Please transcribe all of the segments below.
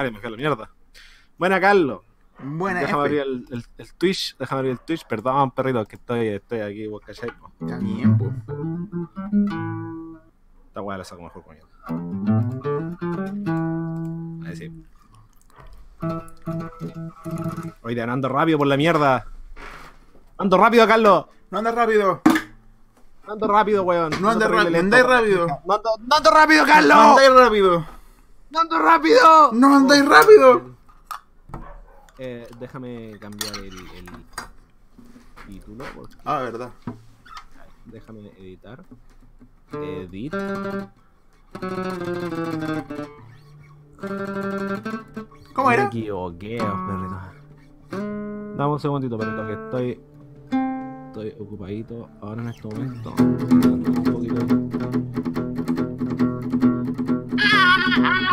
madre, me fui a la mierda. Buena, Carlos. Buena Déjame F. abrir el, el, el Twitch, déjame abrir el Twitch, perdón, perrito, que estoy, estoy aquí, vos cachai, bien, po. Esta weá la saco mejor con ella. Ahí sí. Oye, ando rápido por la mierda. Ando rápido, Carlos. No anda rápido. Ando rápido, weón. No ra- terrible no andáis rápido. No ando, no ando rápido, Carlos. No andáis rápido. No ando rápido. No andáis rápido. Eh, déjame cambiar el, el título. porque- Ah, verdad. Déjame editar. Edit. ¿Cómo Me era? equivoqué, perrito. Dame un segundito, perrito, que estoy. Estoy ocupadito ahora en este momento. Un poquito. No.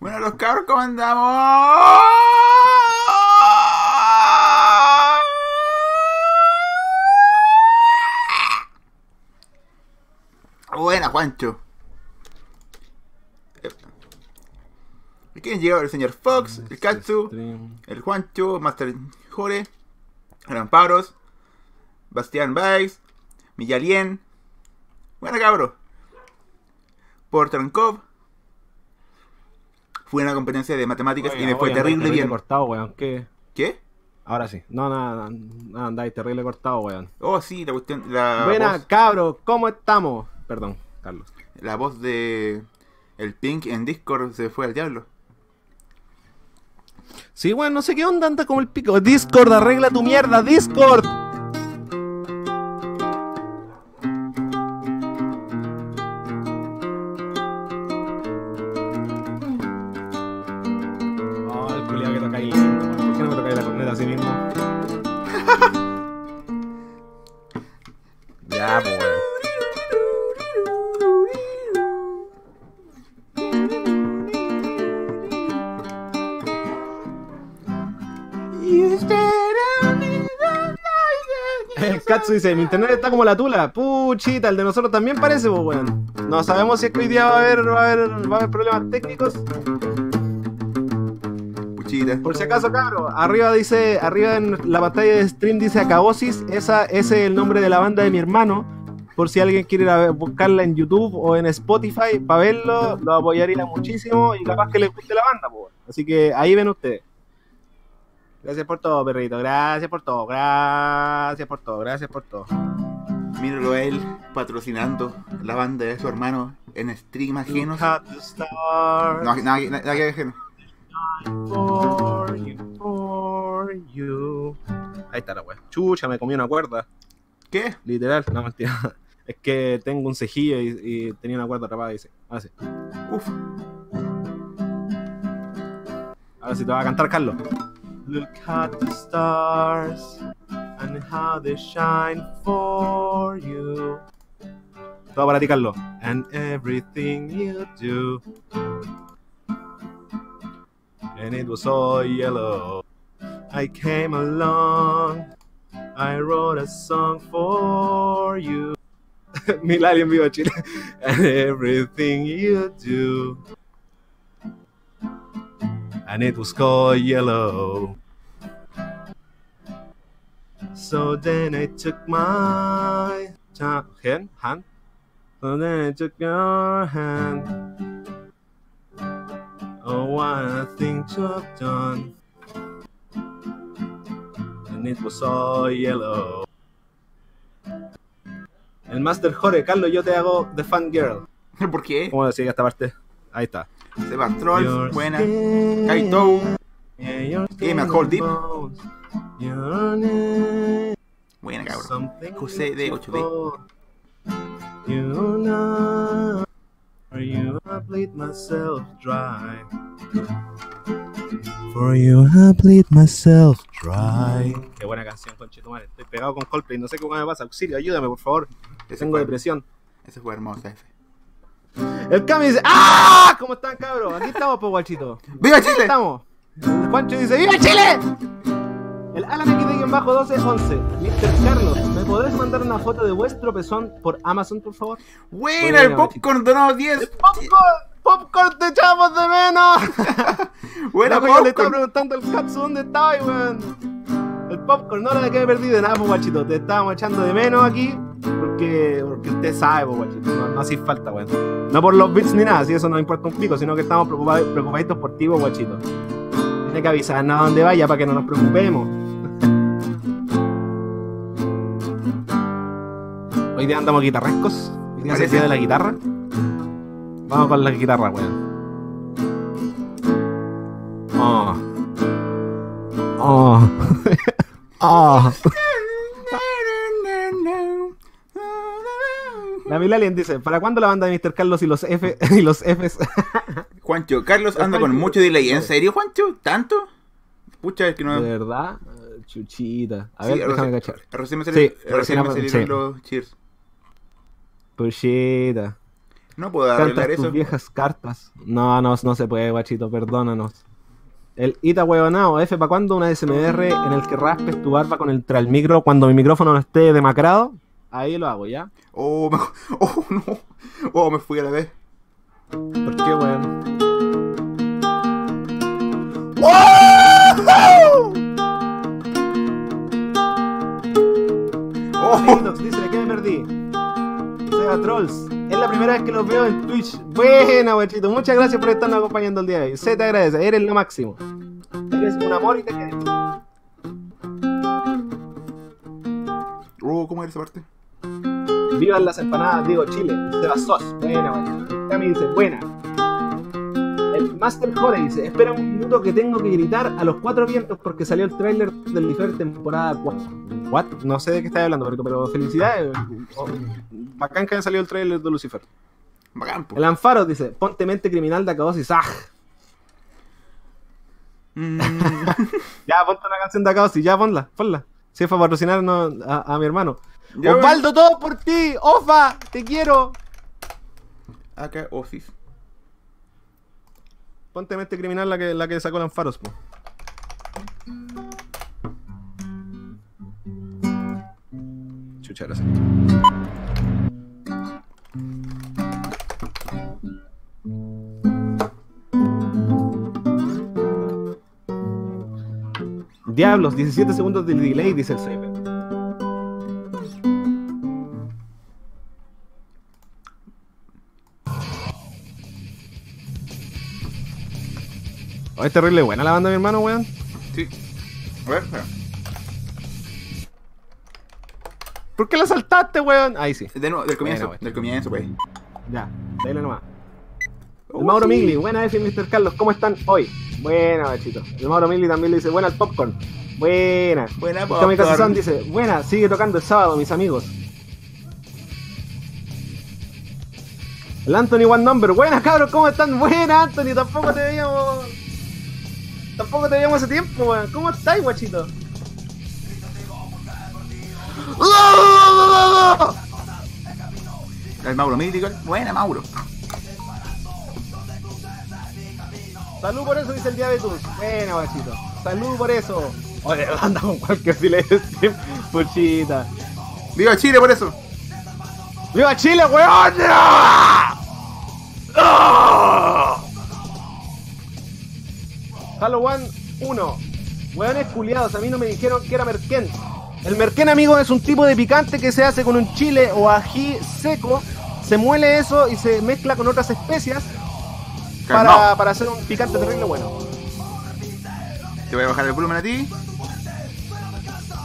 Bueno, los cabros, ¿cómo andamos? Buena, Juancho. Eh, han llegado el señor Fox, el Katsu, el Juancho, Master Jore, Gran Pablos, Bastián Baez, Millalien. Buena cabro. Por Trankov. Fue una competencia de matemáticas y me fue terrible bien. cortado, weón. ¿Qué? ¿Qué? Ahora sí. No, nada, nada, andáis terrible cortado, weón. Oh, sí, la cuestión. La Buena, voz, cabros, ¿cómo estamos? Perdón, Carlos. la voz de. El Pink en Discord se fue al diablo. Sí, weón, no sé qué onda, anda como el pico. Discord, arregla tu mierda, Discord. Dice, mi internet está como la tula. Puchita, el de nosotros también parece, pues, weón. No sabemos si es que hoy día va a haber, va a haber, va a haber problemas técnicos. Puchita. Por si acaso, cabro, arriba dice, arriba en la pantalla de stream dice Acabosis, esa, ese es el nombre de la banda de mi hermano. Por si alguien quiere ir a buscarla en YouTube o en Spotify para verlo, lo apoyaría muchísimo y capaz que les guste la banda, pues. Así que ahí ven ustedes. Gracias por todo, perrito. Gracias por todo. Gracias por todo. Gracias por todo. Míralo a él patrocinando la banda de su hermano en stream ajenos. No, nada, nada que ajeno. Ahí está la wea. Chucha, me comí una cuerda. ¿Qué? Literal, no mentira. Es que tengo un cejillo y, y tenía una cuerda atrapada y dice, ahora sí. Uf. Ahora sí te va a cantar Carlos. Look at the stars and how they shine for you. Todo para ti, Carlos. And everything you do. And it was all yellow. I came along. I wrote a song for you. Chile. And everything you do. And it was called yellow. So then I took my ta- hand, hand. So then I took your hand. Oh, what a thing to have done. And it was all yellow. El Master Jore, Carlos, yo te hago The Fan Girl. ¿Por qué? ¿Cómo decía esta parte? Ahí está. Seban Trolls, buena. Kaito, Game Hold Deep. buena cabrón. José de 8D. beautiful. You know, or you have bleed myself dry. For you I bleed myself dry. Qué buena canción, conchetumare. Estoy pegado con Coldplay. No sé cómo me pasa. Auxilio, ayúdame, por favor. Ese Tengo depresión. Ese fue hermoso, F. El Cami dice, ¡Ah! ¿Cómo están, cabros? Aquí estamos, pues, guachito. ¡Viva Aquí Chile! estamos. El Juancho dice, ¡Viva Chile! El Alan XD-1211. Mr. Carlos, ¿me podés mandar una foto de vuestro pezón por Amazon, por favor? ¡Buena! El popcorn donado 10. ¡Popcorn! ¡Popcorn, te echamos de menos! ¡Buena wea le estaba popcorn! preguntando al Katsu dónde estaba, y weón. El popcorn, no de que me perdí de nada, pues guachito. Te estábamos echando de menos aquí porque, porque usted sabe, pues guachito. No, no falta, weón. No por los bits ni nada, si eso no importa un pico, sino que estamos preocupados, preocupaditos por ti, pues guachito. Tiene que avisarnos a dónde vaya para que no nos preocupemos. Hoy día andamos guitarrescos. Hoy día es día de la guitarra. Vamos con la guitarra, weón. Oh. Oh. oh. La Milalien dice, ¿para cuándo la banda de Mr. Carlos y los F y los Fs? Juancho, Carlos anda con mucho delay. ¿En serio, Juancho? ¿Tanto? Pucha, es que no. ¿De verdad? Eh, Chuchita. A Sí, ver, déjame recién- cachar. Recién me Sí, recién salieron sí. los cheers. Puchita. No puedo arreglar Cantas tus eso. viejas cartas. No, no, no se puede, guachito, perdónanos. El Ita huevonao, F, ¿para cuándo una SMR en el que raspes tu barba con el micro cuando mi micrófono no esté demacrado? Ahí lo hago, ¿ya? Oh, me... oh, no. Oh, me fui a la vez. ¿Por qué, weón? Oh, Amiguitos, dice, ¿de qué me perdí? Sega Trolls. Es la primera vez que los veo en Twitch. Buena, guachito. Muchas gracias por estarnos acompañando el día de hoy. Se te agradece. Eres lo máximo. Eres un amor y te queremos. oh, ¿cómo era esa parte? Vivan las empanadas, digo Chile. Seba Sos. Buena, guachito. Cami dice, buena. El Master Jore dice, espera un minuto que tengo que gritar a los cuatro vientos porque salió el tráiler del Lucifer temporada 4. ¿What? No sé de qué estás hablando, pero, pero felicidades. Oh, Bacán que haya salido el tráiler de Lucifer. Bacán, po. El Anfaro dice, ponte mente criminal de Acadosis. ¡Ah! Mm, Ya, ponte una canción de Acadosis, ya ponla, ponla. Si es para patrocinarnos a, a mi hermano. Ya, Osvaldo, todo por ti. Ofa, te quiero. Acá, Osis. Ponte mente criminal la que, la que sacó el Anfaros, po. Chucha, gracias. Diablos, 17 segundos de delay, dice el Cyber. Oh, es terrible buena la banda, mi hermano, weón. Sí. A ver. ¿Por qué la saltaste, weón? Ahí sí. De nuevo, del comienzo, Bueno, del comienzo, pues. Ya, dale nomás. El Oh, Mauro sí. Migli, buena F, Mr. Carlos, ¿cómo están hoy? Buena, bachito. El Mauro Migli también le dice, buena al popcorn. Buena. Buena, popcorn. San dice, buena, sigue tocando el sábado, mis amigos. El Anthony One Number, buena cabros, ¿cómo están? Buena, Anthony, tampoco te veíamos. Tampoco te veíamos hace tiempo, weón. ¿Cómo estáis, guachito? El Mauro Mítico. Buena, Mauro. Salud por eso, dice el diabetes. Buena, guachito. Salud por eso. Oye, anda con cualquier stream. Puchita. ¡Viva Chile por eso! ¡Viva Chile, weón! ¡Ah! Halo One 1. Weones culiados, a mí no me dijeron que era merquén. El merquén, amigo, es un tipo de picante que se hace con un chile o ají seco. Se muele eso y se mezcla con otras especias para, para hacer un picante terrible bueno. Te voy a bajar el volumen a ti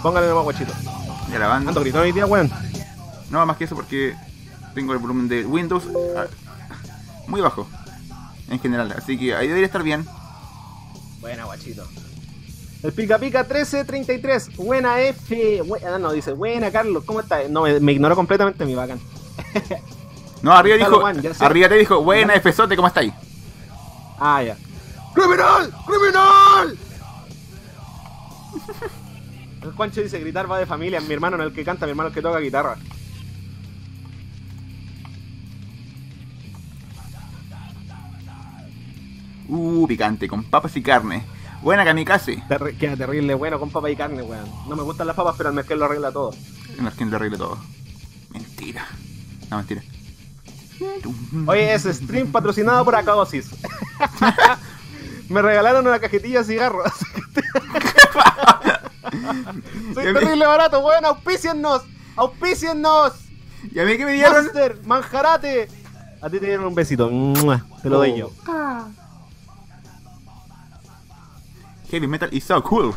Póngale nomás, guachito. y a la banda. Ando gritando hoy día, weón. No, más que eso porque tengo el volumen de Windows ah, muy bajo en general. Así que ahí debería estar bien. Buena, guachito. El Pica Pica 1333. Buena F. Buena, no, dice, buena Carlos, ¿cómo estás? No, me, me ignoró completamente mi bacán. No, arriba dijo, arriba te dijo, buena Fsote, ¿cómo estáis? Ah, ya. ¡Criminal! ¡Criminal! El Juancho dice gritar va de familia, mi hermano en el que canta, mi hermano el que toca guitarra. Uh, picante, con papas y carne. Buena kamikaze. Terri- queda terrible, bueno, con papa y carne, weón. No me gustan las papas, pero el mezcal lo arregla todo. En la skin le arregle todo. Mentira. No, mentira. Oye, es stream patrocinado por Acadosis. Me regalaron una cajetilla de cigarros. Soy terrible barato, weón. Auspíciennos. Auspíciennos. ¿Y a mí qué me dieron? Monster, manjarate. A ti te dieron un besito. Te lo doy yo. Heavy metal is so cool.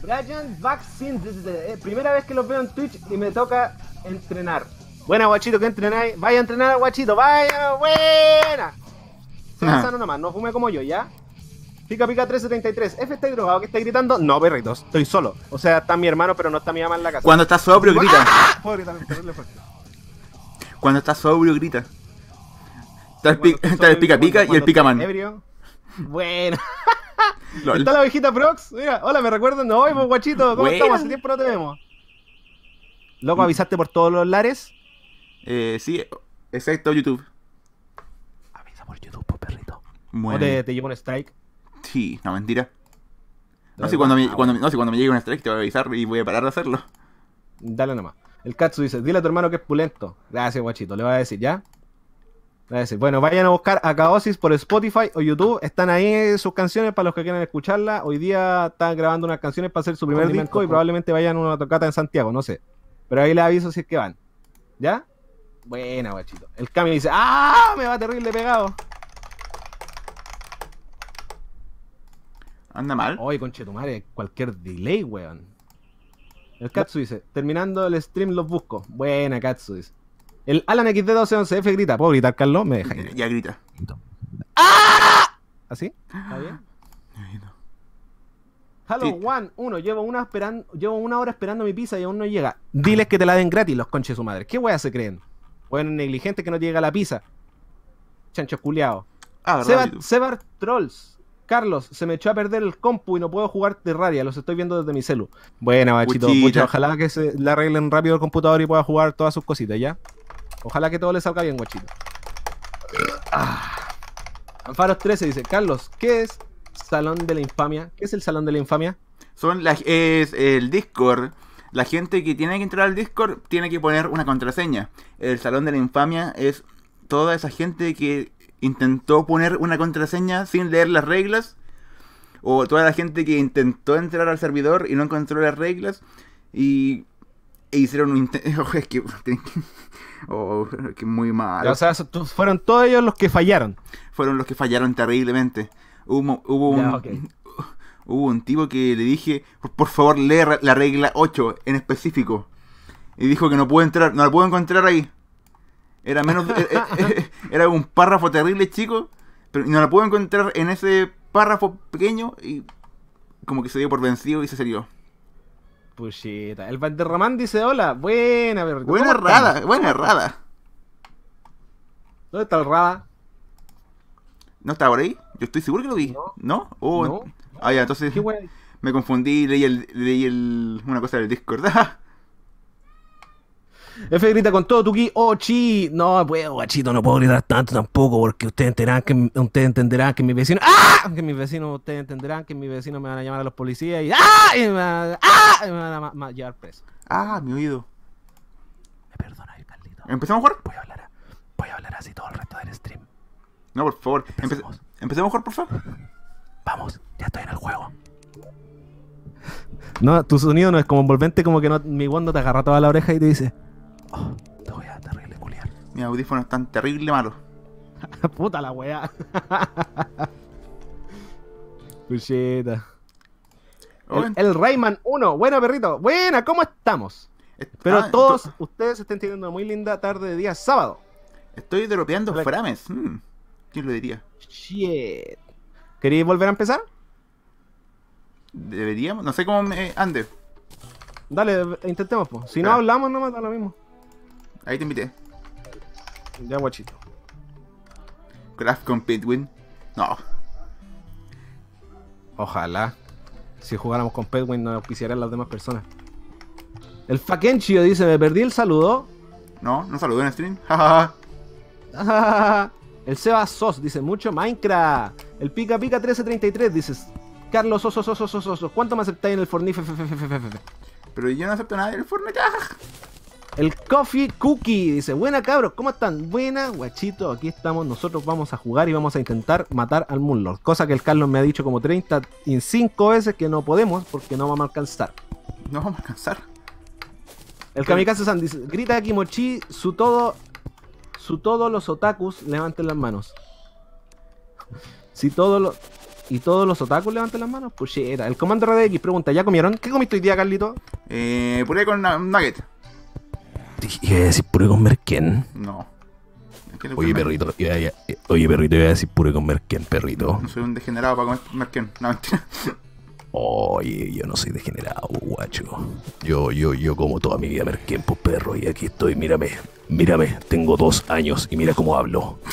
Brian Vaccine, eh, primera vez que los veo en Twitch y me toca entrenar. Buena, guachito, que entrenáis. Vaya a entrenar, guachito, vaya, buena. Ah. sano nomás, no fume como yo, ¿ya? Pica Pica 373. F, ¿estáis drogado? ¿Qué estáis gritando? No, perritos, estoy solo. O sea, está mi hermano, pero no está mi mamá en la casa. Cuando está sobrio grita. Puedo gritar terrible fuerte. Cuando está sobrio grita. Está el, pi- está pica pica y el pica man. Ebrio. Bueno. Lol. Está la ovejita Prox. Mira, hola, me recuerdan. No, pues guachito, ¿cómo Buena. estamos? Hace tiempo no te vemos. Loco, avisaste por todos los lares. Eh, sí, exacto, YouTube. Avisa por YouTube, pues, perrito. Bueno. ¿O te, te llevo un strike? Sí, no, mentira. No ¿De sé, cuando me, verdad? Ah, cuando, me- no sé, cuando me llegue un strike te voy a avisar y voy a parar de hacerlo. Dale nomás. El Katsu dice, dile a tu hermano que es pulento. Gracias, guachito. Le voy a decir, ¿ya? Le voy a decir, bueno, vayan a buscar a Kaosis por Spotify o YouTube. Están ahí sus canciones para los que quieran escucharla. Hoy día están grabando unas canciones para hacer su primer disco y probablemente vayan a una tocata en Santiago, no sé. Pero ahí les aviso si es que van. ¿Ya? Buena, guachito. El Cami dice, ¡ah! Me va terrible pegado. Anda mal. Oye, conche tu madre, cualquier delay, weón. El Katsu dice, terminando el stream los busco. Buena, Katsu dice. El Alan XD1211F grita, ¿puedo gritar, Carlos? Me deja. Ya grita. ¿Así? ¿Está bien? Hello Sí. One, uno, llevo una, esperan- llevo una hora esperando mi pizza y aún no llega. Diles que te la den gratis, los conches de su madre. ¿Qué weas se creen? Bueno, negligente que no te llega la pizza. Chanchos culiados. Ah. Sebar Trolls. Carlos, se me echó a perder el compu y no puedo jugar Terraria, los estoy viendo desde mi celu. Buena, bachito. Pucha, ojalá que se le arreglen rápido el computador y pueda jugar todas sus cositas, ¿ya? Ojalá que todo le salga bien, guachito. Ah. Alfaros 13 dice, Carlos, ¿qué es Salón de la Infamia? ¿Qué es el Salón de la Infamia? Son las, es el Discord. La gente que tiene que entrar al Discord tiene que poner una contraseña. El Salón de la Infamia es toda esa gente que intentó poner una contraseña sin leer las reglas. O toda la gente que intentó entrar al servidor y no encontró las reglas. Y e hicieron un intento. es que. Oh, que muy mal. O sea, fueron todos ellos los que fallaron. Fueron los que fallaron terriblemente. Hubo, hubo un, Ya, hubo un tipo que le dije, por, favor, lee la regla 8 en específico. Y dijo que no puedo entrar, no la puedo encontrar ahí. Era menos eh, eh, eh, era un párrafo terrible chico, pero no la puedo encontrar en ese párrafo pequeño y como que se dio por vencido y se salió. Puchita. El Valderramán dice, hola, buena, perrito. Buena errada, buena errada. ¿Dónde está el Rada? ¿No está por ahí? Yo estoy seguro que lo vi. No. ¿No? Oh, No. Ah, ya, entonces me confundí y leí, el, leí el, una cosa del Discord. F grita con todo tu ki, oh chi, no puedo, guachito, no puedo gritar tanto tampoco, porque ustedes entenderán que ustedes entenderán que mis vecinos, ¡ah! Que mis vecinos, ustedes entenderán que mis vecinos me van a llamar a los policías y ¡ah! Y me van a, ¡ah! Y me van a ma- llevar preso. ah, mi oído. Me perdonáis, Carlito. ¿Empezamos a jugar? Voy a hablar, voy a hablar así todo el resto del stream. No, por favor. Empe- Empecemos. ¿Empecemos a jugar, por favor? Vamos, ya estoy en el juego. No, tu sonido no es como envolvente, como que no, mi guando te agarra toda la oreja y te dice, oh, te voy a terrible culiar. Mis audífonos están terrible malos. Puta la weá. Pucheta. El, el Rayman 1, buena perrito, buena, ¿cómo estamos? est- Espero ah, todos ustedes estén teniendo una muy linda tarde de día sábado. Estoy dropeando frames. Mm, ¿Quién lo diría? Shit. ¿Queréis volver a empezar? Deberíamos. No sé cómo me ande. Dale, intentemos, po. Si no hablamos, nomás da lo mismo. Ahí te invité. Ya, guachito. Craft con Pitwin. No. Ojalá. Si jugáramos con Pedwin nos auspiciarían las demás personas. El Fakenchio dice, me perdí el saludo. No, no saludó en stream. El Seba Sos dice, mucho Minecraft. El Pica Pica 1333 dice, Carlos Oso, Oso, Oso, Oso, Oso, ¿cuánto me aceptáis en el Fornife? Pero yo no acepto nada del Fortnite. El Coffee Cookie dice, buena cabros, ¿cómo están? Buena, guachito, aquí estamos, nosotros vamos a jugar y vamos a intentar matar al Moonlord. Cosa que el Carlos me ha dicho como 35 veces que no podemos porque no vamos a alcanzar. No vamos a alcanzar. El Kamikaze San dice, grita a Kimochi, su todo, su todos los otakus levanten las manos. Si todos los... ¿Y todos los otakus levanten las manos? Pues era. El comando RDX pregunta, ¿ya comieron? ¿Qué comiste hoy día, Carlito? Eh, puré con nugget. Iba a decir puré con merquén. No. Oye, perrito, iba a- oye, perrito, iba a decir puré con merquén, perrito. No soy un degenerado para comer merquén. No, mentira. Oye, yo no soy degenerado, guacho. Yo, yo, yo como toda mi vida merquén, pues perro, y aquí estoy, mírame. Mírame, tengo dos años y mira cómo hablo.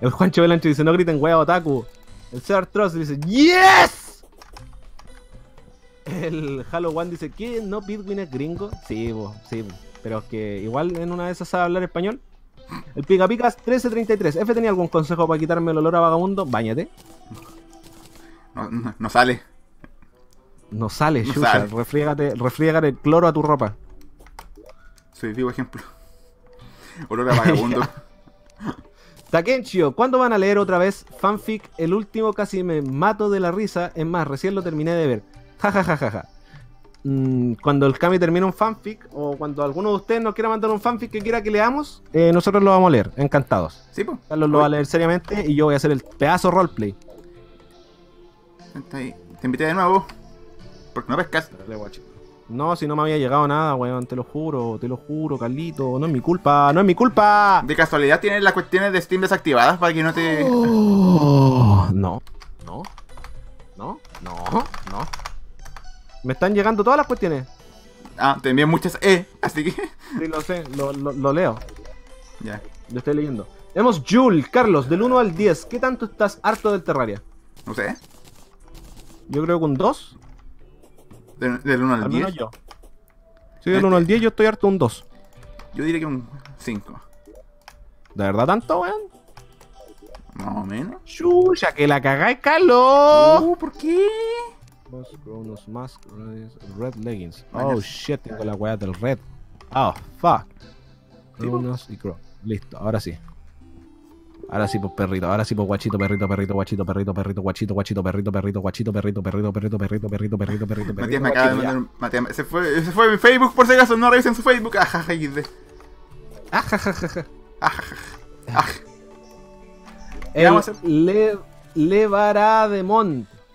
El Juancho Belancho dice, no griten wea otaku. El Cesar Tross dice, ¡Yes! El Halo One dice, ¿qué? ¿No Pitwin es gringo? Sí, bo, sí, pero es que igual en una de esas sabe hablar español. El Pica Picas 1333. F tenía algún consejo para quitarme el olor a vagabundo. Báñate. No, no, no sale. No sale, No chucha. sale. Refriégate, refriégate el cloro a tu ropa. Soy vivo ejemplo. Olor a vagabundo. Takenchio, ¿cuándo van a leer otra vez fanfic? El último casi me mato de la risa. Es más, recién lo terminé de ver. Ja, ja, ja, ja, ja. Mm, cuando el Kami termine un fanfic, o cuando alguno de ustedes nos quiera mandar un fanfic que quiera que leamos, eh, nosotros lo vamos a leer, encantados. ¿Sí, pues? Carlos lo va a leer seriamente y yo voy a hacer el pedazo roleplay. Está ahí. Te invité de nuevo. Porque no pescas. No, si no me había llegado nada, weón, te lo juro, te lo juro, Carlito. No es mi culpa, no es mi culpa. De casualidad tienes las cuestiones de Steam desactivadas para que no te. Oh, no, no, no, no, no. Me están llegando todas las cuestiones. Ah, te envían muchas E, así que. Sí, lo sé, lo, lo- lo leo, ya. lo estoy leyendo. Tenemos Jul, Carlos, del 1 al 10. ¿Qué tanto estás harto del Terraria? No sé. Yo creo que un 2. Del, del 1 al Al 10. menos yo. Sí, del 1 al 10 yo estoy harto un 2. Yo diría que un 5. ¿De verdad tanto, weón? Más o menos. Chucha, que la cagáis, Carlos. Uh, ¿por qué? Cronus, Mask, Red Leggings. Ah, Oh shit, tengo la weá del Red. Oh, fuck. Cronus y Crow. Listo, ahora sí. Ahora sí, pues perrito, ahora sí, pues guachito, perrito, perrito, guachito, perrito, perrito, guachito, guachito, perrito, perrito, guachito, perrito, perrito, perrito, perrito, perrito, perrito, perrito, Matías me acaba de mandar un. Matías, se fue, se fue mi Facebook por si acaso, no revisen su Facebook. Ajaja, XD. ya. Ah, ja, ja, ja, ja.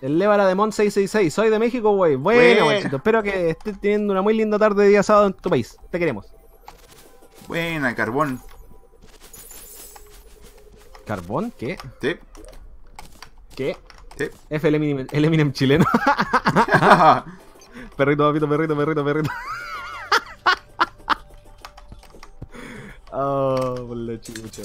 El vamos a hacer? Le, Levarademont. El Levarademont 666. Soy de México, güey. Bueno, guachito. Espero que estés teniendo una muy linda tarde de día sábado en tu país. Te queremos. Buena, carbón. ¿Carbón? ¿Qué? Sí, ¿Qué? sí. F el Eminem, el Eminem chileno. perrito, papito, perrito, perrito, perrito. Oh, por la chucha,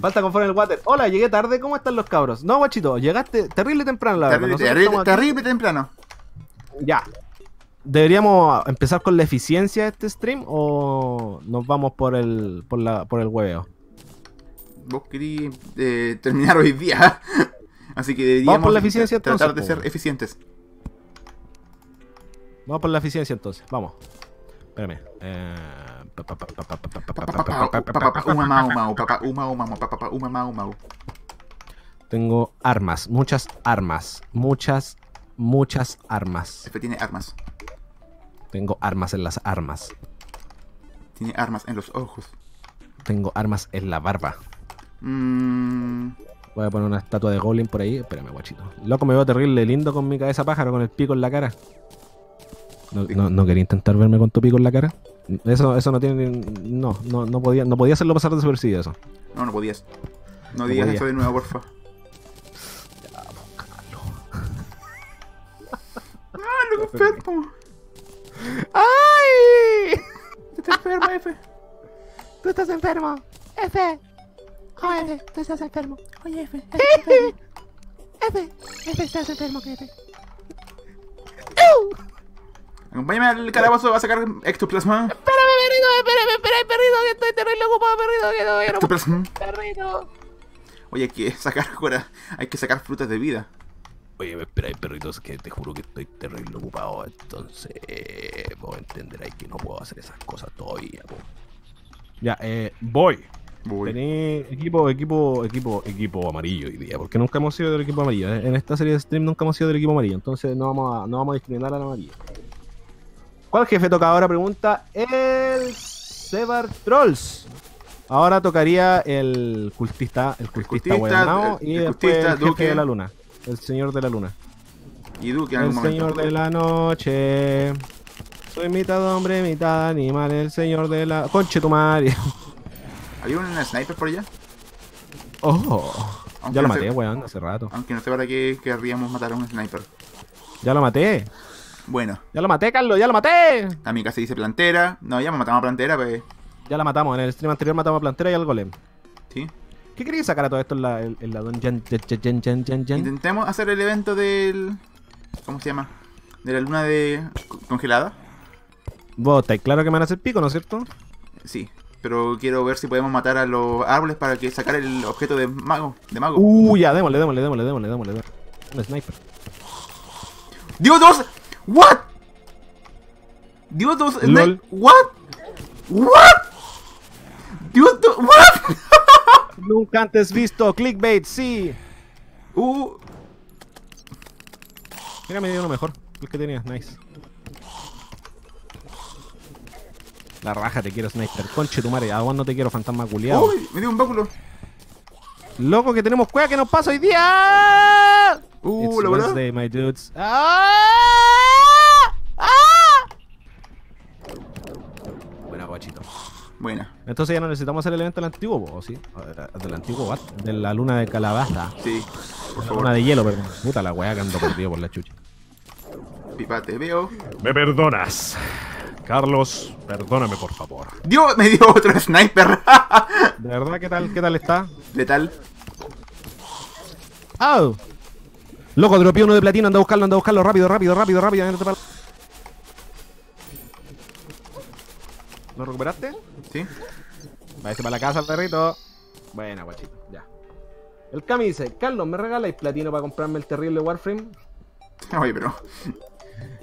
Falta conforme el water. Hola, llegué tarde. ¿Cómo están los cabros? No, guachito, llegaste terrible temprano, la verdad. Terrible, terrible, temprano. Ya. ¿Deberíamos empezar con la eficiencia de este stream o nos vamos por el por la por el hueveo? Vos querí eh, terminar hoy día. Así que deberíamos por la eficiencia tratar entonces, de ser eficientes. Vamos por la eficiencia entonces. Vamos. Espérame. Eh, tengo armas, muchas armas, muchas, muchas armas. Este tiene armas. Tengo armas en las armas. Tiene armas en los ojos. Tengo armas en la barba. Mm. Voy a poner una estatua de Goblin por ahí. Espérame, guachito. Loco, me veo terrible lindo con mi cabeza pájaro, con el pico en la cara. ¿No, no, no quería intentar verme con tu pico en la cara? Eso, eso no tiene. No, no, no podía, no podía hacerlo pasar desapercibido eso. No, no podías. No No digas podía. eso de nuevo, porfa. ¡Ah, loco enfermo! ¡Ay! Está enfermo, F. ¡Tú estás enfermo! ¡F! ¡Oh, F! ¡Tú estás enfermo! Oye, F, F, F, estás enfermo, F. Acompáñame al calabozo a sacar ectoplasma. Espérame, perrito, espérame, espérame, perrito, que estoy terrible ocupado, perrito, que no quiero. Ectoplasma. Perrito. Oye, hay que sacar ahora. Hay que sacar frutas de vida. Oye, espera, perritos, que te juro que estoy terrible ocupado, entonces vos entenderéis que no puedo hacer esas cosas todavía, po. Ya, eh, voy. Voy. Tení equipo, equipo, equipo, equipo amarillo hoy día, porque nunca hemos sido del equipo amarillo. ¿eh? En esta serie de stream nunca hemos sido del equipo amarillo, entonces no vamos a, no vamos a discriminar al amarillo. ¿Cuál jefe toca ahora? Pregunta el Sebar Trolls. Ahora tocaría el cultista, el cultista, cultista, hueonao, el- y el después cultista, el jefe Duque. de la luna, el señor de la luna. Y Duque El momento. señor de la noche. Soy mitad hombre, mitad animal, el señor de la... Conche tu madre. ¿Había un sniper por allá? Oh, Aunque ya lo no maté, weón, hace rato. Aunque no sé para qué querríamos matar a un sniper. Ya lo maté. Bueno, Ya lo maté, Carlos, ya lo maté. a mi casa dice plantera. No, ya me matamos a plantera, pues. Ya la matamos. En el stream anterior matamos a Plantera y al Golem. Sí. ¿Qué queréis sacar a todo esto en la, en, la dungeon? Intentemos hacer el evento del. ¿Cómo se llama? De la luna de. co- congelada. Vos estáis claro que me van a hacer pico, ¿no es cierto? Sí. Pero quiero ver si podemos matar a los árboles para que sacar el objeto de mago. De mago. Uh, ya, démosle, démosle, démosle, démosle, démosle. démosle. Un sniper. ¡Dios dos! ¿What? ¡Dios dos! ¿What? ¿What? ¡Dios dos! ¿What? Nunca antes visto. Clickbait, sí. Uh, Mira, me dio uno mejor. El que tenías, nice. La raja te quiero, sniper. Conche tu madre. ¿A vos no te quiero, fantasma culiado? uy, me dio un báculo. Loco, que tenemos cueva que nos pasa hoy día. Uh, It's la verdad. Wednesday, my dudes. ¡Ah! Buena, guachito. Buena. Entonces ya no necesitamos hacer el evento del antiguo, ¿o ¿sí? A- Del antiguo, what? De la luna de calabaza. Sí. Por La favor. luna de hielo, perdón. Puta la weá que ando perdido por la chucha. Pipa, te veo. Me perdonas. Carlos, perdóname por favor. Dios, me dio otro sniper. ¿De verdad qué tal, qué tal está? Letal. ¡Au! Loco, dropeé uno de platino, anda a buscarlo, anda a buscarlo, rápido, rápido, rápido, rápido. ¿Lo recuperaste? Sí. Váyase para la casa, perrito. Buena, guachito, ya. El Cami dice, Carlos, ¿me regaláis platino para comprarme el terrible Warframe? Oye, pero.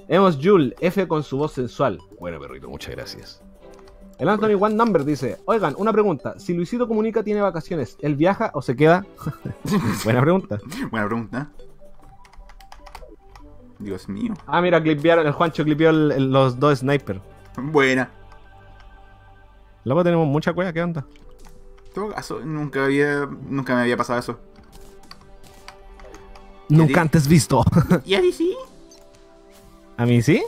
Hemos Jul, F con su voz sensual. Bueno, perrito, muchas gracias. El Anthony One Number dice, oigan, una pregunta. Si Luisito Comunica tiene vacaciones, ¿él viaja o se queda? Buena pregunta. Buena pregunta. Dios mío. Ah, mira, clipearon, el Juancho clipeó el- el- los dos snipers. Buena. Luego tenemos mucha cueva, ¿qué onda? Todo caso, nunca había. Nunca me había pasado eso. Nunca ti? antes visto. ¿Y a ti sí? ¿A mí sí?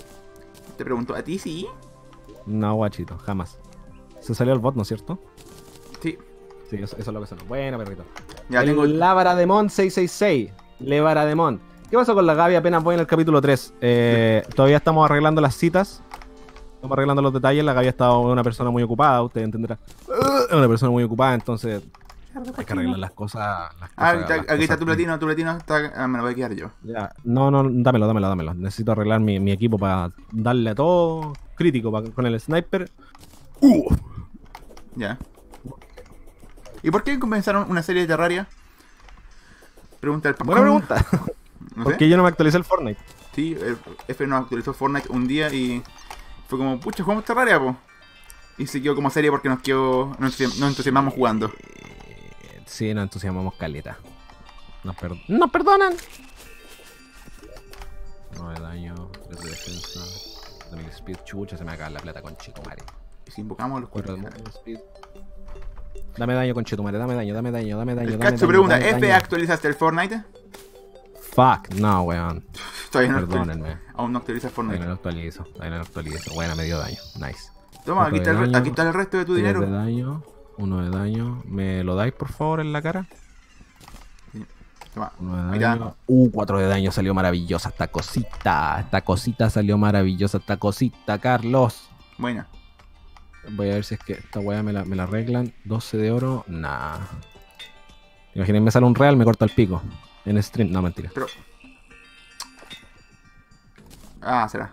Te pregunto, ¿a ti sí? No, guachito, jamás. Se salió el bot, ¿no es cierto? Sí. Sí, eso, eso es lo que sonó. Buena, perrito. Ya el tengo. Lavarademon 666. Levarademon. ¿Qué pasó con la Gaby? Apenas voy en el capítulo 3. Eh, todavía estamos arreglando las citas. Estamos arreglando los detalles. La Gaby ha estado una persona muy ocupada, usted entenderá. Es una persona muy ocupada, entonces hay que arreglar las cosas. las Ah, cosas- aquí está, las aquí está cosas- tu platino, tu platino está. Ah, me lo voy a quedar yo. Ya, no, no, dámelo, dámelo, dámelo. Necesito arreglar mi, mi equipo para darle a todo crítico con el sniper. Ya. ¿Y por qué comenzaron una serie de Terraria? Pregunta el Buena pregunta. No ¿Por sé. qué yo no me actualicé el Fortnite? Sí, el F nos actualizó Fortnite un día y fue como, pucha, jugamos Terraria, po. Y se quedó como serie porque nos quedó, nos, entusi- nos entusiasmamos jugando. Sí, nos entusiasmamos caleta. Nos, per- nos perdonan. 9 de daño, 3 de defensa. 2000 speed, chucha, se me acaba la plata con Chetumare. Y si invocamos a los 4 cuatro. de. Dame daño con Chetumare, dame daño, dame daño, dame daño. El dame daño, pregunta, dame ¿F daño. actualizaste el Fortnite? Fuck, no, weón. Todavía no Perdónenme. Aún no actualiza Ahí Fortnite. no lo actualizo, ahí no lo actualizo. Bueno, me dio daño, nice. Toma, aquí Cuatro está, el, re- daño. aquí está el resto de tu 3 dinero. de daño, 1 de daño. ¿Me lo dais por favor en la cara? Toma, Uno de ahí daño. está. Uh, 4 de daño salió maravillosa esta cosita. Esta cosita salió maravillosa esta cosita, Carlos. Buena. Voy a ver si es que esta weá me la, me la arreglan. 12 de oro, nah. Imaginen, me sale un real, me corta el pico. En stream, no, mentira. Pero. Ah, será.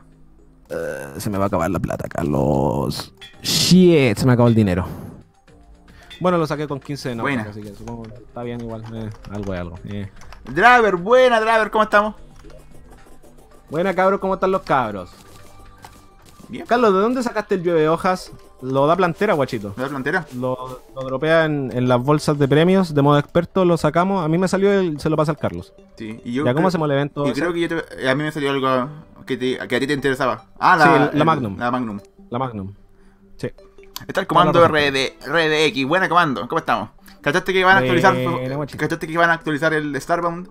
Eh, se me va a acabar la plata, Carlos. Shit, se me acabó el dinero. Bueno, lo saqué con 15 de Buena. así que supongo que está bien igual. eh, algo es algo. eh. Driver, buena, Driver, ¿cómo estamos? Buena, cabros, ¿cómo están los cabros? Bien. Carlos, ¿de dónde sacaste el llueve hojas? Lo da plantera, guachito. ¿De la frontera? Lo, lo dropea en, en las bolsas de premios de modo experto, lo sacamos. A mí me salió el, se lo pasa al Carlos. Sí. Y yo ¿Ya cómo hacemos el evento? Y creo que yo te- a mí me salió algo que, te- que a ti te interesaba. Ah, la, Sí, la el- Magnum. La Magnum. La Magnum. Sí. Está el comando RD, RDX. Buena comando. ¿Cómo estamos? ¿Cachaste que van a actualizar? Buena. ¿Cachaste que van a actualizar el Starbound?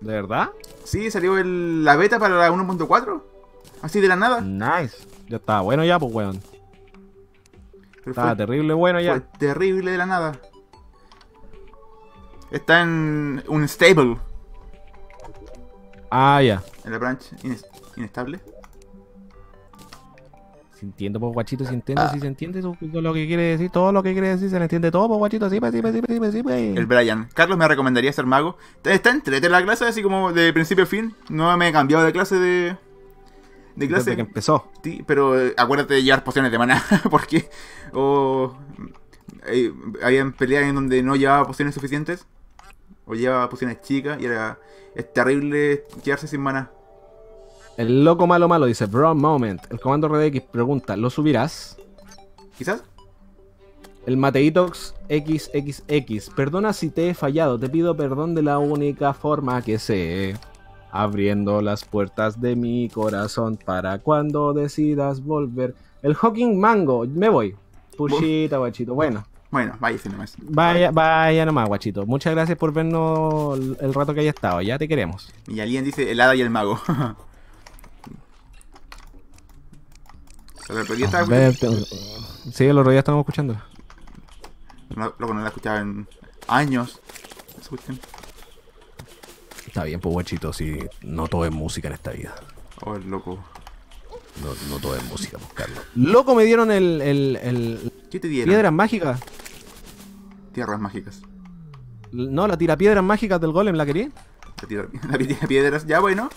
¿De verdad? Sí, salió el- la beta para la 1.4. Así de la nada. Nice. Ya estaba bueno ya, pues, weón. Pero Estaba fue, terrible bueno ya. fue terrible de la nada. Está en un stable. Ah, ya. En la branch ines- inestable. Si entiendo, pues, guachito, si entiende, si se entiende su- lo que quiere decir, todo lo que quiere decir, se le entiende todo, pues, guachito, sí, pues, sí, pues, sí, pues, sí, pues, sí, pues. El Brian. Carlos me recomendaría ser mago. Está entrete la clase, así como de principio a fin. No me he cambiado de clase de. De clase. Desde que empezó. Sí, pero eh, acuérdate de llevar pociones de maná, porque o eh, habían peleas en donde no llevaba pociones suficientes, o llevaba pociones chicas, y era es terrible quedarse sin maná. El loco malo malo dice, bro, moment. El comando RDX pregunta, ¿lo subirás? Quizás. El Mateitox XXX, perdona si te he fallado, te pido perdón de la única forma que sé. Abriendo las puertas de mi corazón para cuando decidas volver. El Hawking Mango, me voy. Puchita, guachito. Bueno, Bueno, vaya sin nomás. vaya, vaya nomás, guachito. Muchas gracias por vernos el- rato que haya estado. Ya te queremos. Y alguien dice el hada y el mago. El otro día estaba te- Sí, el otro día estábamos escuchando. Loco, no la escuchaba en años. Cuestión. Está bien, pues guachito, si no todo es música en esta vida. Oh, el loco. No, no todo es música, pues Carlos. Loco, me dieron el, el, el ¿Qué te dieron? piedras mágicas. Tierras mágicas. No, la tira piedras mágicas del golem, ¿la quería? La, tierra- la tira piedras. Ya, bueno.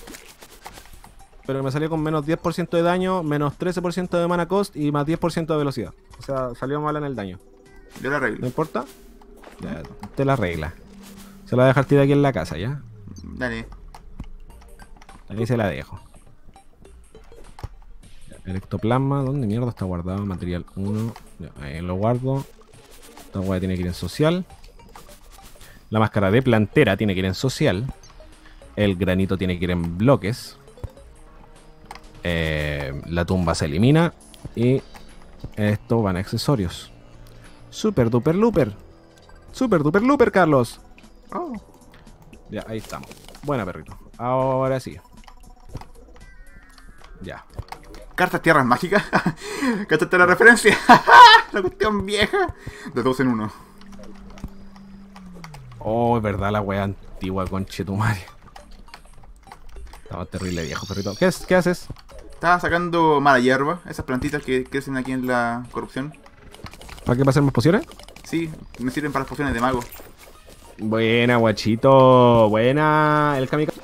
Pero me salió con menos 10% de daño, menos 13% de mana cost y más 10% de velocidad. O sea, salió mal en el daño. Yo la ¿No arreglo. importa? Ya, te la regla. Se la voy a dejar tirada aquí en la casa, ¿ya? Dale. Ahí se la dejo. El ectoplasma, ¿dónde mierda está guardado? Material 1. Ya, ahí lo guardo. Esta weá tiene que ir en social. La máscara de plantera tiene que ir en social. El granito tiene que ir en bloques. Eh, la tumba se elimina. Y esto van a accesorios. Super duper looper. Super duper looper, Carlos. Oh. Ya, ahí estamos. Buena, perrito. Ahora sí. Ya. Cartas tierras mágicas. ¿Cachaste la referencia? la cuestión vieja. De dos en uno. Oh, es verdad, la wea antigua, conchetumare. Estaba terrible viejo, perrito. ¿Qué, es- ¿Qué haces? Estaba sacando mala hierba. Esas plantitas que crecen aquí en la corrupción. ¿Para qué pasar más pociones? Sí, me sirven para las pociones de mago. Buena, guachito. Buena. El kamikaze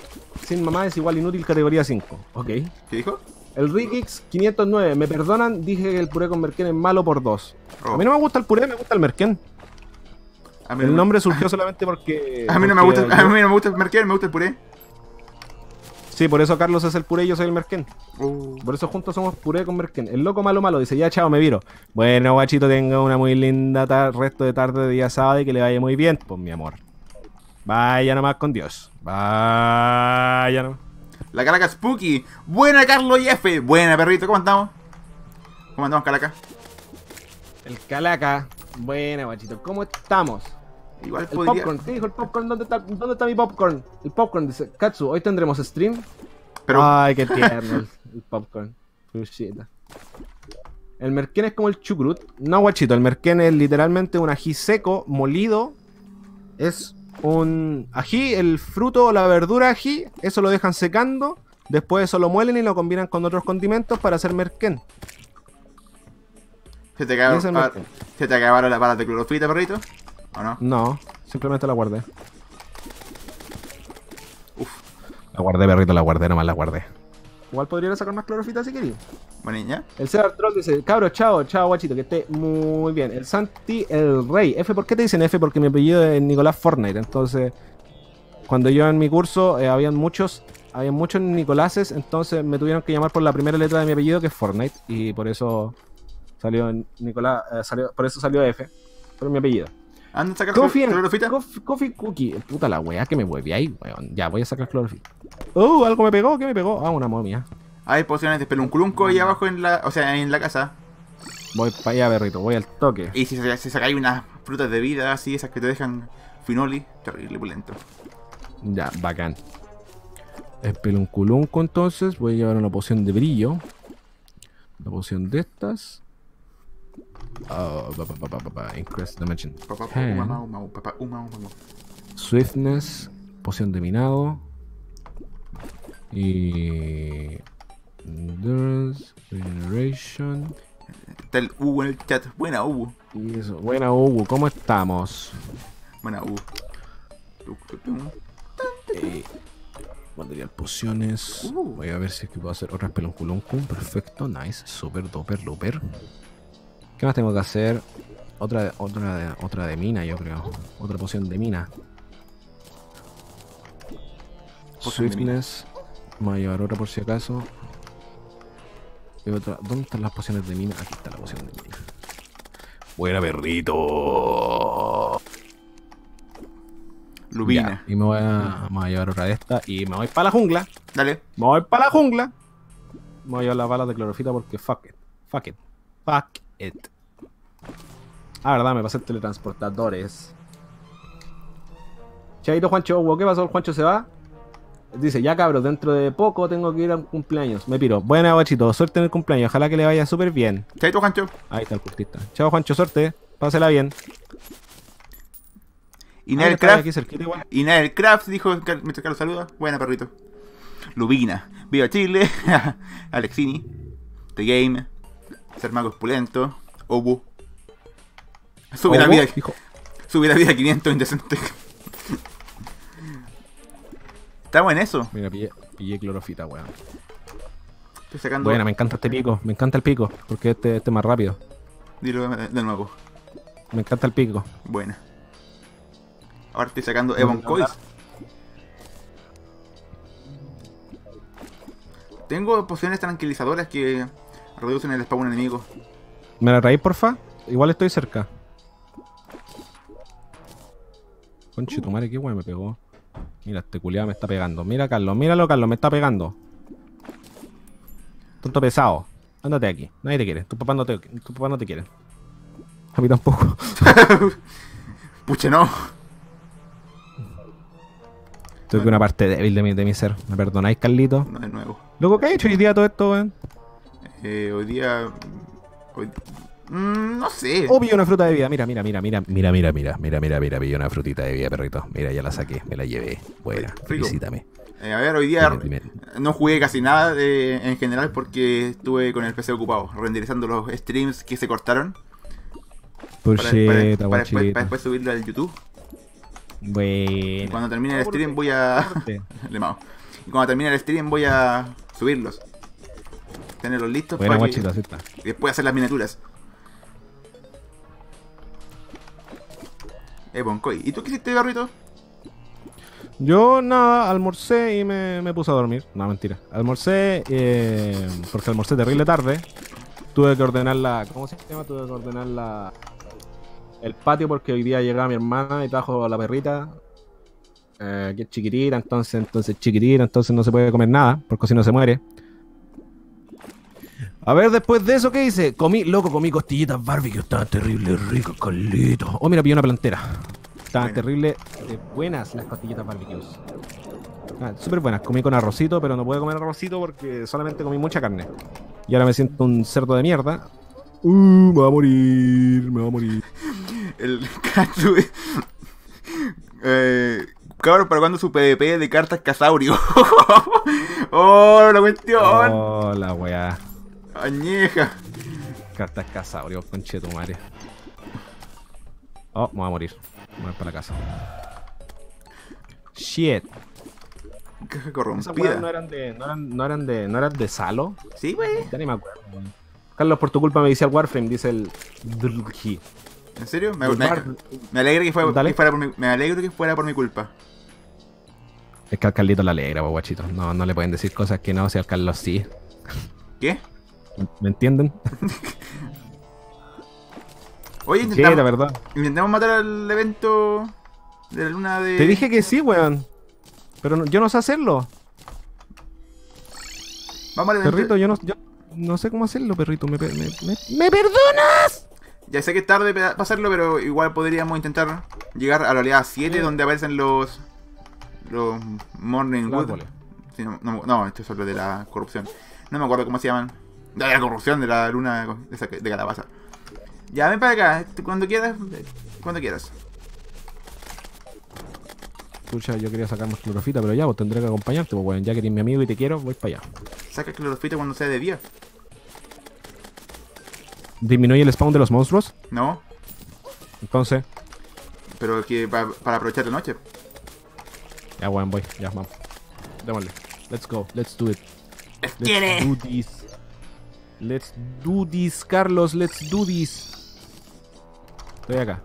sin mamá es igual inútil categoría 5. Ok. ¿Qué dijo? El Rikix 509. Me perdonan, dije que el puré con merquén es malo por dos. Oh. A mí no me gusta el puré, me gusta el merquén. A mí El no- nombre surgió solamente porque... A mí no me gusta, a mí no me gusta el merquén, me gusta el puré. Sí, por eso Carlos es el puré y yo soy el merquén. Uh, Por eso juntos somos puré con merquén. El loco malo malo dice, ya chao, me viro. Bueno, guachito, tenga una muy linda resto de tarde de día sábado y que le vaya muy bien, pues mi amor. Vaya nomás con Dios. Vaya nomás. la calaca spooky. Buena Carlos y F. Buena perrito, ¿cómo andamos? ¿Cómo andamos, calaca? El calaca. Buena, guachito. ¿Cómo estamos? Igual El podría. popcorn. ¿Qué dijo el popcorn? ¿Dónde está, ¿Dónde está mi popcorn? El popcorn dice, Katsu, hoy tendremos stream. Pero Ay, qué tierno el, el popcorn. El merquén es como el chucrut. No, guachito, el merquén es literalmente un ají seco, molido. Es un ají, el fruto o la verdura ají, eso lo dejan secando. Después eso lo muelen y lo combinan con otros condimentos para hacer merquén. ¿se te, Y acabaron, ese es el ah, merquén. ¿se te acabaron las balas de clorofita, perrito? ¿O no? No, Simplemente la guardé. La guardé, perrito, la guardé, nomás la guardé. Igual podría sacar más clorofita si quería. Bueno. El Cedar Troll dice, cabro, chao, chao, guachito, que esté muy bien. El Santi, el Rey. F, ¿por qué te dicen F? Porque mi apellido es Nicolás Fortnite. Entonces, cuando yo en mi curso eh, habían muchos, habían muchos Nicoláses, entonces me tuvieron que llamar por la primera letra de mi apellido, que es Fortnite. Y por eso salió Nicolás, eh, salió, por eso salió F, por mi apellido. Anda a sacar Coffee, clorofita. coffee, coffee Cookie. Puta la weá que me mueve ahí, weón. Ya, voy a sacar clorofita. Oh, algo me pegó, ¿qué me pegó? Ah, una momia. Hay pociones de pelunculunco ahí abajo en la, o sea, en la casa. Voy para allá, perrito, voy al toque. Y si se, sacáis unas frutas de vida así, esas que te dejan finoli, terrible pulento. Ya, bacán. Espelunculunco entonces. Voy a llevar una poción de brillo. Una poción de estas. Pa, pa, pa, pa, pa, pa, Increase. Swiftness. Poción de minado. Y. Endurance. Regeneration. Está el Hugo en el chat. Buena Hugo. Y eso. Buena, Hugo. ¿Cómo estamos? Buena Hugo. Eh, material pociones. Uh. Voy a ver si es que puedo hacer otra espelunculuncu. Perfecto, nice. Super, duper, duper. ¿Qué más tengo que hacer? Otra, de- otra, otra de mina, yo creo. Otra poción de mina. Swiftness. Voy a llevar otra por si acaso. Y otra. ¿Dónde están las pociones de mina? Aquí está la poción de mina. Buena, perrito. Lubina. Ya, y me voy, a, llevar otra de estas. Y me voy para la jungla. Dale. Me voy para la jungla. Me voy a llevar las balas de clorofita porque fuck it. Fuck it. Fuck it. Ah, verdad, me pasé el teletransportadores. Chaito Juancho, Hugo, ¿qué pasó? ¿El Juancho se va? Dice, ya cabros, dentro de poco tengo que ir a un cumpleaños. Me piro. Buena, guachito. Suerte en el cumpleaños. Ojalá que le vaya súper bien. Chaito, Juancho. Ahí está el cultista. Chao, Juancho, suerte. Pásela bien. Y Nel está Craft. aquí cerquita igual. Y dijo mientras Carlos saluda. Buena, perrito. Lubina. Viva Chile. Alexini. The Game. Ser mago espulento. Obu. Sube la vida. hijo. Sube la vida a 500 indecente. Estamos en eso. Mira, pillé, pillé clorofita, weón. Estoy sacando. Buena, me encanta este pico. Me encanta el pico. Porque este, este es más rápido. Dilo de nuevo. Me encanta el pico. Buena. Ahora estoy sacando Evon Coins. Tengo pociones tranquilizadoras que reducen el spawn enemigo. ¿Me la traéis, porfa? Igual estoy cerca. Conche tu madre, qué weón me pegó. Mira, este culiado me está pegando. Mira, Carlos, míralo, Carlos, me está pegando. Tonto pesado. Ándate aquí. Nadie te quiere. Tu papá no te, tu papá no te quiere. A mí tampoco. Puche, no. Tengo que una parte débil de mi, de mi ser. ¿Me perdonáis, Carlito? No de nuevo. Loco, ¿qué ha hecho hoy día todo esto, weón? Eh, hoy día. Hoy... Mm, no sé. Oh, pillé una fruta de vida. Mira, mira, mira, mira. Mira, mira, mira, mira, mira, mira, pillé una frutita de vida, perrito. Mira, ya la saqué, me la llevé. Buena, Rico. felicítame. Eh, a ver, hoy día Dime, dime. no jugué casi nada de- en general porque estuve con el PC ocupado, renderizando los streams que se cortaron. Para, para- después, para después subirlo al YouTube. Y Bueno. cuando termine el stream voy a. Le. Y cuando termine el stream voy a subirlos. Tenerlos listos para que- guachito, y después hacer las miniaturas. Eh, Boncoy. ¿Y tú qué hiciste, Garrito? Yo nada, almorcé y me, me puse a dormir. No, mentira. Almorcé eh, porque almorcé terrible tarde. Tuve que ordenar la... ¿Cómo se llama? Tuve que ordenar la... El patio porque hoy día llegaba mi hermana y trajo a la perrita. eh, que es chiquitita, entonces, entonces chiquitita, entonces no se puede comer nada, porque si no se muere. A ver, después de eso, ¿qué hice? Comí, loco, comí costillitas barbecue, estaban terrible ricas, Carlito. Oh, mira, pillé una plantera. Estaban Buena. terrible de buenas las costillitas barbecues. Ah, Súper buenas, comí con arrocito, pero no puedo comer arrocito porque solamente comí mucha carne. Y ahora me siento un cerdo de mierda. Uh, me va a morir, me va a morir. El Katsu. eh, cabrón, ¿para cuándo su PvP de cartas Casaurio? ¡Oh, la cuestión! Oh, la weá. ¡Añeja! Cartas casaurio, conche tu madre. Oh, me va a morir. Voy para la casa. Shit. Caja corrompida. no eran de. No eran, no eran de. No eran de Salo. Sí, güey. Ya ni me acuerdo. Carlos, por tu culpa me dice el Warframe, dice el. ¿En serio? Me, me- me alegra que que fuera por mi, me alegro que fuera por mi culpa. Es que al Carlito la alegra, guachito. No, no le pueden decir cosas que no, si al Carlos sí. ¿Qué? ¿Me entienden? Oye, Sí, la intentamos, verdad. intentamos matar al evento de la luna de. Te dije que sí, weón. Pero no- yo no sé hacerlo. Vamos al evento. Perrito, yo no, yo no sé cómo hacerlo, perrito. ¿Me, pe- me, me, ¿me perdonas? Ya sé que es tarde para hacerlo, pero igual podríamos intentar llegar a la oleada 7 donde aparecen los. Los Morning Wood. Sí, no, no, no, esto es solo de la corrupción. No me acuerdo cómo se llaman. De la corrupción de la luna de, esa- de calabaza. Ya, ven para acá. Cuando quieras. Cuando quieras. Pucha, yo quería sacar más clorofita, pero ya, vos tendré que acompañarte, pues, weón. Ya que eres mi amigo y te quiero, voy para allá. Saca el clorofita cuando sea de día. Disminuye el spawn de los monstruos. No, Entonces, pero que pa- para aprovechar la noche. ya, weón, voy. Ya, vamos. Démosle. Let's go. Let's do it. Let's ¡Quiere! do this. Let's do this, Carlos. Let's do this. Estoy acá.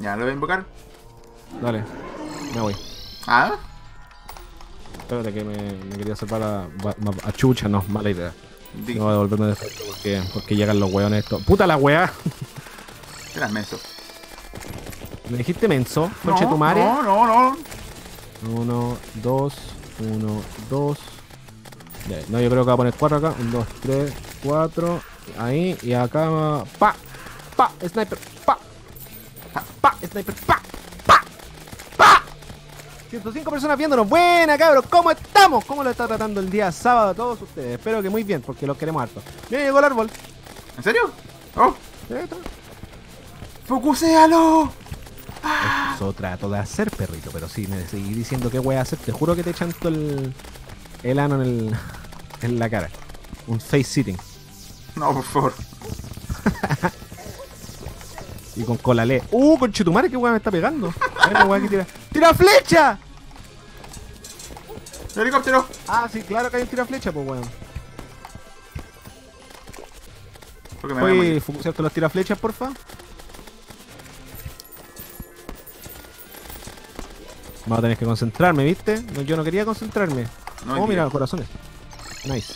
Ya, lo voy a invocar. Dale. Me voy. Ah, Espérate que me, me quería hacer para a, chucha, no, mala idea. No voy a devolverme de efecto porque, porque llegan los weones estos. ¡Puta la weá! eras menso. ¿Me dijiste menso? No, tu madre. no, no, no. Uno, dos, uno, dos. No, yo creo que voy a poner cuatro acá. Un, dos, tres, cuatro. Ahí. Y acá. ¡Pa! ¡Pa! ¡Sniper! ¡Pa! ¡Pa! ¡Pa! ¡Sniper! ¡Pa! ¡Pa! ¡Pa! 105 personas viéndonos. Buena, cabros. ¿Cómo estamos? ¿Cómo lo está tratando el día sábado a todos ustedes? Espero que muy bien, porque los queremos harto. Mira, llegó el árbol. ¿En serio? ¡Oh! ¡Focuséalo! Eso trato de hacer, perrito, pero sí, me seguí diciendo qué voy a hacer. Te juro que te chanto el, el ano en, el, en la cara. Un face sitting. No, por favor. Y con colalé. ¡Uh, con chetumare! ¿Qué weá me está pegando? A ver, weá que tira. ¡Tira flecha! ¡El helicóptero! Ah, sí, claro que hay un tira flecha, pues weón. A ¿Puedes morir. focusearte los tira flechas, porfa? Vamos a tener que concentrarme, ¿viste? No, yo no quería concentrarme. No, oh, mira, corazones. Nice.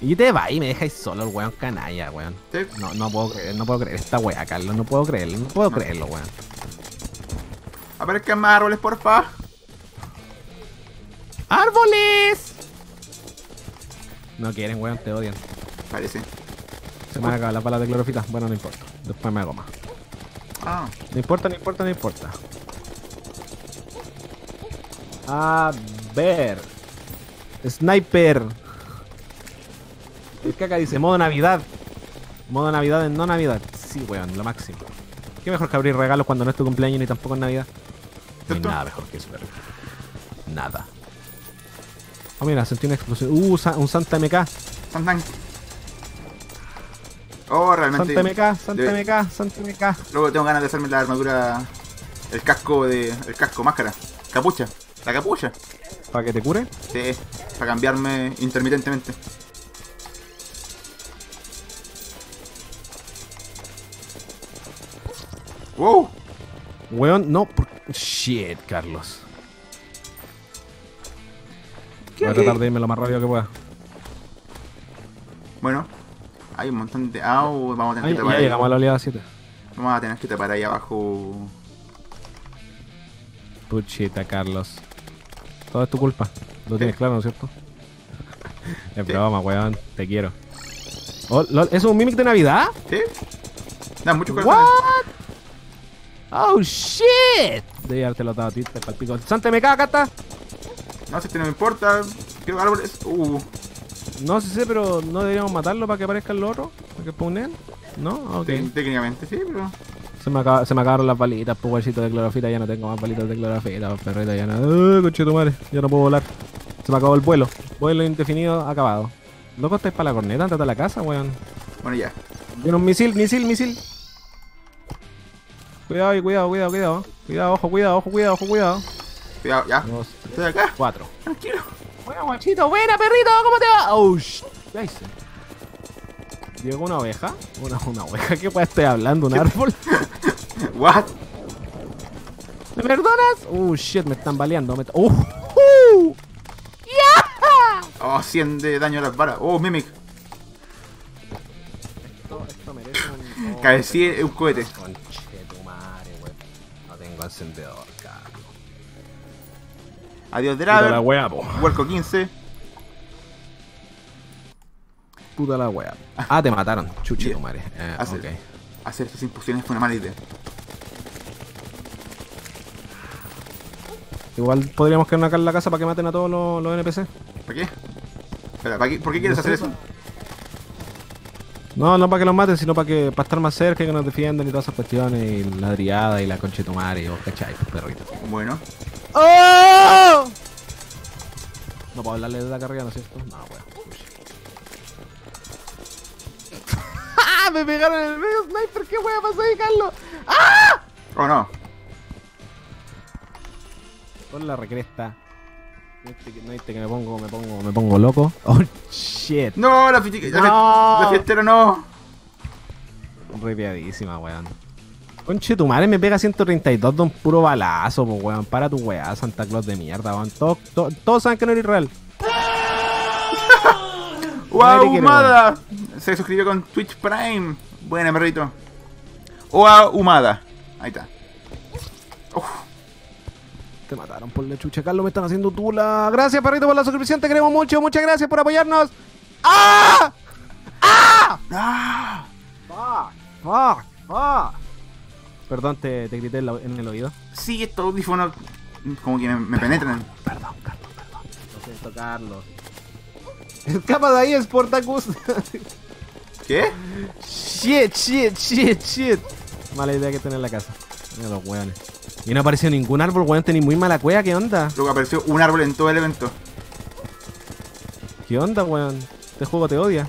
Y te va y me dejáis solo el weón canalla, weón. Sí. No, no puedo creer, no puedo creer esta weá, Carlos. No puedo creerlo, no puedo No. creerlo, weón. Aparezcan más árboles, porfa. ¡Árboles! No quieren, weón, te odian. Parece. Se me han acabado las balas de clorofita. Bueno, no importa. Después me hago más. Ah, No importa, no importa, no importa. A ver. Sniper. El caca dice modo Navidad. Modo Navidad en no Navidad. Sí, weón, lo máximo. Qué mejor que abrir regalos cuando no es tu cumpleaños ni tampoco es Navidad. No hay nada mejor que eso, perro. Nada. Oh, mira, sentí una explosión. Uh, un Santa MK. Santan. Oh, realmente. Santa MK, Santa MK, Santa MK. Luego tengo ganas de hacerme la armadura. El casco de. El casco máscara. Capucha. La capucha. ¿Para que te cure? Sí. Para cambiarme intermitentemente. ¡Wow! Weón, no. por- Shit, Carlos. Voy a tratar de irme lo más rápido que pueda. Bueno. Hay un montón de. Ah, vamos a tener Ay, que ya tapar ahí. llegamos a la oleada 7. Vamos a tener que tapar ahí abajo. Puchita, Carlos. Todo es tu culpa. Lo tienes claro, ¿no es cierto? Es Sí. broma, weón. Te quiero. Oh, lol, ¿Eso es un mimic de Navidad? ¿Sí? Da mucho ¿What? corazón. Oh, shit. Debí haberte lo dado a ti, te palpico. Santa MK, acá está. No sé si no me importa. Quiero árboles. Uh. No sé, sé, pero no deberíamos matarlo para que aparezca el otro. Para que spawnen. ¿No? Ah, Ok. Tec- Técnicamente sí, pero. Se me, acaba- se me acabaron las balitas, pues huesito de clorofita, ya no tengo más balitas de clorofita, pues, perrita, ya no. ¡Uh, coche tu madre! Ya no puedo volar. Se me acabó el vuelo. Vuelo indefinido acabado. Loco, estáis para la corneta, andate a la casa, weón. Bueno, ya. Viene un misil, misil, misil. Cuidado, ahí, cuidado, cuidado, cuidado. Cuidado, ojo, cuidado, ojo, cuidado, ojo, cuidado. Cuidado, ya. Dos, Estoy acá. cuatro. Tranquilo. Buena, guachito, buena, perrito, ¿cómo te va? Oh, sh- ¿qué hice? Llegó una oveja. Una, una oveja, ¿qué weá estoy hablando? ¿Un árbol? What? ¿Me perdonas? Uh, shit, me están baleando. Me... Uh, uh. Oh, 100 de daño a las varas. Oh, Mimic. Esto, esto merece un. oh, Cabeceé un cohete. Conche tu madre, weón. No tengo encendedor, cabrón. Adiós, Draver. Huerco 15. Puta la weá. Ah, te mataron. Chuche tu madre. Eh, Hace- ok. Hacer estas imposiciones fue una mala idea. Igual podríamos quedarnos acá en la casa para que maten a todos los, los NPC. ¿Para qué? Espera, ¿para qué? ¿por qué quieres No hacer eso? No, no para que los maten, sino para que para estar más cerca y que nos defiendan y todas esas cuestiones. Y la driada y la concha de tu madre y vos, ¿cachai? Perrito. Bueno. ¡Oh! No puedo hablarle de la carrera, ¿no es cierto? No, weón. Me pegaron en el medio sniper. ¿Qué weón pasó ahí, Carlos? Oh, no. Con la recresta. No viste que, no viste que me pongo, me pongo, me pongo loco. Oh shit. No, la, la, No. la fiestera no. Ripiadísima, weón. Conche, tu madre me pega 132 de un puro balazo, pues, weón. Para tu weá, Santa Claus de mierda, weón. Todos, todos, todos saben que no eres real. ¡Wow, Nadie quiere, Humada! Se suscribió con Twitch Prime. Buena, perrito. Oa Humada. Ahí está. Te mataron por la chucha, Carlos. Me están haciendo tula. Gracias, perrito, por la suscripción. Te queremos mucho. Muchas gracias por apoyarnos. ¡Ah! ¡Ah! ¡Fuck! ¡Fuck! ¡Fuck! Perdón, te, te grité en, la- en el oído. Sí, estos audífonos como que me, me penetran. Perdón, Carlos, perdón. Lo siento, Carlos. Escapa de ahí, Sportacus. ¿Qué? Shit, shit, shit, shit. Mala idea que tener en la casa. Mira los weones. Y no apareció ningún árbol, weón. Tení muy mala cueva. ¿Qué onda? Luego apareció un árbol en todo el evento. ¿Qué onda, weón? Este juego te odia.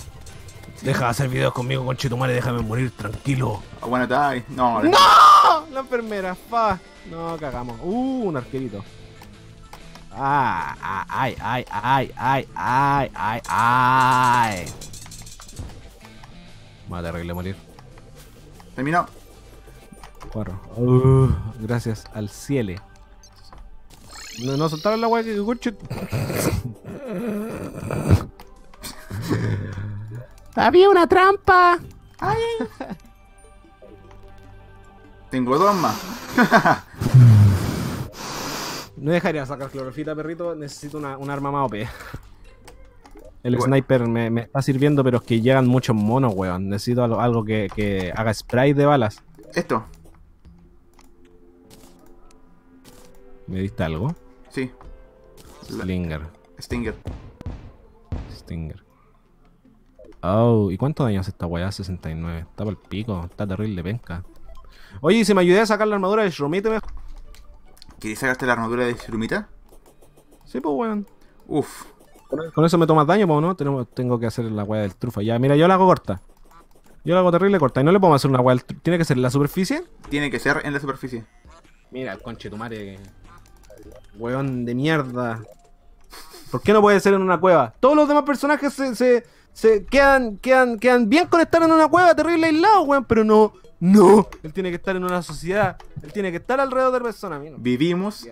Deja de hacer videos conmigo, conchetumare. Déjame morir tranquilo. Ah, bueno, está ahí. No, ¡No! La enfermera, fa. No, cagamos. Uh, un arquerito. Ah, ay, ay, ay, ay, ay, ay, ay. A terrible morir. Terminó. Cuatro. Uh, gracias al cielo. No, no soltaron la weá que. Había una trampa. Tengo dos más. No dejaría sacar clorofita, perrito. Necesito una, un arma más OP. El Bueno. sniper me, me está sirviendo, pero es que llegan muchos monos, weón. Necesito algo, algo que, que haga spray de balas. Esto. ¿Me diste algo? Sí. Slinger. Stinger. Stinger. Oh, ¿y cuánto daño hace esta weá? 69. Está por el pico. Está terrible, penca. Oye, ¿y si me ayudé a sacar la armadura de Shromite mejor? ¿Querés sacarte la armadura de Shirumita? Sí, pues, weón. Uf. Con eso me tomas daño, pues, ¿no? Tenemos, tengo que hacer la weá del trufa. Ya, mira, yo la hago corta. Yo la hago terrible corta. Y no le podemos hacer una weá del tru- ¿Tiene que ser en la superficie? Tiene que ser en la superficie. Mira, el conche tu madre. Weón de mierda. ¿Por qué no puede ser en una cueva? Todos los demás personajes se, se, se quedan, quedan, quedan bien con estar en una cueva terrible aislado, weón. Pero no, no. Él tiene que estar en una sociedad. Él tiene que estar alrededor de personas. Mira. Vivimos.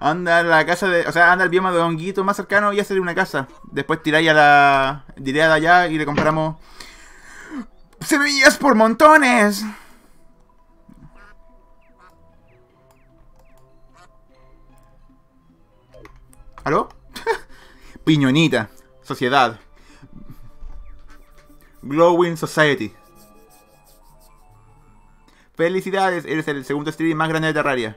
Anda a la casa de. O sea, anda al bioma de honguito más cercano y hacer una casa. Después tiráis a la. Diré de allá y le compramos. ¡Semillas por montones! ¿Aló? Piñonita. Sociedad. Glowing Society. Felicidades, eres el segundo streaming más grande de Terraria.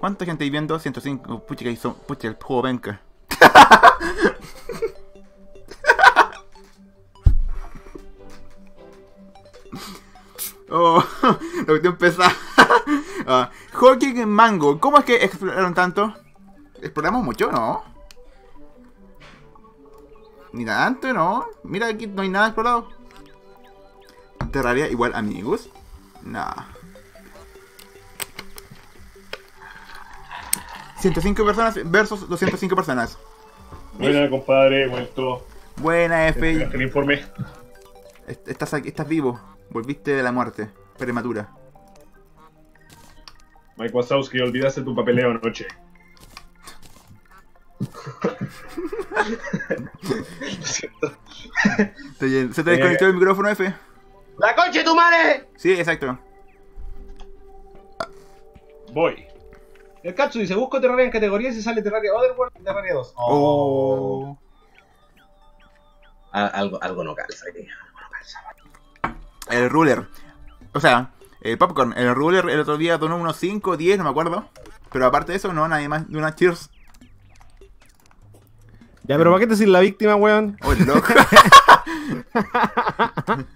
¿Cuánta gente hay viendo? 105. Pucha, que hizo. Pucha, el juego venca. oh, lo que empezar. uh, Hawking Mango. ¿Cómo es que exploraron tanto? Exploramos mucho, ¿no? Ni tanto, ¿no? Mira, aquí no hay nada explorado. Terraria igual amigos. Nah. 105 personas versus 205 personas. Buena, compadre, muerto. Buena, F. El informe. Est- Estás, aquí, estás vivo. Volviste de la muerte prematura. Mike Wazowski, olvidaste tu papeleo anoche. Lo siento. Te- ¿Se te desconectó el micrófono, F? ¡La concha de tu madre! Sí, exacto. Voy. El Katsu dice, busco Terraria en categorías y sale Terraria Otherworld y Terraria 2. Oh. Ah, algo, algo no calza aquí. El ruler. O sea, el popcorn. El ruler el otro día donó unos 5, 10, no me acuerdo. Pero aparte de eso, no, nadie más de una cheers. Ya, pero ¿para qué te decís la víctima, weón? Oh, el loco.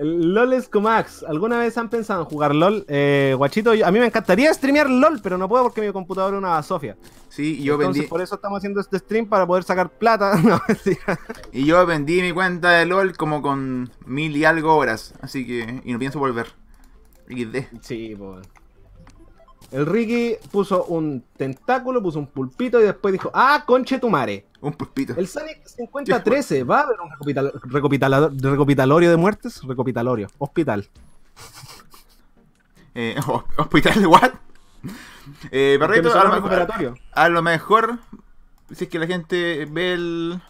LOL es Comax. ¿Alguna vez han pensado en jugar LOL? Eh, guachito, yo- a mí me encantaría streamear LOL, pero no puedo porque mi computadora es una Sofia. sí, y yo Entonces, vendí. por eso estamos haciendo este stream para poder sacar plata. No. Y yo vendí mi cuenta de LOL como con mil y algo horas. Así que. Y no pienso volver. XD. Sí, pues. El Ricky puso un tentáculo, puso un pulpito y después dijo, ¡Ah, conche tu mare! Un pulpito. El Sonic 5013, ¿va a haber un recopital- recopitalorio de muertes? Recopitalorio, hospital. Eh, ho- ¿Hospital what? Eh, Perrito, a lo, a lo mejor, si es que la gente ve el.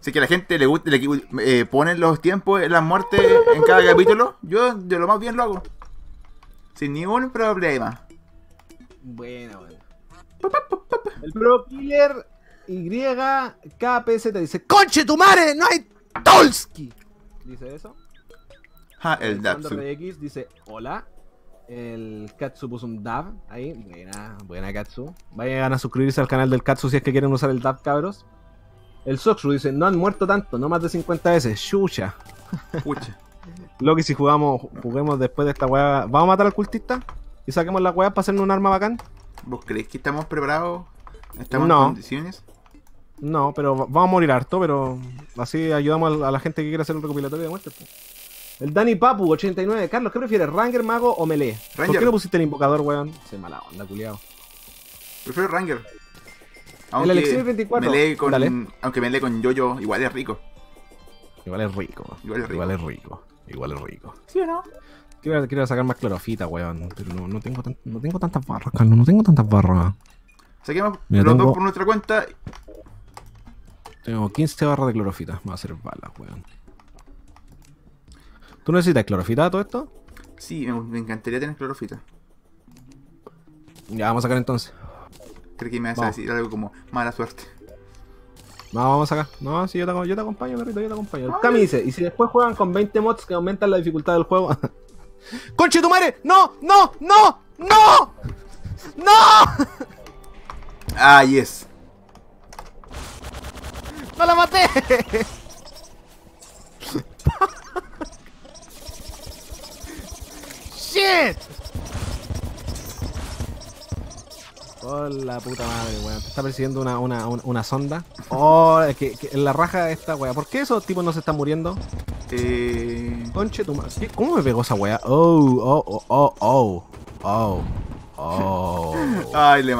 Si es que la gente le gusta, le, eh, pone los tiempos, las muertes en cada capítulo, yo de lo más bien lo hago. Sin ningún problema. Bueno, bueno. El Pro Killer YKPZ dice, ¡Conche tu madre! ¡No hay Tolski! Dice eso. Ja, el Datsu. X dice, hola. El Katsu puso un dab ahí. Buena, buena Katsu. Vayan a suscribirse al canal del Katsu si es que quieren usar el dab, cabros. El Soxru dice, no han muerto tanto, no más de 50 veces. Chucha. Pucha. Loki, si jugamos, juguemos después de esta weá, ¿vamos a matar al cultista? ¿Y saquemos la weá para hacernos un arma bacán? ¿Vos creéis que estamos preparados? ¿Estamos No. en condiciones? No, pero va- vamos a morir harto, pero así ayudamos a a la gente que quiere hacer un recopilatorio de muertes. El Dani Papu, 89. Carlos, ¿qué prefieres, Ranger, Mago o Melee? ¿Por Ranger. qué no pusiste el invocador, weón? Se mala onda, culiao. Prefiero Ranger. El Elixir 24. Me lee con, Dale. aunque me lee con Yoyo, igual es rico. Igual es rico. Igual es rico. Igual es rico. Igual es rico. ¿Sí o no? Quiero, quiero sacar más clorofita, weón. Pero no, no, tengo tan- no tengo tantas barras, Carlos. No tengo tantas barras. Saquemos Mira, los tengo- dos por nuestra cuenta. Tengo 15 barras de clorofita. Me va a hacer balas, weón. ¿Tú necesitas clorofita todo esto? Sí, me, me encantaría tener clorofita. Ya, vamos a sacar entonces. Creo que me vas a decir algo como mala suerte. No, vamos acá. No, sí, yo te, yo te acompaño, perrito, yo te acompaño. Cami dice, ¿y si después juegan con 20 mods que aumentan la dificultad del juego? ¡Conche tu madre! ¡No! ¡No! ¡No! ¡No! ¡No! Ah, yes. ¡No la maté! ¡Shit! Por la puta madre, weón. Te está persiguiendo una, una, una, sonda. Oh, que, que en la raja de esta weá. ¿Por qué esos tipos no se están muriendo? Eh... Conche tu madre. ¿Cómo me pegó esa weá? Oh, oh, oh, oh, oh. Oh. Oh. Ay, le.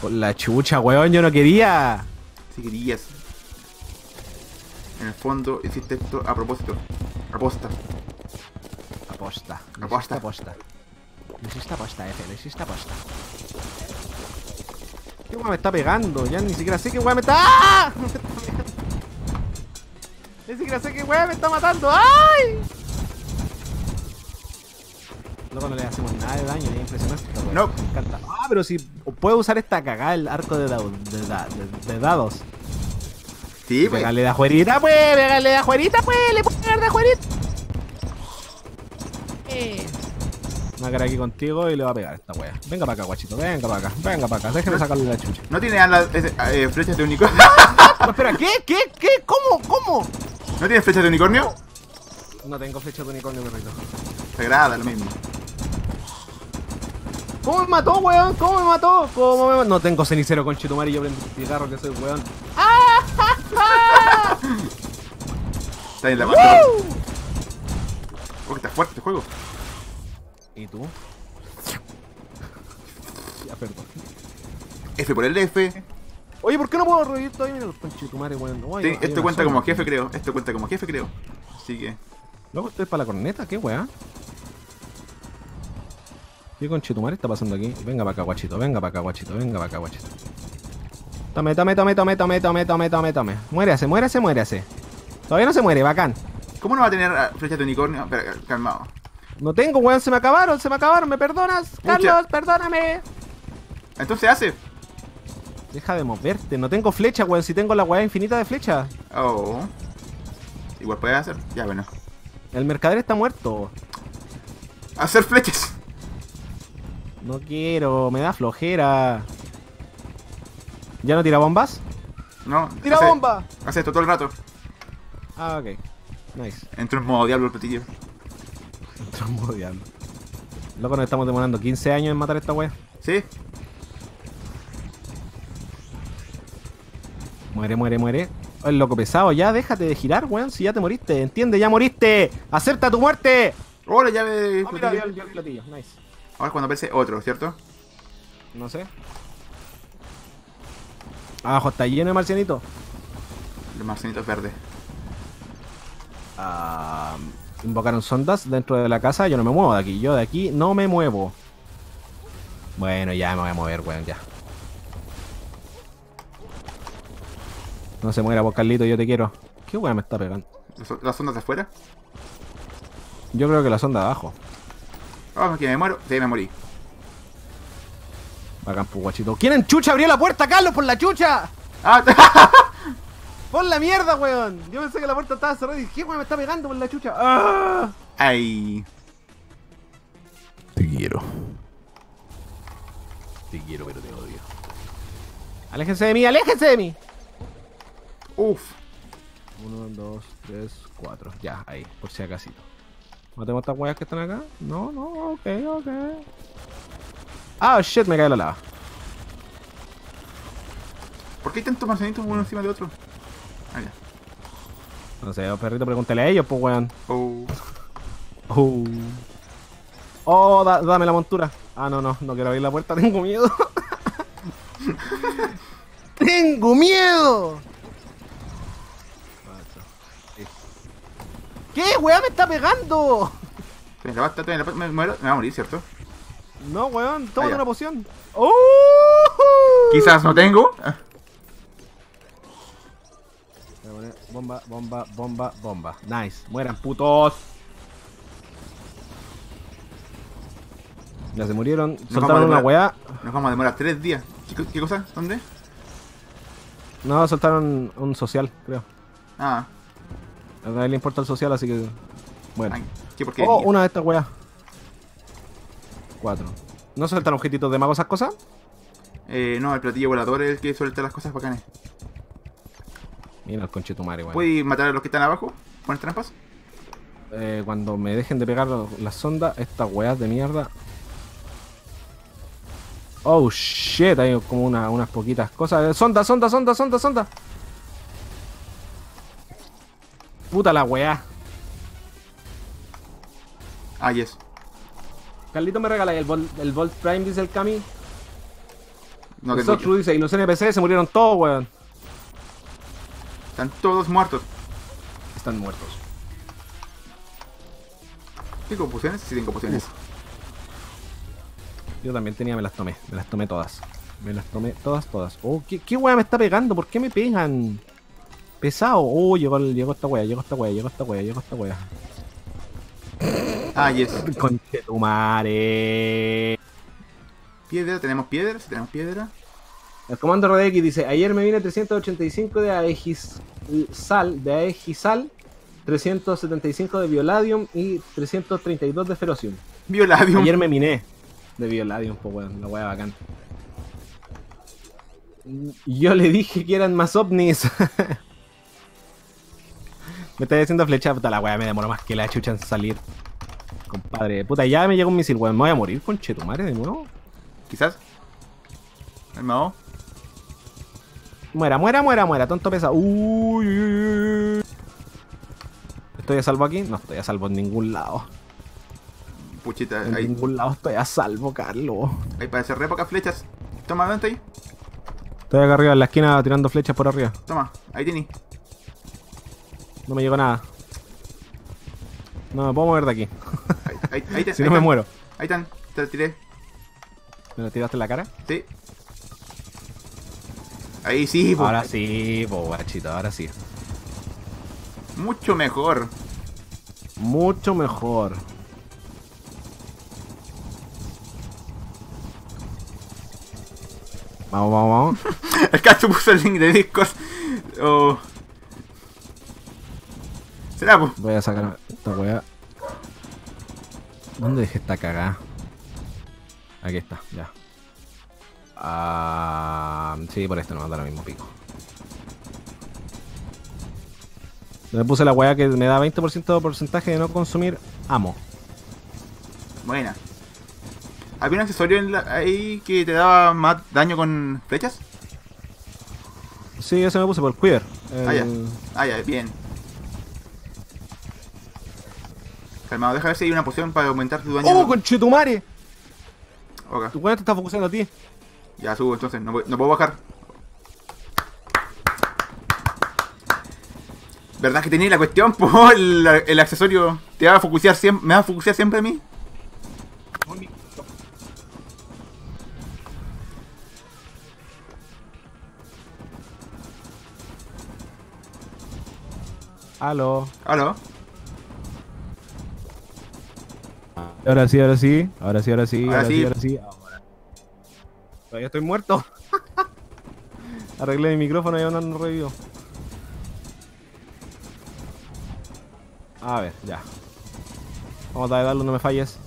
Por la chucha, weón, yo no quería. Si querías. En el fondo hiciste esto a propósito. Aposta. Aposta. Aposta. aposta. Le hiciste aposta, F, le hiciste aposta. ¿Qué weá me está pegando? Ya ni siquiera sé qué weá me está. ¡Ah! Me está pegando. Ni siquiera sé qué weá me está matando. ¡Ay! Luego no le hacemos nada de daño, es impresionante. esta. No. Me encanta. Ah, pero si puedo usar esta cagada, el arco de, dado- de, da- de- de dados. Sí, pues. Pégale de ajuerita, pues, pégale de ajuerita, pues, le puedo pegar de ajuerita. Eh. Me voy a quedar aquí contigo y le va a pegar esta wea. Venga para acá, guachito, venga para acá, venga para acá, déjame sacarle la chucha. ¿No tiene alas, eh, flechas de unicornio? No, espera, ¿qué? ¿Qué? ¿Qué? ¿Cómo? ¿Cómo? ¿No tiene flechas de unicornio? No tengo flecha de unicornio, perrito. Sagrada, lo mismo. ¿Cómo me mató, weón? ¿Cómo me mató? ¿Cómo me mató? No tengo cenicero con chitumar y yo prendo un cigarro que soy weón. Está en la mano. Ok, que está fuerte este juego. ¿Y tú? Ya, perdón. F por el F. Oye, ¿por qué no puedo revivir todavía? Mira los conchetumares, weón. Oye, Sí, hay esto cuenta zona como jefe, creo. Esto cuenta como jefe, creo. Así que. Loco, estoy para la corneta, qué weá. ¿Qué conchetumare está pasando aquí? Venga para acá, guachito, venga para acá, guachito, venga para acá, guachito. Tome, tome, tome, tome, tome, tome, tome, tome, tome. Muérase, muérase, muérase. Todavía no se muere, bacán. ¿Cómo no va a tener ah, flechas de unicornio? Espera, calmado. No tengo, weón, se me acabaron, se me acabaron, ¿me perdonas? Carlos, perdóname. Entonces hace. Deja de moverte, no tengo flecha, weón, si tengo la weá infinita de flecha. Oh. Igual puede hacer. Ya, bueno. El mercader está muerto. Hacer flechas. No quiero, me da flojera. ¿Ya no tira bombas? No. ¡Tira hace- bomba! Hace esto todo el rato. Ah, ok. Nice. Entró en modo diablo el platillo. Trombo diablo. Loco, nos estamos demorando 15 años en matar a esta wea. ¿Sí? Muere, muere, muere. Oh, El loco pesado, ya déjate de girar, weón. Si ya te moriste, entiende, ya moriste. ¡Acepta tu muerte! Oh, la llave de Oh, mira, ya- ya el platillo, nice. Ahora es cuando aparece otro, ¿cierto? No sé. Abajo está lleno de marcianitos. Los marcianitos verdes. Ah, invocaron sondas dentro de la casa. Yo no me muevo de aquí. Yo de aquí no me muevo. Bueno, ya me voy a mover, weón, ya. No se muera vos, Carlito, yo te quiero. ¿Qué weón me está pegando? ¿Las- ¿Las ondas de afuera? Yo creo que la sonda de abajo. Oh, que me muero. Sí, me morí. Bacán, pues, guachito. ¿Quién en chucha abrió la puerta, Carlos, por la chucha? ¡Ah! ¡Por la mierda, weón! Yo pensé que la puerta estaba cerrada y dije, ¿qué weón me está pegando por la chucha? ¡Ah! ¡Ay! Te quiero. Te quiero, pero te odio. ¡Aléjense de mí, aléjense de mí! ¡Uf! Uno, dos, tres, cuatro. Ya, ahí, por si acaso. ¿Matemos estas weas que están acá? No, no, ok, ok. Ah, shit, me cae la lava. ¿Por qué hay tantos marcianitos uno encima de otro? Ah. No sé, perrito, pregúntale a ellos, pues, weón. Oh. Oh, oh da- dame la montura. Ah, no, no, no quiero abrir la puerta, tengo miedo. ¡Tengo miedo! ¿Qué, weón, me está pegando? Basta, me muero, me va a morir, ¿cierto? No, weón, tómate Ah, una poción. ¡Oh! Quizás no tengo. Bomba, bomba, bomba, bomba. Nice. Mueran, putos. Ya se murieron. a Soltaron una weá. Nos vamos a demorar tres días. ¿Qué, qué cosa? ¿Dónde? No, soltaron un social, creo. Ah, A nadie le importa el social, así que. Bueno. ay, qué porquería. Oh, una de estas weas. Cuatro. ¿No sueltan objetitos de mago esas cosas? Eh, no, el platillo volador es el que suelta las cosas bacanes. Mira el conchetumare, weón. ¿Puedes matar a los que están abajo? ¿Poner trampas? Eh, cuando me dejen de pegar las sondas, estas weas de mierda. Oh shit, hay como una- unas poquitas cosas. Eh, Sonda, sonda, sonda, sonda, sonda. Puta la wea. Ah, yes. Carlito me regala el, Vol- el Volt Prime, dice el Cami. No el tengo dice, y los NPC se murieron todos, weón. Están todos muertos. Están muertos. ¿Tengo pociones? Sí, tengo pociones. Yo también tenía, me las tomé. Me las tomé todas. Me las tomé todas, todas. Oh, ¿qué, qué wea me está pegando? ¿Por qué me pegan? Pesado. Oh, llegó, llegó esta wea, llegó esta wea, llegó esta wea, llegó esta wea. Ah, yes. Conchetumare. Piedra, tenemos piedra, tenemos piedra. El comando RDX dice, ayer me vine 385 de Aegisal, de Aegisal, 375 de Violadium y 332 de Ferocium. Violadium. Ayer me miné de Violadium, pues weón, la wea bacán. Yo le dije que eran más ovnis. me está diciendo flecha, puta la wea, me demoró más que la chucha en salir. Compadre, puta, ya me llegó un misil, weón, me voy a morir con Chetumare de nuevo. Quizás. El mago. Muera, muera, muera, muera, tonto pesa. Uy, uy, uy, uy. ¿Estoy a salvo aquí? No estoy a salvo en ningún lado. Puchita, En ningún lado estoy a salvo, Carlos. ahí parece re pocas flechas. Toma, vente ahí. Estoy acá arriba en la esquina tirando flechas por arriba. Toma, ahí tení. No me llegó nada. No me puedo mover de aquí. Ahí, ahí, ahí te- Si no me muero. Ahí están, te tiré. ¿Me lo tiraste en la cara? Sí. Ahí sí, po. Ahora sí, po, guachito, ahora sí. mucho mejor. Mucho mejor. Vamos, vamos, vamos. El cacho puso el link de Discord. Oh. ¿Será, po? Voy a sacar esta weá. ¿Dónde dejé esta cagada? Aquí está, ya. Ah, sí, por esto no me da lo mismo pico. Le puse la weá que me da 20% de porcentaje de no consumir amo. Buena. ¿Había un accesorio en la- ahí que te daba más daño con flechas? Sí, eso me puse por Quiver. Ah, ya. El- Ah, ya, bien. Calmado, deja ver si hay una poción para aumentar tu daño. ¡Oh, conchetumare! Ok, Tu weá te está focusando a ti. Ya subo entonces, no, no puedo bajar. ¿Verdad que tenía la cuestión? Po? El, el accesorio te va a focusear siempre, me va a focusear siempre a mí. Aló. ¿Aló? Ahora sí, ahora sí. Ahora sí, ahora sí. Ahora Ahora, sí, sí. ahora sí. Todavía estoy muerto. Arreglé mi micrófono y aún no revivo. A ver, ya. Vamos a darle, no me falles.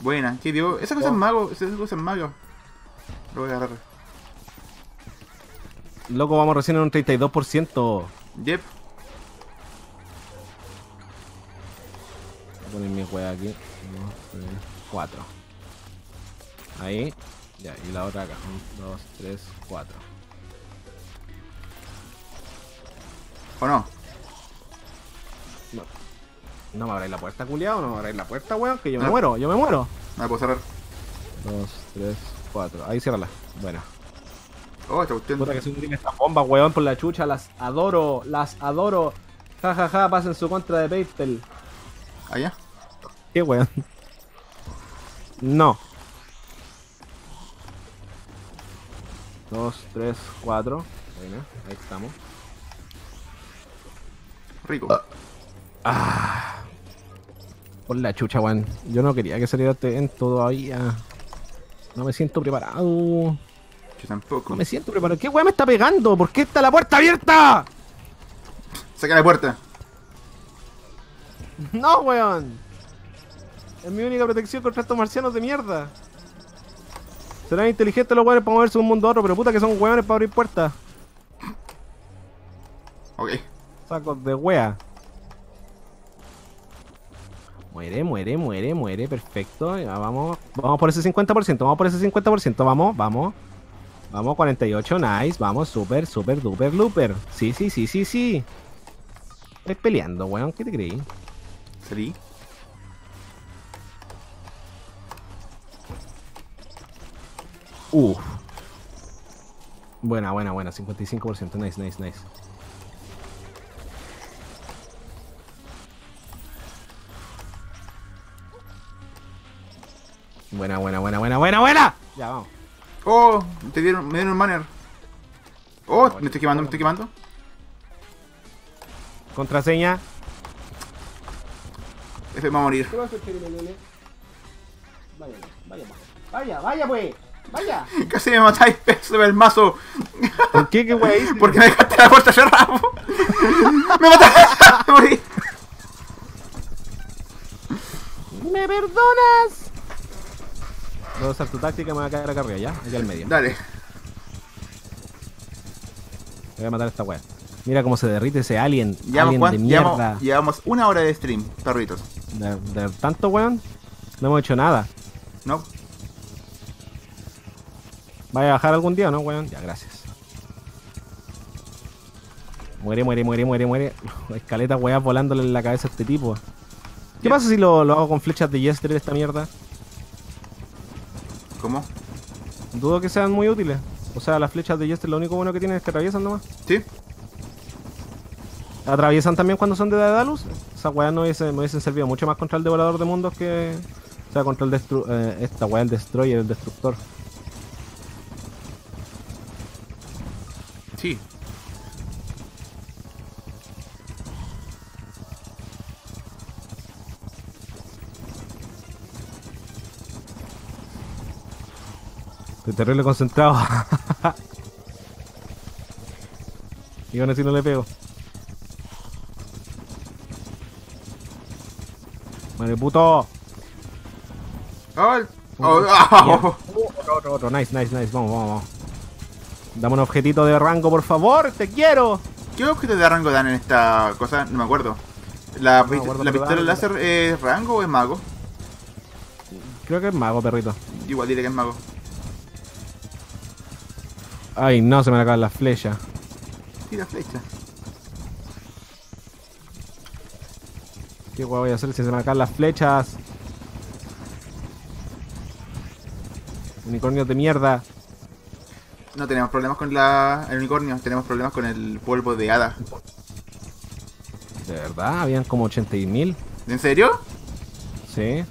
Buena, ¿qué dio? Esa cosa es mago, esa cosa es mago. Lo voy a agarrar. Loco, vamos recién en un 32%. Yep. Voy a poner mi wea aquí. 1, 3, 4. Ahí. Ya, y la otra acá. 1, 2, 3, 4. ¿O no? No me abráis la puerta, culiao. No me abráis la puerta, weón. Que yo me No. muero, yo me muero. No la puedo cerrar. 2, 3, 4. Ahí ciérrala. Buena. Oh, esta cuestión. Puta que son gringas estas bombas, weón, por la chucha. Las adoro, las adoro. Ja, ja, ja, pasen su contra de PayPal. Allá. ¿Qué, weón? No. 2, 3, 4. Buena, ahí estamos. Rico. Por la chucha, weón. Yo no quería que saliera este evento todavía. No me siento preparado. Yo tampoco. No me siento preparado. ¿Qué weón me está pegando? ¿Por qué está la puerta abierta? Saca la puerta. No, weón. Es mi única protección contra estos marcianos de mierda. Serán inteligentes los weones para moverse de un mundo a otro, pero puta que son weones para abrir puertas. Ok. Sacos de wea. Muere, muere, muere, muere. Perfecto. Ya vamos. Vamos por ese 50%. Vamos por ese 50%. Vamos, vamos. Vamos, 48. Nice. Vamos, super, super, duper, looper. Sí, sí, sí, sí, sí. Estoy peleando, weón. ¿Qué te creí? Salí. Uf. Buena, buena, buena. 55%. Nice, nice, nice. Buena, buena, buena, buena, buena, buena. Ya, vamos. Oh, te dieron, me dieron un banner. Oh, me estoy quemando, me estoy quemando. Contraseña. F va a morir. Vaya, vaya, vaya, vaya, pues. Vaya. Casi me matáis, peso del mazo. ¿Por qué? ¿Qué wey? Porque me dejaste la puerta cerrada. me mataste. Morí. ¿Me perdonas? Voy a usar tu táctica y me voy a caer acá arriba, ¿ya? Aquí al medio. Dale. Voy a matar a esta wea. Mira cómo se derrite ese alien. Llevamos, alien cuán- de mierda. llevamos, llevamos una hora de stream, perritos. De, de tanto weón. No hemos hecho nada. ¿No? ¿Vaya a bajar algún día o no, weón? Ya, gracias. Muere, muere, muere, muere, muere. Escaleta weá volándole en la cabeza a este tipo. ¿Qué pasa si lo, lo hago con flechas de Jester esta mierda? ¿Cómo? Dudo que sean muy útiles. O sea, las flechas de Jester lo único bueno que tienen es que atraviesan nomás. ¿Sí? ¿Atraviesan también cuando son de Daedalus? Esas weas no hubiesen, me hubiesen servido mucho más contra el devorador de mundos que... O sea, contra el destru eh, esta wea, el destroyer, el destructor. Sí. Estoy terrible concentrado. y aún así no le pego. Madre puto. ¡Oh! el- oh, ah, Otro, otro, otro. Nice, nice, nice. Vamos, vamos, vamos. Dame un objetito de rango, por favor. Te quiero. ¿Qué objetos de rango dan en esta cosa? No me acuerdo. ¿La, No acuerdo, pistola dan- láser es rango o es mago? Creo que es mago, perrito. Igual diré que es mago. Ay, no, se me acaban las flechas. Tira flecha. ¿Qué guay voy a hacer si se me acaban las flechas? Unicornios de mierda. No tenemos problemas con la, el unicornio, tenemos problemas con el polvo de hada. De verdad, habían como 80.000. ¿En serio? Sí.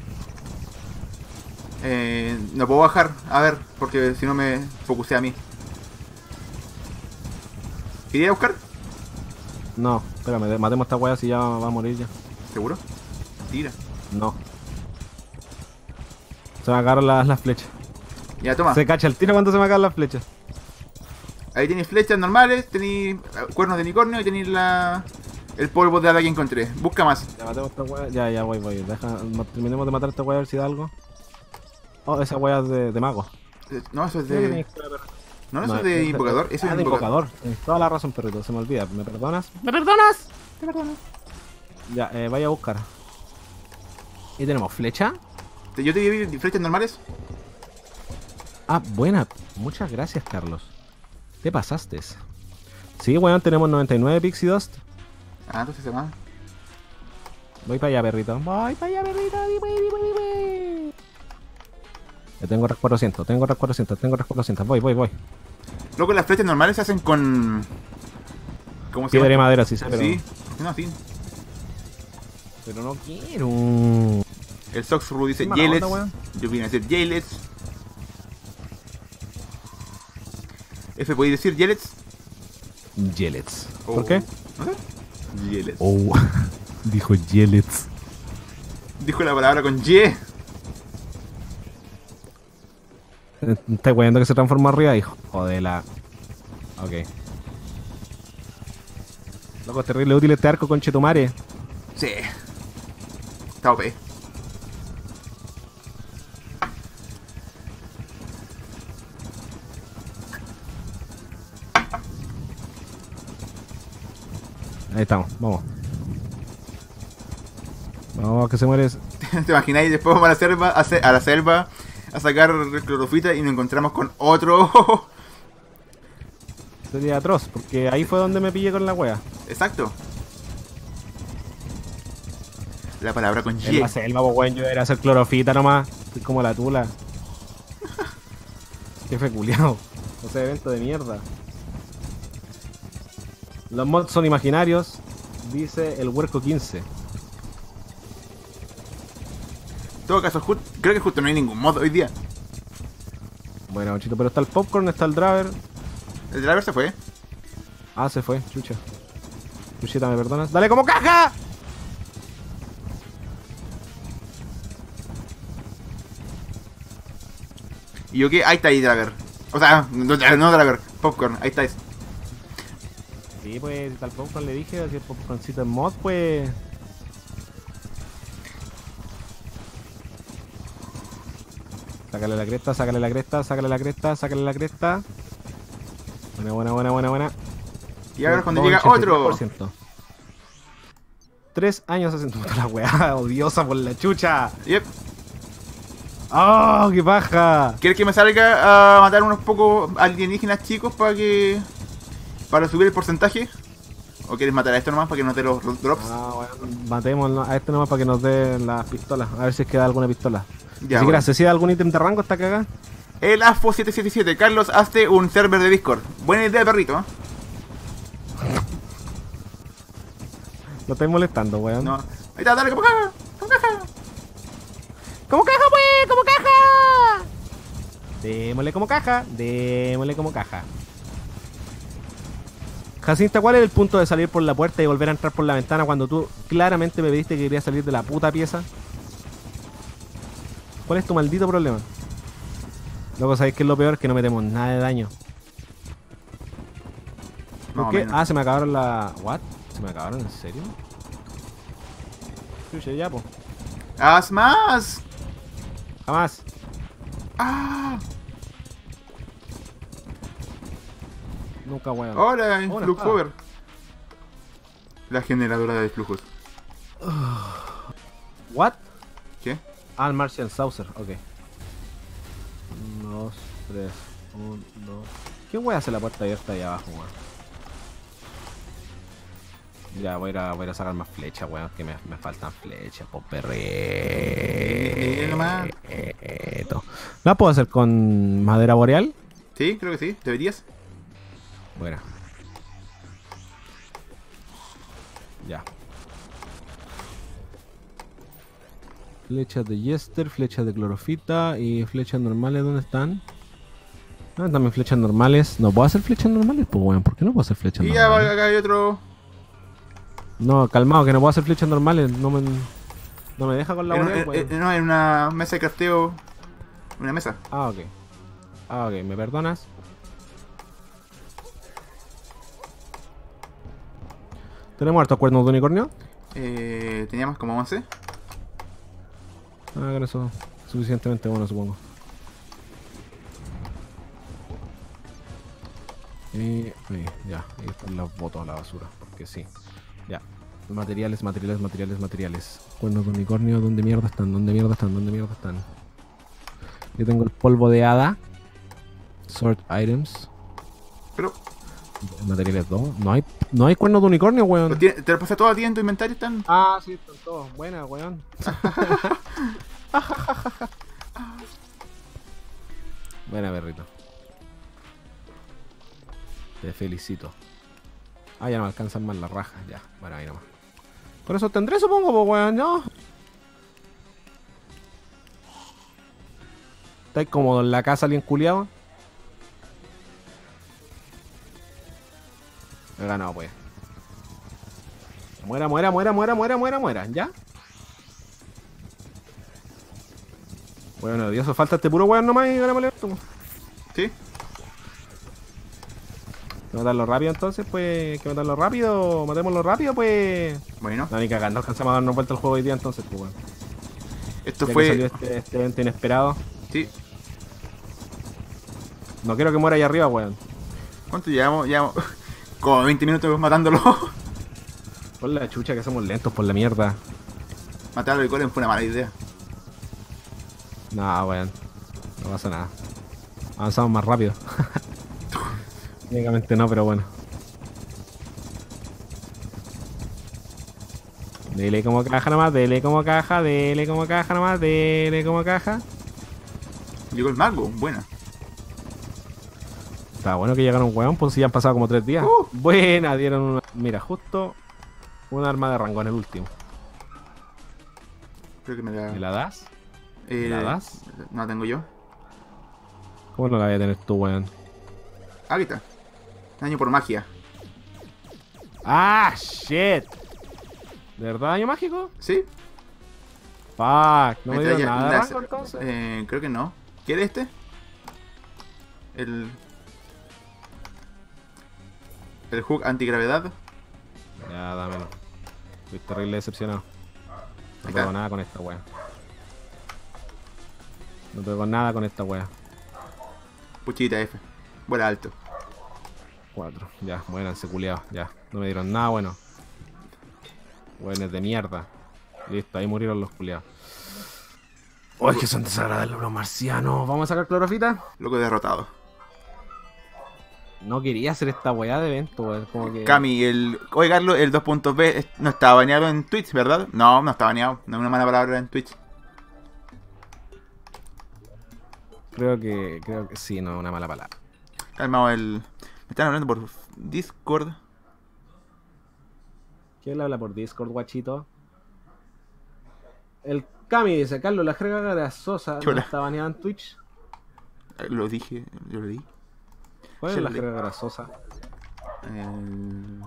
Eh, no puedo bajar, a ver, porque si no me focusé a mí. ¿Quería buscar? No, espérame, matemos a esta wea si ya va a morir ya. ¿Seguro? Tira. No. Se me acabaron las, flechas. Ya, toma. Se cacha el tiro cuando se me acaban las flechas. Ahí tenéis flechas normales, tenéis eh, cuernos de unicornio y tenéis la... el polvo de hada que encontré. Busca más. Ya matemos a esta wea. Ya, ya voy, voy. Deja, terminemos de matar a esta wea a ver si da algo. Oh, esa wea es de, de mago. Eh, No, eso es de... No, eso No, es de es invocador. Eso Ah, es de invocador. Tienes toda la razón, perrito. Se me olvida. ¿Me perdonas? ¿Me perdonas? Te perdono. Ya, eh, vaya a buscar. ¿Y tenemos flecha? Yo te di flechas normales. Ah, buena. Muchas gracias, Carlos. Te pasaste. Sí, weón, tenemos 99 Pixie Dust. Ah, entonces se va. Voy para allá, perrito. Voy para allá, perrito. Di, di, di. Ya tengo res 400, tengo res 400, tengo res 400. Voy, voy, voy. Luego las flechas normales se hacen con... ¿Cómo se Piedra y llama? madera, sí, sé, pero, Sí, no, sí. pero no quiero. El dice mala Jailets. onda, weón. Yo vine a decir Jailets. F, ¿podéis decir Jailets? Yelets. O- ¿Por qué? No sé. Jailets. Oh, dijo Yelets. Dijo la palabra con Y. ¿Estás weando que se transforma arriba? Hijo de la. Ok. Loco, es terrible útil este arco con Chetumare. Sí. Está OP. Ahí estamos, vamos. Vamos, que se muere. ¿Te imagináis? Después vamos a la selva a, la selva a sacar clorofita y nos encontramos con otro. Sería atroz, porque ahí fue donde me pillé con la wea. Exacto. La palabra con En Y. la selva, pues weón, yo era hacer clorofita nomás. Soy como la tula. Qué feculiado. O sea, evento de mierda. Los mods son imaginarios, dice el huerco 15. En todo caso, creo que justo no hay ningún mod hoy día. Bueno, chito, pero está el popcorn, está el driver. El driver se fue. Ah, se fue, chucha. Chuchita, ¿me perdonas? ¡Dale como caja! Y yo que ahí está ahí Draver. O sea, no, no Draver, Popcorn, ahí estáis. Sí, pues, el popcorn le dije, si el popcorncito en mod, pues... Sácale la cresta, sácale la cresta, sácale la cresta, sácale la cresta. Buena, buena, buena, buena, buena. Y ahora cuando llega otro. 83%. Tres años haciendo la weá, odiosa por la chucha. Yep. ¡Oh, qué paja! ¿Quieres que me salga a matar unos pocos alienígenas chicos para que. Para subir el porcentaje? ¿O quieres matar a esto nomás para que no te los ro- drops? Ah, weón. Matémoslo a este nomás para que nos dé las pistolas. A ver si es que da alguna pistola. Ya, si bueno. si da algún ítem de rango esta cagada. El AFO777. Carlos, hazte un server de Discord. Buena idea, perrito. ¿eh? Lo estáis molestando, weón. No. Ahí está, dale, como caja. Como caja. ¡Como caja, pues! ¡Como caja! Démosle como caja, démosle como caja. Jacinta, ¿cuál es el punto de salir por la puerta y volver a entrar por la ventana cuando tú claramente me pediste que querías salir de la puta pieza? ¿Cuál es tu maldito problema? Luego sabéis que es lo peor que no metemos nada de daño. ¿Por qué? Ah, se me acabaron la. ¿What? ¿Se me acabaron en serio? Chucha, ya, po. ¡Haz más! Jamás. ¡Ah! Nunca, weón. Hola, Hola, Flux ah. Cover. La generadora de flujos. ¿What? ¿Qué? Ah, el Martian Saucer, ok. 1, 2, 3, 1, 2. ¿Qué wea hace la puerta abierta ahí abajo, weón? Ya, voy a ir a, voy a, ir a sacar más flechas, weón, que me, me faltan flechas, po perrito. ¿La puedo hacer con madera boreal? Sí, creo que sí. ¿Deberías? Buena. Ya. Flechas de Jester, flechas de clorofita y flechas normales, ¿dónde están? Ah, también flechas normales. No puedo hacer flechas normales, pues weón. ¿Por qué no puedo hacer flechas Y ya normales? acá hay otro. No, calmado, que no puedo hacer flechas normales. No me, no me deja con la en- no, en una mesa de crafteo. Una mesa. Ah, ok. Ah, ok, ¿me perdonas? ¿Tenemos hartos cuernos de unicornio? Eh, teníamos como 11. Ah, eso suficientemente bueno, supongo. Y ahí, ya, ahí están las botas a la basura, porque sí. Ya. Materiales, materiales, materiales, materiales. Cuernos de unicornio, ¿dónde mierda están? ¿Dónde mierda están? ¿Dónde mierda están? Yo tengo el polvo de hada. Sort items. Pero, Materiales 2. No hay, no hay cuernos de unicornio, ¿lo weón. ¿te lo pasé todo a ti en tu inventario? Están. Ah, sí, están todos. Buena, weón. Buena, perrito. Te felicito. Ah, ya no me alcanzan más las rajas, ya. Bueno, ahí nomás. Con eso tendré, supongo, pues, weón, ¿no? ¿Estáis cómodo en la casa, alguien culiado? He ganado, pues. Muera, muera, muera, muera, muera, muera, muera, ¿ya? Bueno, Dios, falta este puro weón nomás y ganamos el evento. pues. ¿Sí? Que matarlo rápido entonces, pues. Que matarlo rápido. Matémoslo rápido, pues. Bueno, No, ni cagando, alcanzamos a darnos vuelta al juego hoy día entonces, pues, weón. esto Ya que fue. salió este, este evento inesperado. Sí. No quiero que muera ahí arriba, weón. ¿Cuánto llevamos? Llevamos como 20 minutos matándolo. Por la chucha que somos lentos por la mierda. Matarlo y Golem fue una mala idea. No, weón. No pasa nada. Avanzamos más rápido. Técnicamente no, pero bueno. Dele como caja nomás, dele como caja, dele como caja nomás, dele como caja. Llegó el mago, buena. Está bueno que llegaron un weón, pues si ya han pasado como tres días. Uh. Buena, dieron una. Mira, justo un arma de rango en el último. Creo que me la. ¿Me la das? eh, la das? No la tengo yo. ¿Cómo no la voy a tener tú, weón? Aquí está. Daño por magia. ¡Ah, shit! ¿De verdad daño mágico? ¿Sí? Fuck, no me está, dieron ya- nada de ya rango sé. entonces. Eh, creo que no. ¿Quiere este? El. El hook antigravedad. Ya, dámelo. Estoy terrible decepcionado. No pego nada con esta wea. No pego nada con esta wea. Puchita F. Vuela alto. Cuatro. Ya, muéranse culiados. Ya. No me dieron nada bueno. Buenos de mierda. Listo, ahí murieron los culiados. ¡Oh, es que son desagradables los marcianos! ¿Vamos a sacar clorofita? Loco derrotado. No quería hacer esta weá de evento, weón. Como que. Cami, el. Oye, Carlos, el 2.b es- no está baneado en Twitch, ¿verdad? No, no está baneado. No es una mala palabra en Twitch. Creo que. Creo que sí, no es una mala palabra. Calmado, el. Me están hablando por Discord. ¿Quién le habla por Discord, guachito? El Cami dice, Carlos, la jerga grasosa ¿Qué no está baneada en Twitch. Lo dije, yo lo di. ¿Cuál es la jerga grasosa? El...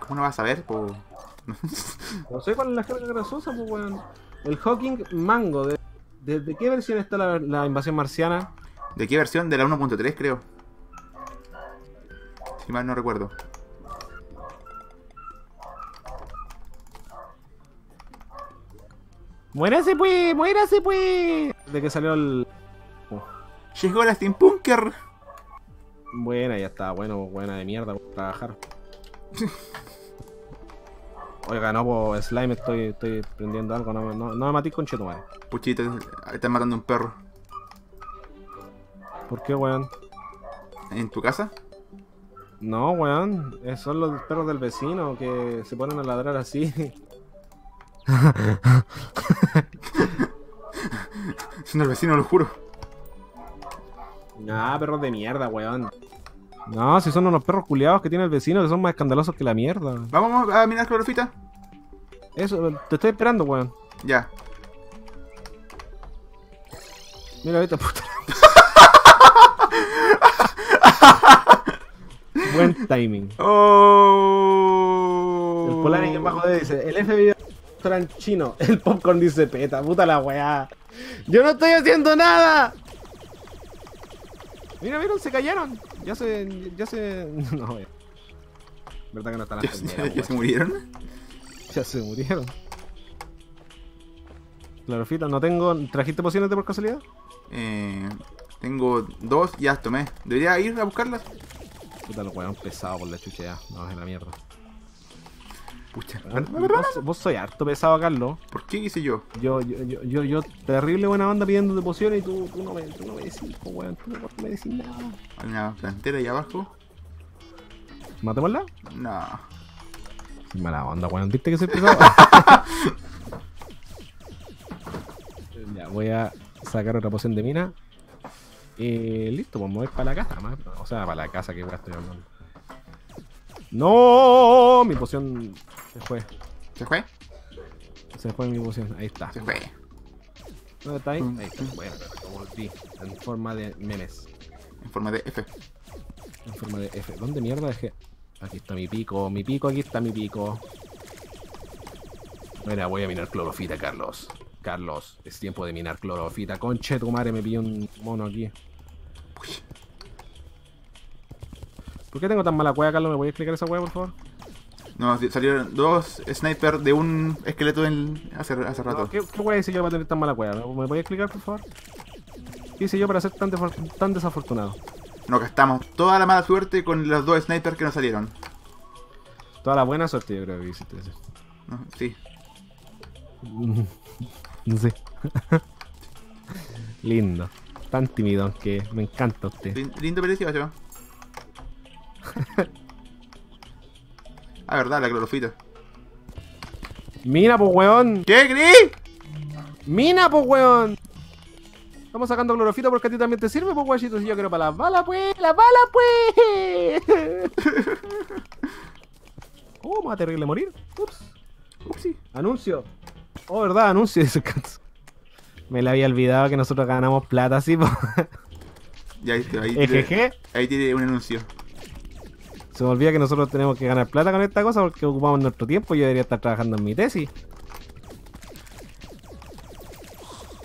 ¿Cómo no vas a ver? Po? No sé cuál es la jerga grasosa, pues weón. El Hawking Mango, ¿de, ¿desde qué versión está la, la invasión marciana? ¿De qué versión? De la 1.3 creo. Si mal no recuerdo. ¡Muérase pues! ¡Muérase pues! ¿De qué salió el...? Llegó la Steampunker. Buena, ya está, bueno, buena de mierda, por trabajar. Oiga, no, pues Slime, estoy, estoy prendiendo algo, no, me- no, no me matís con chetumare. Puchito, están matando un perro. ¿Por qué, weón? ¿En tu casa? No, weón, son los perros del vecino que se ponen a ladrar así. Son del vecino, lo juro. Nah, perros de mierda, weón. No, si son unos perros culiados que tiene el vecino que son más escandalosos que la mierda. ¿Vamos a mirar clorofita? Eso, te estoy esperando, weón. Ya. Mira, ahorita puta. Buen timing. Oh. El Polar en bajo de dice, el F video en chino, el popcorn dice peta, puta la weá. Yo no estoy haciendo nada. Mira, vieron, se cayeron. Ya se, ya se, no, weón. Verdad que no están ¿Ya, las ya- primeras, ya se murieron? Ya se murieron. Clarofita, no tengo. ¿Trajiste pociones de por casualidad? Eh, tengo dos, ya tomé. ¿Debería ir a buscarlas? Puta, los weón pesado por la chucha ya. No, es la mierda. Pucha. Vos, vos soy harto pesado, Carlos. ¿Por qué hice yo? Yo, yo, yo, yo, yo, terrible buena banda pidiendo de pociones y tú, tú no me, tú no me decís, weón. Tú no me decís nada. Hay una plantera ahí abajo. ¿Matémosla? No. Mala onda, weón. ¿Viste que soy pesado? ya, voy a sacar otra poción de mina. Y listo, pues voy para la casa. más- O sea, para la casa que weón estoy hablando. ¡No! Mi poción se fue. ¿Se fue? Se fue mi poción. Ahí está. Se fue. ¿Dónde está ahí? Ahí está. Bueno, volví. En forma de memes. En forma de F. En forma de F. ¿Dónde mierda dejé? Aquí está mi pico. Mi pico, aquí está mi pico. Mira, voy a minar clorofita, Carlos. Carlos, es tiempo de minar clorofita. Conche, tu madre me pilló un mono aquí. ¿Por qué tengo tan mala cueva, Carlos? ¿Me voy a explicar esa cueva, por favor? No, salieron dos snipers de un esqueleto en... hace, hace rato. No, ¿Qué, qué hueá hice yo para tener tan mala cueva? ¿Me voy a explicar, por favor? ¿Qué hice yo para ser tan, tan desafortunado? Nos gastamos toda la mala suerte con los dos snipers que nos salieron. Toda la buena suerte, yo creo que hiciste eso. ¿no? Sí. No sé. Lindo. Tan tímido que me encanta usted. Lin- Lindo precioso. Ah, verdad, la clorofita. Mina, pues, weón. ¿Qué, Gris? Mina, pues, weón. Estamos sacando clorofita porque a ti también te sirve, pues, guachito. Si yo quiero para las balas, pues. ¡Las balas, pues! ¿Cómo me va a terrible morir? Ups. Upsi. Anuncio. Oh, verdad, anuncio. dice. Me le había olvidado que nosotros ganamos plata, así, pues. Ya, ahí, ahí, tiene, Ejeje. ahí tiene un anuncio. Se me olvida que nosotros tenemos que ganar plata con esta cosa porque ocupamos nuestro tiempo. Yo debería estar trabajando en mi tesis.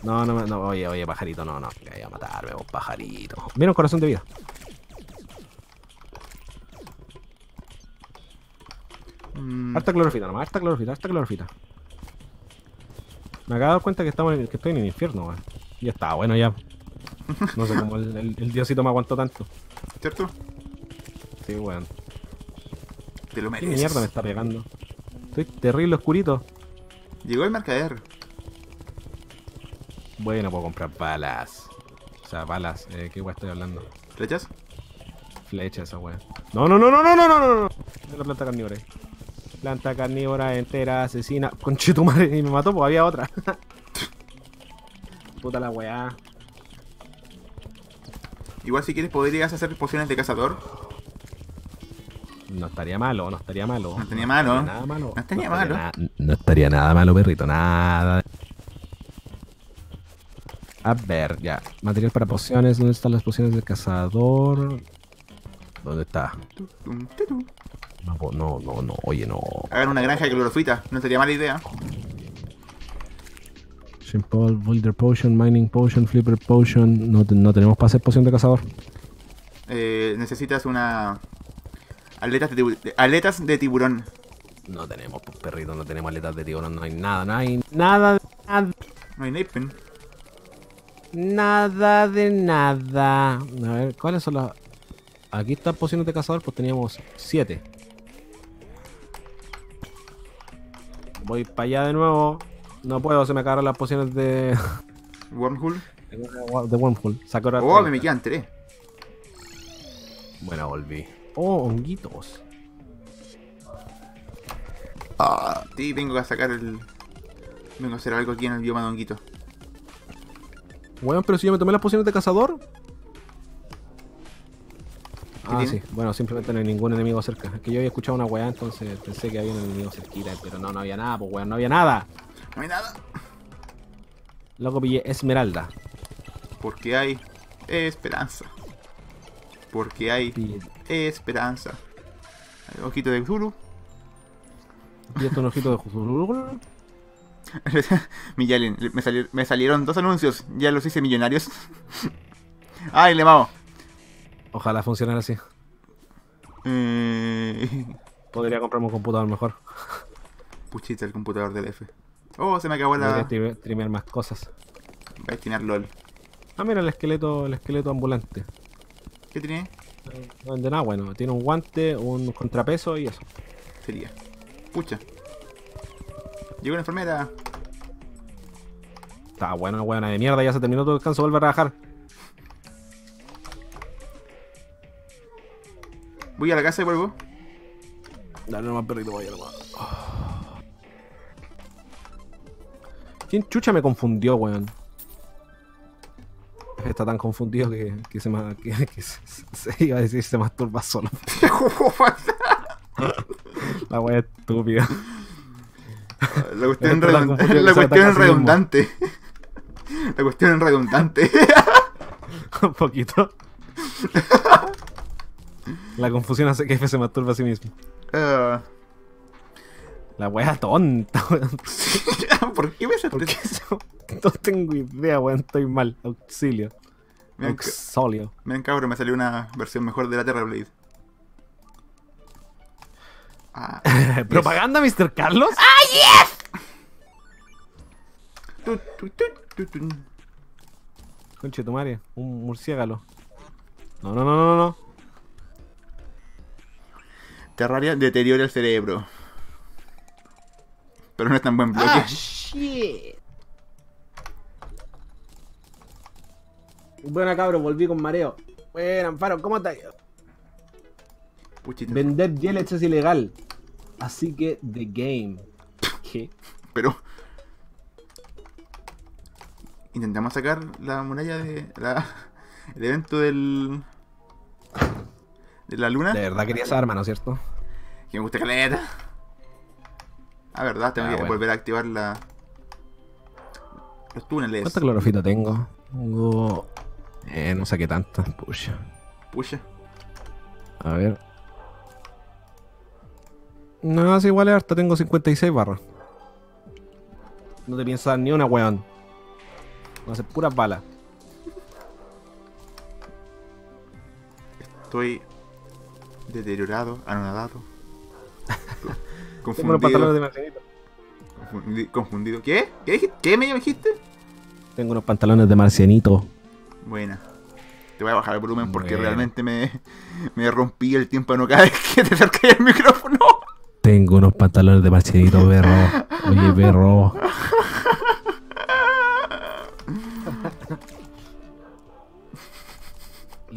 No, no, no, oye, oye, pajarito, no, no, que vaya a matarme, vos, pajarito. Mira un corazón de vida. Mm, Harta clorofita nomás, harta clorofita, harta clorofita. Me acabo de dar cuenta que, estamos en- que estoy en el infierno, weón. Ya está, bueno, ya. No sé cómo el, el- el diosito me aguantó tanto. ¿Cierto? Sí, weón. Te lo mereces. ¿Qué mierda me está pegando? Estoy terrible oscurito. Llegó el mercader. Bueno, puedo comprar balas. O sea, balas. Eh, ¿Qué weón estoy hablando? ¿Flechas? Flechas, esa weón. No, no, no, no, no, no, no, no. De la planta carnívora. Planta carnívora entera, asesina. Conchetumare, y me mató porque había otra. Puta la weá. Igual si quieres podrías hacer pociones de cazador. No estaría malo, no estaría malo. No estaría malo. Nada malo. No estaría malo. na- no estaría nada malo, perrito. Nada. A ver, ya. Material para pociones. ¿Dónde están las pociones del cazador? ¿Dónde está? No, no, no, no. Oye, no. Hagan una granja de clorofita, no sería mala idea. Simple, Boulder Potion, Mining Potion, Flipper Potion. No, no tenemos para hacer poción de cazador. Eh, necesitas una. Aletas de, de- aletas de tiburón. No tenemos, pues, perrito. No tenemos aletas de tiburón. No hay nada, no hay nada, nada. No hay Napen. Nada de nada. A ver, ¿cuáles son las...? Aquí están pociones de cazador, pues teníamos siete. Voy para allá de nuevo. No puedo, se me acabaron las pociones de... Wormhole. de Wormhole. Sakura Oh, 30. me quedan tres. Bueno, volví. Oh, honguitos. Ah, sí, vengo a sacar el. Vengo a hacer algo aquí en el bioma de honguito. Bueno, pero si yo me tomé las pociones de cazador. Ah, tiene? sí. Bueno, simplemente no hay ningún enemigo cerca. Es que yo había escuchado una weá, entonces pensé que había un enemigo cerquita, pero no, no había nada, pues weón, no había nada. No hay nada. Loco pillé Esmeralda. Porque hay esperanza. Porque hay esperanza. Ojito de Zulu. Y esto un ojito de. Miguelin, me, sali- me salieron dos anuncios. Ya los hice millonarios. Ay, le mamo. Ojalá funcionara así. Eh... Podría comprarme un computador mejor. Puchita el computador del F. Oh, se me acabó Podría la. streame- streamear más cosas. Voy a destinar LOL. Ah, mira el esqueleto, el esqueleto ambulante. ¿Qué tiene? No vende nada bueno. Tiene un guante, un contrapeso y eso. Sería. Pucha. Llegó una enfermera. Está bueno, buena de mierda. Ya se terminó tu descanso. Vuelve a trabajar. Voy a la casa y vuelvo. Dale nomás, perrito, vaya nomás. ¿Quién chucha me confundió, weón? Está tan confundido que, que se, que, que se, se iba a decir se masturba solo. La wea estúpida. La cuestión, la redund- la es redundante. La cuestión es redundante. Un poquito. La confusión hace que F se masturba a sí mismo. Ah, La wea tonta, weón. ¿Por qué me haces ¿Por qué eso? No tengo idea, weón. Estoy mal. Auxilio. Miren, Auxolio. miren, cabrón, me salió una versión mejor de la Terra Blade. Ah, ¿Propaganda, Mr. Carlos? tu, tu. Conche tu madre, un murciélago. No, no, no, no, no. Terraria deteriora el cerebro. Pero no es tan buen bloque. shit. Buena cabro, volví con mareo. Buena, Amparo, ¿cómo estás? Vender Yelets es ilegal. Así que, the game. ¿Qué? Pero. Intentamos sacar la muralla de. La, el evento del. De la luna. De verdad quería esa arma, ¿no es cierto? Que me gusta caleta. Ah, verdad, tengo Ah, que bueno. volver a activar la. Los túneles. ¿Cuánta clorofita tengo? Tengo. Eh, no saqué tanta. Pucha. Pucha. A ver. No, es igual es harta, tengo 56 barras. No te piensas dar ni una, weón. A ser puras balas. Estoy deteriorado, anonadado. Tengo unos pantalones confundido, de marcianito. confundi- confundido. ¿Qué? ¿Qué, dijiste? ¿Qué me dijiste? Tengo unos pantalones de marcianito. Buena. Te voy a bajar el volumen porque realmente me, me rompí el tímpano cada vez que te acerqué al micrófono. Tengo unos pantalones de marcianito, perro. Oye, perro.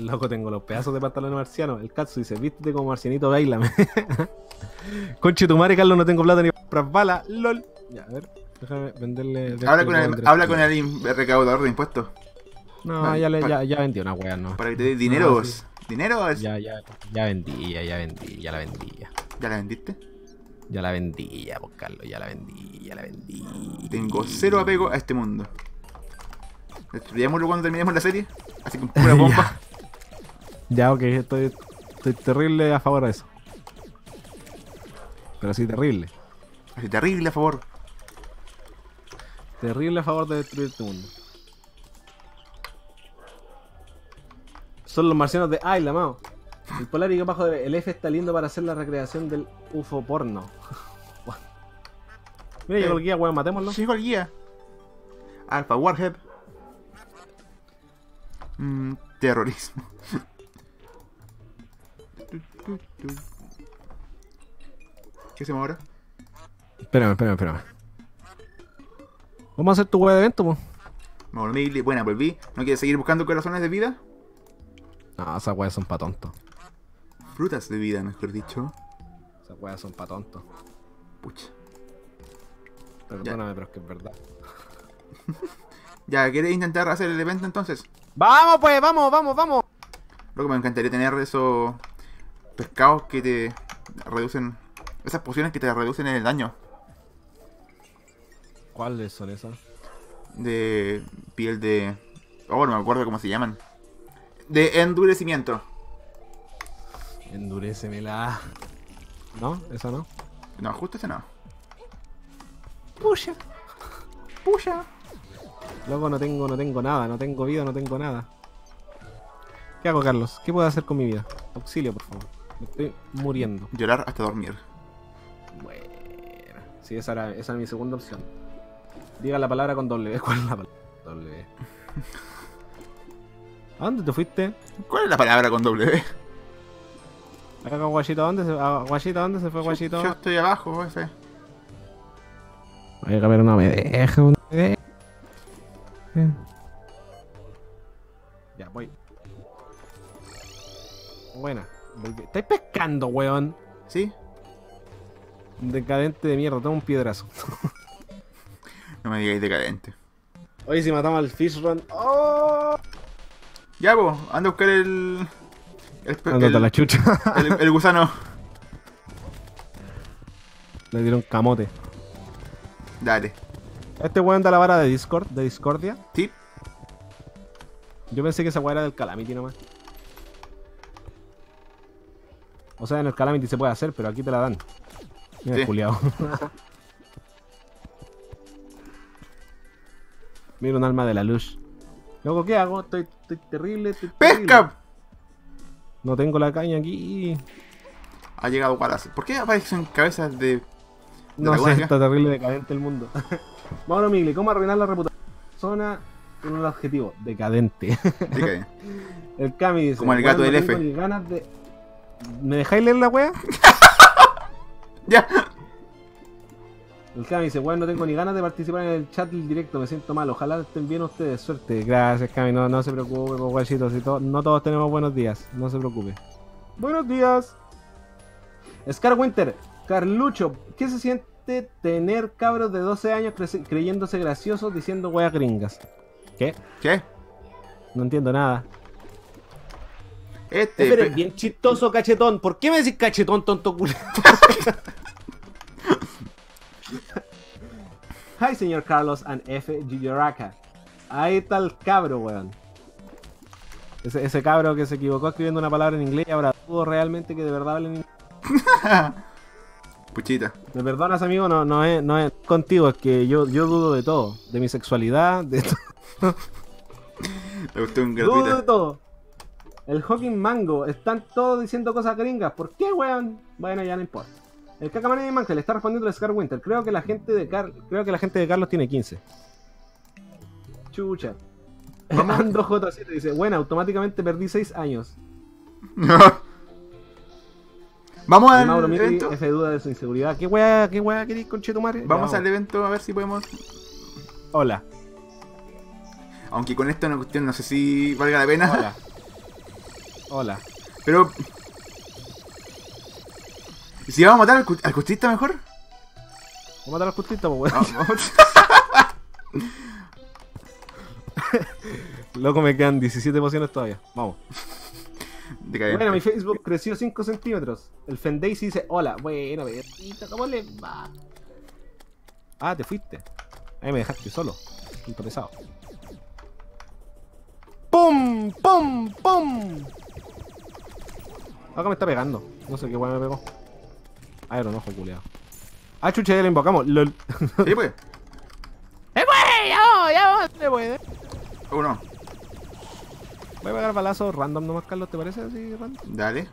Loco, tengo los pedazos de pantalones marcianos. El Katsu dice, vístete como marcianito, bailame. Conche tu madre, Carlos, no tengo plata ni para balas. LOL. Ya, a ver, déjame venderle. Habla con el, habla con el recaudador de impuestos. No, Vale, ya, le, ya, ya vendí una wea, no. Para que te dé dineros. sí. ¿Dineros? Ya, ya, ya vendí, ya, ya vendí, ya la vendí. Ya, ¿Ya la vendiste? Ya la vendí, ya, pues Carlos, ya la vendí, ya la vendí. Tengo cero apego a este mundo. Destruyámoslo cuando terminemos la serie. Así con pura bomba. Ya, ok, estoy, estoy terrible a favor de eso. Pero sí, terrible. Así terrible, a favor. Terrible a favor de destruir este mundo. Son los marcianos de Isla, mao. El polar y abajo el F está lindo para hacer la recreación del UFO porno. Mira, llegó el guía, weón, matémoslo. Llegó el guía. Alpha Warhead. Mm, terrorismo. ¿Qué hacemos ahora? Espérame, espérame, espérame. Vamos a hacer tu web de evento, po. Me volví, buena, volví. ¿No quieres seguir buscando corazones de vida? No, esas weas son pa' tontos. Frutas de vida, mejor dicho. Esas weas son pa' tontos. Pucha. Perdóname, pero es que es verdad. Ya, ¿quieres intentar hacer el evento entonces? ¡Vamos, pues! ¡Vamos, vamos, vamos! Lo que me encantaría tener esos pescados que te reducen. Esas pociones que te reducen el daño ¿Cuáles son esas? de piel de. Oh, no me acuerdo cómo se llaman. De endurecimiento. Endurécemela. ¿No? ¿Esa no? No, justo ese no. Pucha. Puya. Loco, no tengo, no tengo nada, no tengo vida, no tengo nada. ¿Qué hago, Carlos? ¿Qué puedo hacer con mi vida? Auxilio, por favor. Me estoy muriendo. Llorar hasta dormir. Bueno. Sí, esa era, esa era mi segunda opción. Diga la palabra con doble. ¿Cuál es la palabra? Doble. ¿A dónde te fuiste? ¿Cuál es la palabra con W? Acá con Guachito, ¿a dónde se, a Guachito, ¿a dónde se fue Guachito? Yo estoy abajo, ese. Oiga, pero no me deja, no me deja. Ya, voy. Buena. ¿Estáis pescando, weón? ¿Sí? Decadente de mierda, toma un piedrazo. No me digáis decadente. Oye, si matamos al Fish Run. ¡Oh! Ya, vos, anda a buscar el. El, a el, la chucha. el- el gusano. Le dieron camote. Dale. Este weón da la vara de Discord, de Discordia. ¿Sí? Yo pensé que esa weá era del Calamity nomás. O sea, en el Calamity se puede hacer, pero aquí te la dan. Mira, Sí. el culiao. Mira un alma de la luz. Luego, ¿qué hago? Estoy, estoy terrible. estoy terrible. ¡Pesca! No tengo la caña aquí. Ha llegado Wallace. ¿Por qué aparecen cabezas de. No sé, acá? está terrible decadente el mundo. Mauro Migli, ¿cómo arruinar la reputación persona con un adjetivo? Decadente. Decadente. El Cami dice: Como el gato "Weón, del F". ganas de... ¿Me dejáis leer la wea? ya. El Cami dice: Bueno, no tengo ni ganas de participar en el chat directo, me siento mal. Ojalá estén bien ustedes. Suerte. Gracias, Cami. No, no se preocupe, guachitos. Si to- no todos tenemos buenos días. No se preocupe. Buenos días. Scar Winter, Carlucho, ¿qué se siente tener cabros de 12 años creyéndose graciosos diciendo weas gringas? ¿Qué? ¿Qué? No entiendo nada. Este. Espere, pe- bien chistoso, cachetón. ¿Por qué me decís cachetón, tonto culo? Hi, señor Carlos and F. Gioraka. Ahí está el cabro, weón. Ese, ese cabro que se equivocó escribiendo una palabra en inglés y ahora dudo realmente que de verdad hablen inglés. Puchita. ¿Me perdonas, amigo? No, no, es, no es contigo, es que yo, yo dudo de todo. De mi sexualidad, de todo. La cuestión Dudo de todo. El Hawking Mango, están todos diciendo cosas gringas. ¿Por qué, weón? Bueno, ya no importa. El Cacamani de Mankel está respondiendo a Scar Winter. Creo que la gente de Car creo que la gente de Carlos tiene 15. Chucha. Ando J7 dice, bueno, automáticamente perdí 6 años. Vamos al Mauro Miri evento. F duda de su inseguridad. ¿Qué weá, qué weá querís, conchetumare? Vamos Ya, al evento a ver si podemos. Hola. Aunque con esto una cuestión no sé si valga la pena. Hola. Hola. Pero. ¿Y si vamos a matar al, cu- al cuchista mejor? Vamos a matar al cultista, pues, weón. Loco, me quedan 17 pociones todavía. Vamos. Bueno, mi Facebook creció 5 centímetros. El Fendaisy dice, hola. Bueno, perrito, ¿cómo le va? Ah, te fuiste. Ahí me dejaste solo. Pesado. ¡Pum! ¡Pum! ¡Pum! Acá me está pegando. No sé qué weón me pegó. Aeronojo, culeado. Ah, chucha, ya lo invocamos. LOL. Sí, pues. ¡Eh, güey! ¡Ya vamos! ¡Ya vamos! ¡Se puede! Uno. Voy a pegar balazos random nomás, Carlos, ¿te parece así random? Dale.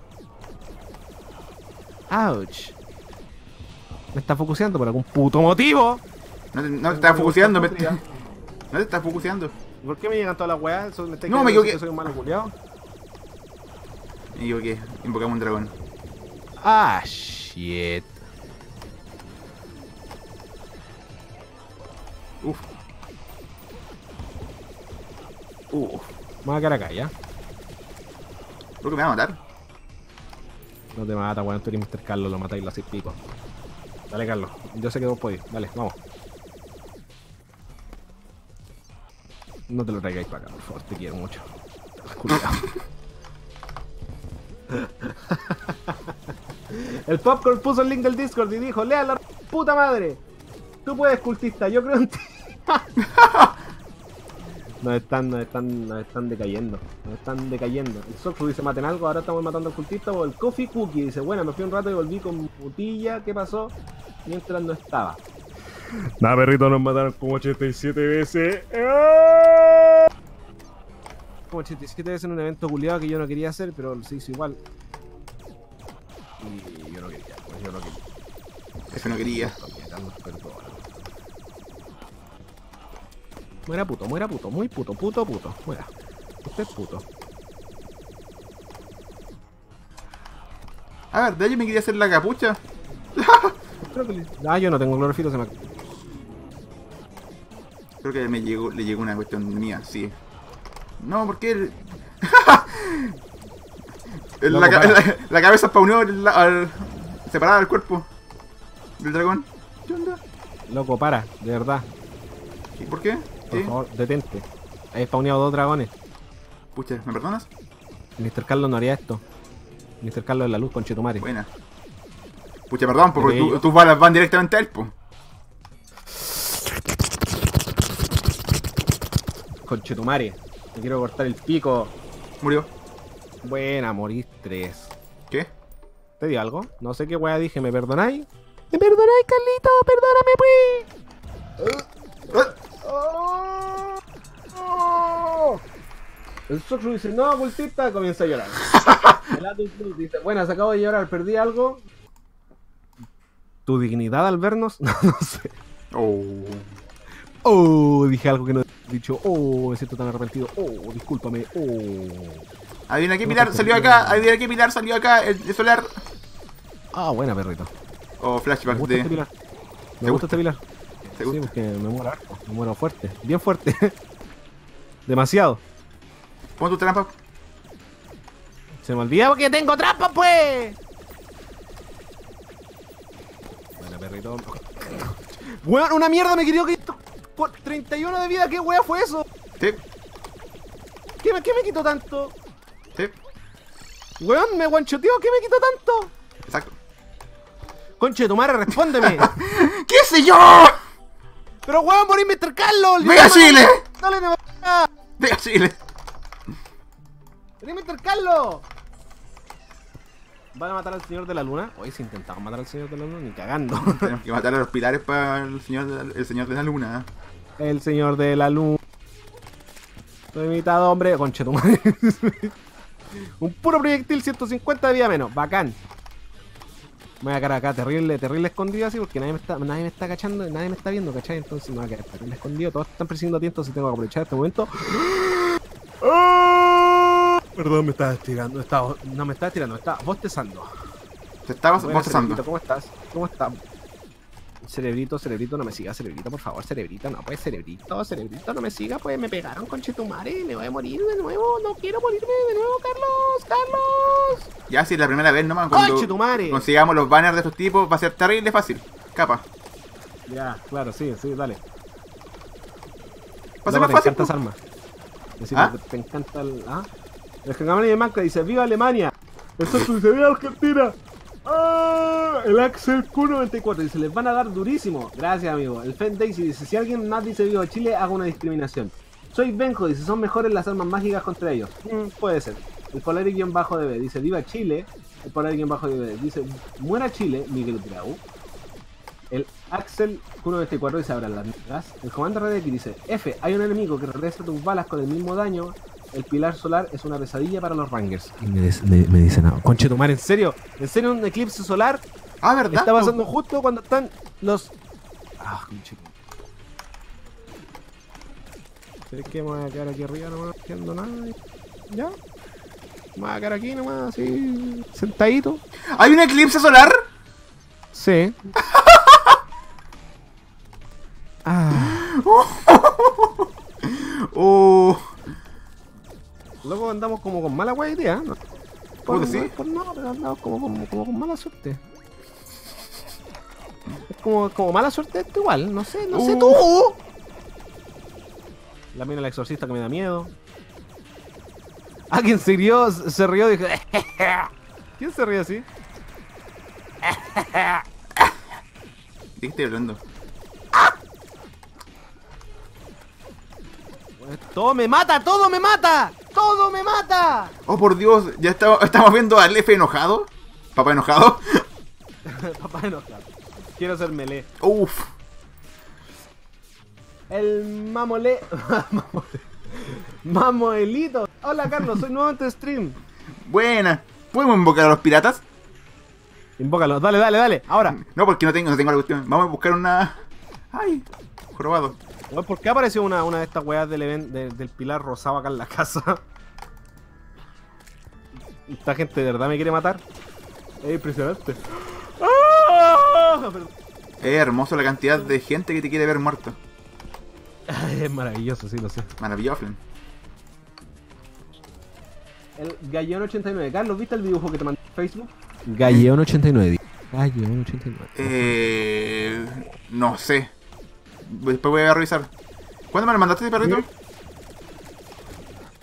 ¡Ouch! Me está focuseando por algún puto motivo. No te, no te estás focuseando. Me, no te estás focuseando. ¿Por qué me llegan todas las weas? ¿Eso me está No, me equivoqué. que soy un malo culiao? Y digo que invocamos un dragón. Ah, shit. Uf. Uf. Me voy a quedar acá, ¿ya? Creo que me va a matar. No te mata, weón. Tú eres Mr. Carlos, lo matáis, lo hacéis pico. Dale, Carlos. Yo sé que vos podéis. Dale, vamos. No te lo traigáis para acá, por favor. Te quiero mucho. Culiao. el Popcorn puso el link del Discord y dijo, lea la puta madre. Tú puedes, cultista, yo creo en ti. Nos están, nos están, nos están decayendo. Nos están decayendo. El Soxu dice, maten algo, ahora estamos matando al cultista. O el Coffee Cookie dice, bueno, me fui un rato y volví con putilla. ¿Qué pasó? Mientras no estaba. Nada, perrito, nos mataron como 87 veces. Como 87 veces en un evento culiado que yo no quería hacer, pero se hizo igual. Y yo no quería, pues yo no quería. Eso no quería. Muera puto, muera puto, muy puto, puto, puto. Muera. Usted es puto. A ver, de ahí me quería hacer la capucha. Creo que le- Ah, yo no tengo clorofilo, se me... Creo que me llegó, le llegó una cuestión mía, sí. No, porque Loco, la, ca- para. la- la cabeza spawneó al- al- separada del cuerpo del dragón. ¿Qué onda? Loco, para, de verdad. ¿Y por qué? Por ¿Sí? favor, detente. He spawneado dos dragones. Pucha, ¿me perdonas? Mr. Carlos no haría esto. Mr. Carlos es la luz con Chetumare. Buena. Pucha, perdón, porque tu- tus balas van directamente a él, po. Con Me quiero cortar el pico. Murió. Buena, morís tres. ¿Qué? ¿Te di algo? No sé qué wea dije, ¿me perdonáis? ¿Me perdonáis, Carlito? Perdóname, pues. El Soxu dice, no, cultista, comienza a llorar. El dice, buenas, acabo de llorar, perdí algo. ¿Tu dignidad al vernos? No, no sé. Oh. Oh, dije algo que no he dicho. Oh, me siento tan arrepentido. Oh, discúlpame. Oh. Adivina qué pilar salió acá. Adivina qué pilar salió acá. El, el solar. Ah, buena, perrito. O Me flashback gusta este de. pilar. ¿Te Me gusta este pilar. ¿Te Sí, gusta? porque me muero harto. Me muero fuerte. Bien fuerte. Demasiado. Pon tu trampa. Se me olvida porque tengo trampa, pues. Bueno, perrito. Weón, una mierda me querido que esto. Por 31 de vida, ¿qué wea fue eso? Sí, ¿Qué me, qué me quitó tanto? sí, Weón, me guanchoteó, ¿qué me quitó tanto? exacto. Conche tu madre, respóndeme. ¿Qué sé yo? Pero weón, morí Mr. Carlos. ¡Venga, Chile! Dale, no ¡Ah! Venga, Chile. ¡Vení, Mr. Carlos! ¿Van a matar al señor de la luna? Hoy se intentaban matar al señor de la luna, ni cagando. Tenemos que matar a los pilares para el señor, de la- el señor de la luna. El señor de la luna. Soy mitad hombre. Conche tu madre. Un puro proyectil, 150 de vida menos. Bacán. Me voy a quedar acá terrible, terrible escondido así porque nadie me está, nadie me está cachando, nadie me está viendo, ¿cachai? Entonces me voy a quedar terrible escondido. Todos están persiguiendo a ti, entonces tengo que aprovechar este momento. Perdón, me estaba estirando. Estaba, no me estaba estirando, me estaba bostezando. Te estabas bostezando. ¿Cómo estás? ¿Cómo estás? Cerebrito, cerebrito, no me siga, cerebrito, por favor, cerebrito, no, pues, cerebrito, cerebrito, no me siga, pues, me pegaron con Chetumare, me voy a morir de nuevo, no quiero morirme de nuevo, Carlos, Carlos. Ya si es la primera vez nomás, cuando ¡Conche tu madre! consigamos los banners de estos tipos va a ser terrible fácil. Capa. Ya, claro, sí, sí, dale. Va a ser más te fácil. encanta esa arma. Es decir, ¿Ah? te, encanta el. ¿Ah? El de Manca dice: ¡Viva Alemania! Eso dice: ¡Viva Argentina! ¡Ah! El Axel Q94 dice: Les van a dar durísimo. Gracias, amigo. El Fen Daisy dice: Si alguien más dice Viva Chile, hago una discriminación. Soy Benjo dice: Son mejores las armas mágicas contra ellos. Mm, puede ser. El Polari-DB dice: Viva Chile. El Polari-DB dice: Muera Chile, Miguel Grau. El Axel Q94 dice abran las migas. El comando Red X dice F, hay un enemigo que regresa tus balas con el mismo daño. El pilar solar es una pesadilla para los Rangers. Y me, des- me, me dice nada. Conche tomar, ¿en serio? ¿En serio un eclipse solar? Ah, ¿verdad? Está pasando justo cuando están los. Ah, conche. ¿Sabes qué? Me voy a quedar aquí arriba nomás, no haciendo nada. ¿Ya? Me voy a quedar aquí nomás, así. Sentadito. ¿Hay un eclipse solar? Sí. ah. Oh, Luego andamos como con mala wea día, ¿no? ¿Cómo que sí? por no, pero andamos como, como, como con mala suerte. Es como, como mala suerte esto igual, no sé, no sé Uh. tú. La mina la exorcista que me da miedo. Alguien se rió, se rió y dijo. ¿Quién se ríe así? ¿de qué estoy hablando? Todo me mata, todo me mata, todo me mata. Oh, por Dios, ya estamos, estamos viendo al F enojado. Papá enojado. Papá enojado. Quiero ser melee. Uf. El mamole. mamole- Mamoelito. Hola Carlos, soy nuevo en tu stream. Buena. ¿Podemos invocar a los piratas? Invócalo, dale, dale, dale. Ahora. No, porque no tengo, no tengo la cuestión. Vamos a buscar una. Ay, jorobado. Weón, ¿Por qué apareció una, una de estas weas del, even- de- del pilar rosado acá en la casa? Esta gente de verdad me quiere matar. Es impresionante. ¡Ah! Es hermoso la cantidad de gente que te quiere ver muerto. Es maravilloso, sí, lo sé. Maravilloso. El Galleón89. Carlos, ¿viste el dibujo que te mandé en Facebook? Galleón89. Galleón89. Eh. No sé. Después voy a revisar. ¿Cuándo me lo mandaste, perrito?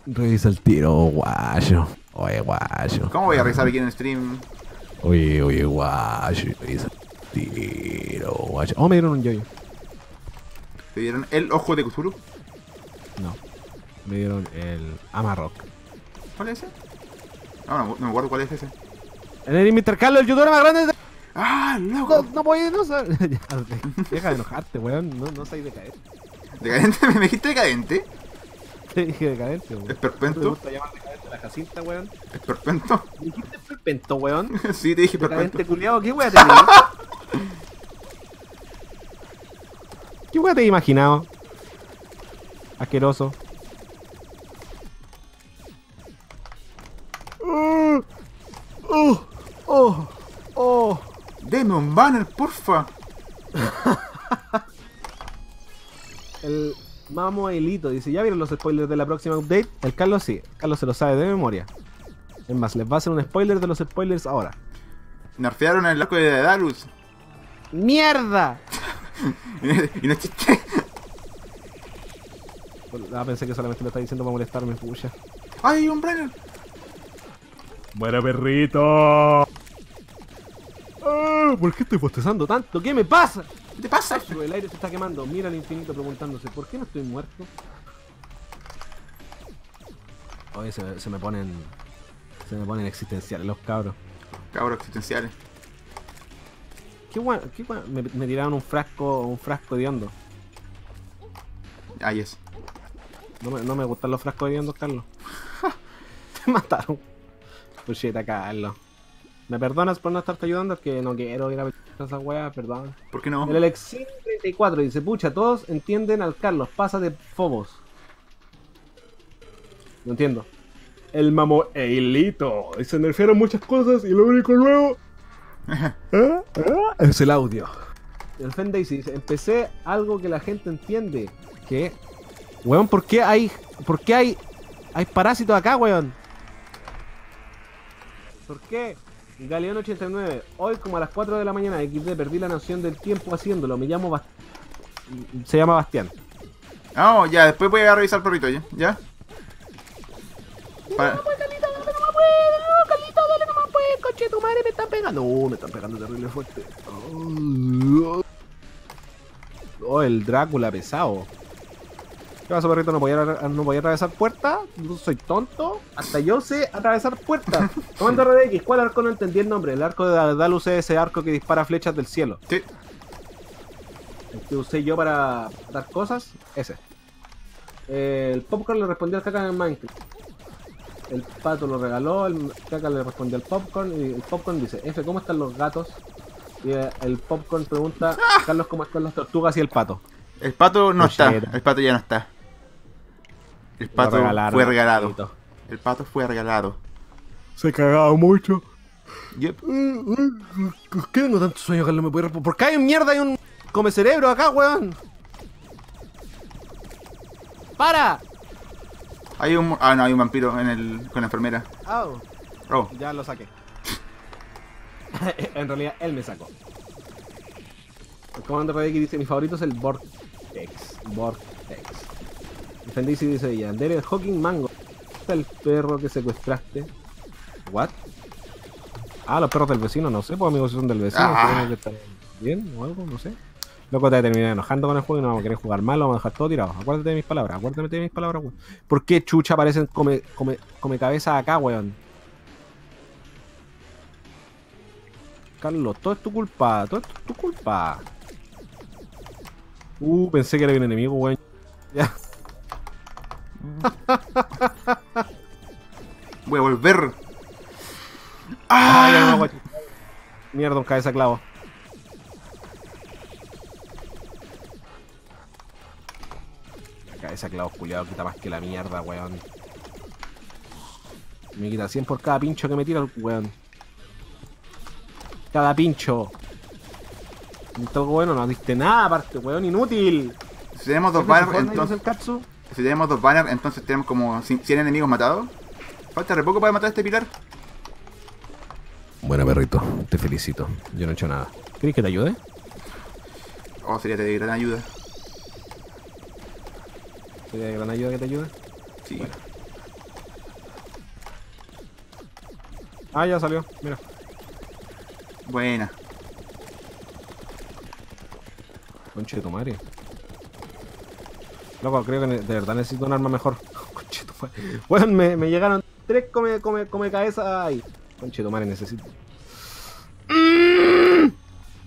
Revisa el tiro, guayo. Oye, guayo. ¿Cómo voy a revisar aquí en el stream? Oye, oye, guayo. Revisa el tiro, guayo. Oh, me dieron un yoyo. ¿Te dieron el ojo de Cthulhu? No. Me dieron el Amarrock. ¿Cuál es ese? No, no, no me acuerdo cuál es ese. El Mr. Carlos, el youtuber más grande de... ¡Ah, No, loco! no podía, no sabes. Deja de enojarte, weón. No, no soy decadente. ¿Decadente? ¿Me dijiste decadente? Te dije decadente, weón. ¿No te ¿Esperpento? gusta llamar decadente a la Jacinta, weón? ¿Esperpento? ¿Me dijiste esperpento, weón? sí, te dije Decadente esperpento. culiado, ¿qué weón te? ¿Qué weón te he imaginado? Asqueroso. Oh, oh, oh. Un banner, porfa. El Mamo Elito dice, ¿ya vieron los spoilers de la próxima update? El Carlos sí, el Carlos se lo sabe de memoria. Es más, les va a hacer un spoiler de los spoilers ahora. Nerfearon el arco de Darus. ¡Mierda! y no es chiste. Ah, pensé que solamente lo estaba diciendo para molestarme, pucha. ¡Ay, un banner! Buena perrito. ¿Por qué estoy bostezando tanto? ¿Qué me pasa? ¿Qué te pasa? El aire se está quemando. Mira al infinito preguntándose, ¿por qué no estoy muerto? Oye, se, se me ponen... Se me ponen existenciales los cabros. Cabros existenciales. ¿Qué guay? ¿Qué? Me, me tiraron un frasco, un frasco de hondo. Ahí es. No me, no me gustan los frascos de hondo, Carlos. Te mataron. Pucheta, Carlos. ¿Me perdonas por no estarte ayudando? Es que no quiero ir a esa weá, perdón. ¿Por qué no? El Alexin 34 dice, pucha, todos entienden al Carlos, pasa de Fobos. No entiendo. El mamo Eilito. Y se nerfearon muchas cosas y lo único nuevo Es el audio. El Fen Daisy dice, empecé algo que la gente entiende. Que, weón, ¿por qué hay, por qué hay, hay parásitos acá, weón? ¿Por qué? Galeón 89, hoy como a las 4 de la mañana, XD, perdí la noción del tiempo haciéndolo, me llamo Bast- Se llama Bastián. No, ya, después voy a revisar el perrito, ¿ya? ¿Ya? Pa- coche, tu madre me están pegando. No, me están pegando terrible fuerte. Oh, el Drácula pesado. ¿No podía, no podía atravesar puertas? ¿No soy tonto? Hasta yo sé atravesar puertas. Comando RDX, ¿cuál arco no entendí el nombre? El arco de Dalus es ese arco que dispara flechas del cielo. Sí. El que usé yo para dar cosas, ese. Eh, el popcorn le respondió al caca en el Minecraft. El pato lo regaló, el caca le respondió al popcorn y el popcorn dice, F, ¿cómo están los gatos? Y eh, el popcorn pregunta, Carlos, ¿cómo están las tortugas y el pato? El pato no está. El pato ya no está. El pato regalaron, fue regalado. El pato fue regalado. Se ha cagado mucho. Yep. ¿Por qué tengo tanto sueño, Carlos? ¿Me puede responder? ¿Por qué hay mierda? Hay un come cerebro acá, weón. ¡Para! Hay un. Ah, no, hay un vampiro en el, con la enfermera. Oh, Ya lo saqué. en realidad, él me sacó. El comando RDX dice: Mi favorito es el Vortex. Vortex. El Fendisi dice: Yander el Hawking Mango. Está el perro que secuestraste. ¿What? Ah, los perros del vecino, no sé, pues amigos, si son del vecino. Ah. que están bien o algo, no sé. Loco, te terminé enojando con el juego y no vamos a querer jugar mal, lo vamos a dejar todo tirado. Acuérdate de mis palabras, acuérdate de mis palabras, weón. ¿Por qué chucha aparecen come, come, come cabeza acá, weón? Carlos, todo es tu culpa, todo es tu culpa. Uh, pensé que era un enemigo, weón. Ya. voy a volver. Ah, ¡Ah! Mierda, un cabeza clavo. La cabeza clavo culiado quita más que la mierda, weón. Me quita 100 por cada pincho que me tira el weón. Cada pincho. Todo bueno, no diste nada aparte, weón, inútil. Si tenemos dos ¿Es banners, Fortnite, no es entonces. el Katsu? Si tenemos dos banners, entonces tenemos como 100 enemigos matados. Falta re poco para matar a este pilar. Buena perrito, te felicito. Yo no he hecho nada. ¿Querés que te ayude? Oh, sería de gran ayuda. ¿Sería de gran ayuda que te ayude? Sí. Ah, ya salió, mira. Buena. Conche de tu madre. Loco, creo que de verdad necesito un arma mejor. Tu madre. Bueno, me, me llegaron tres come, come, come cabeza de tu madre, necesito.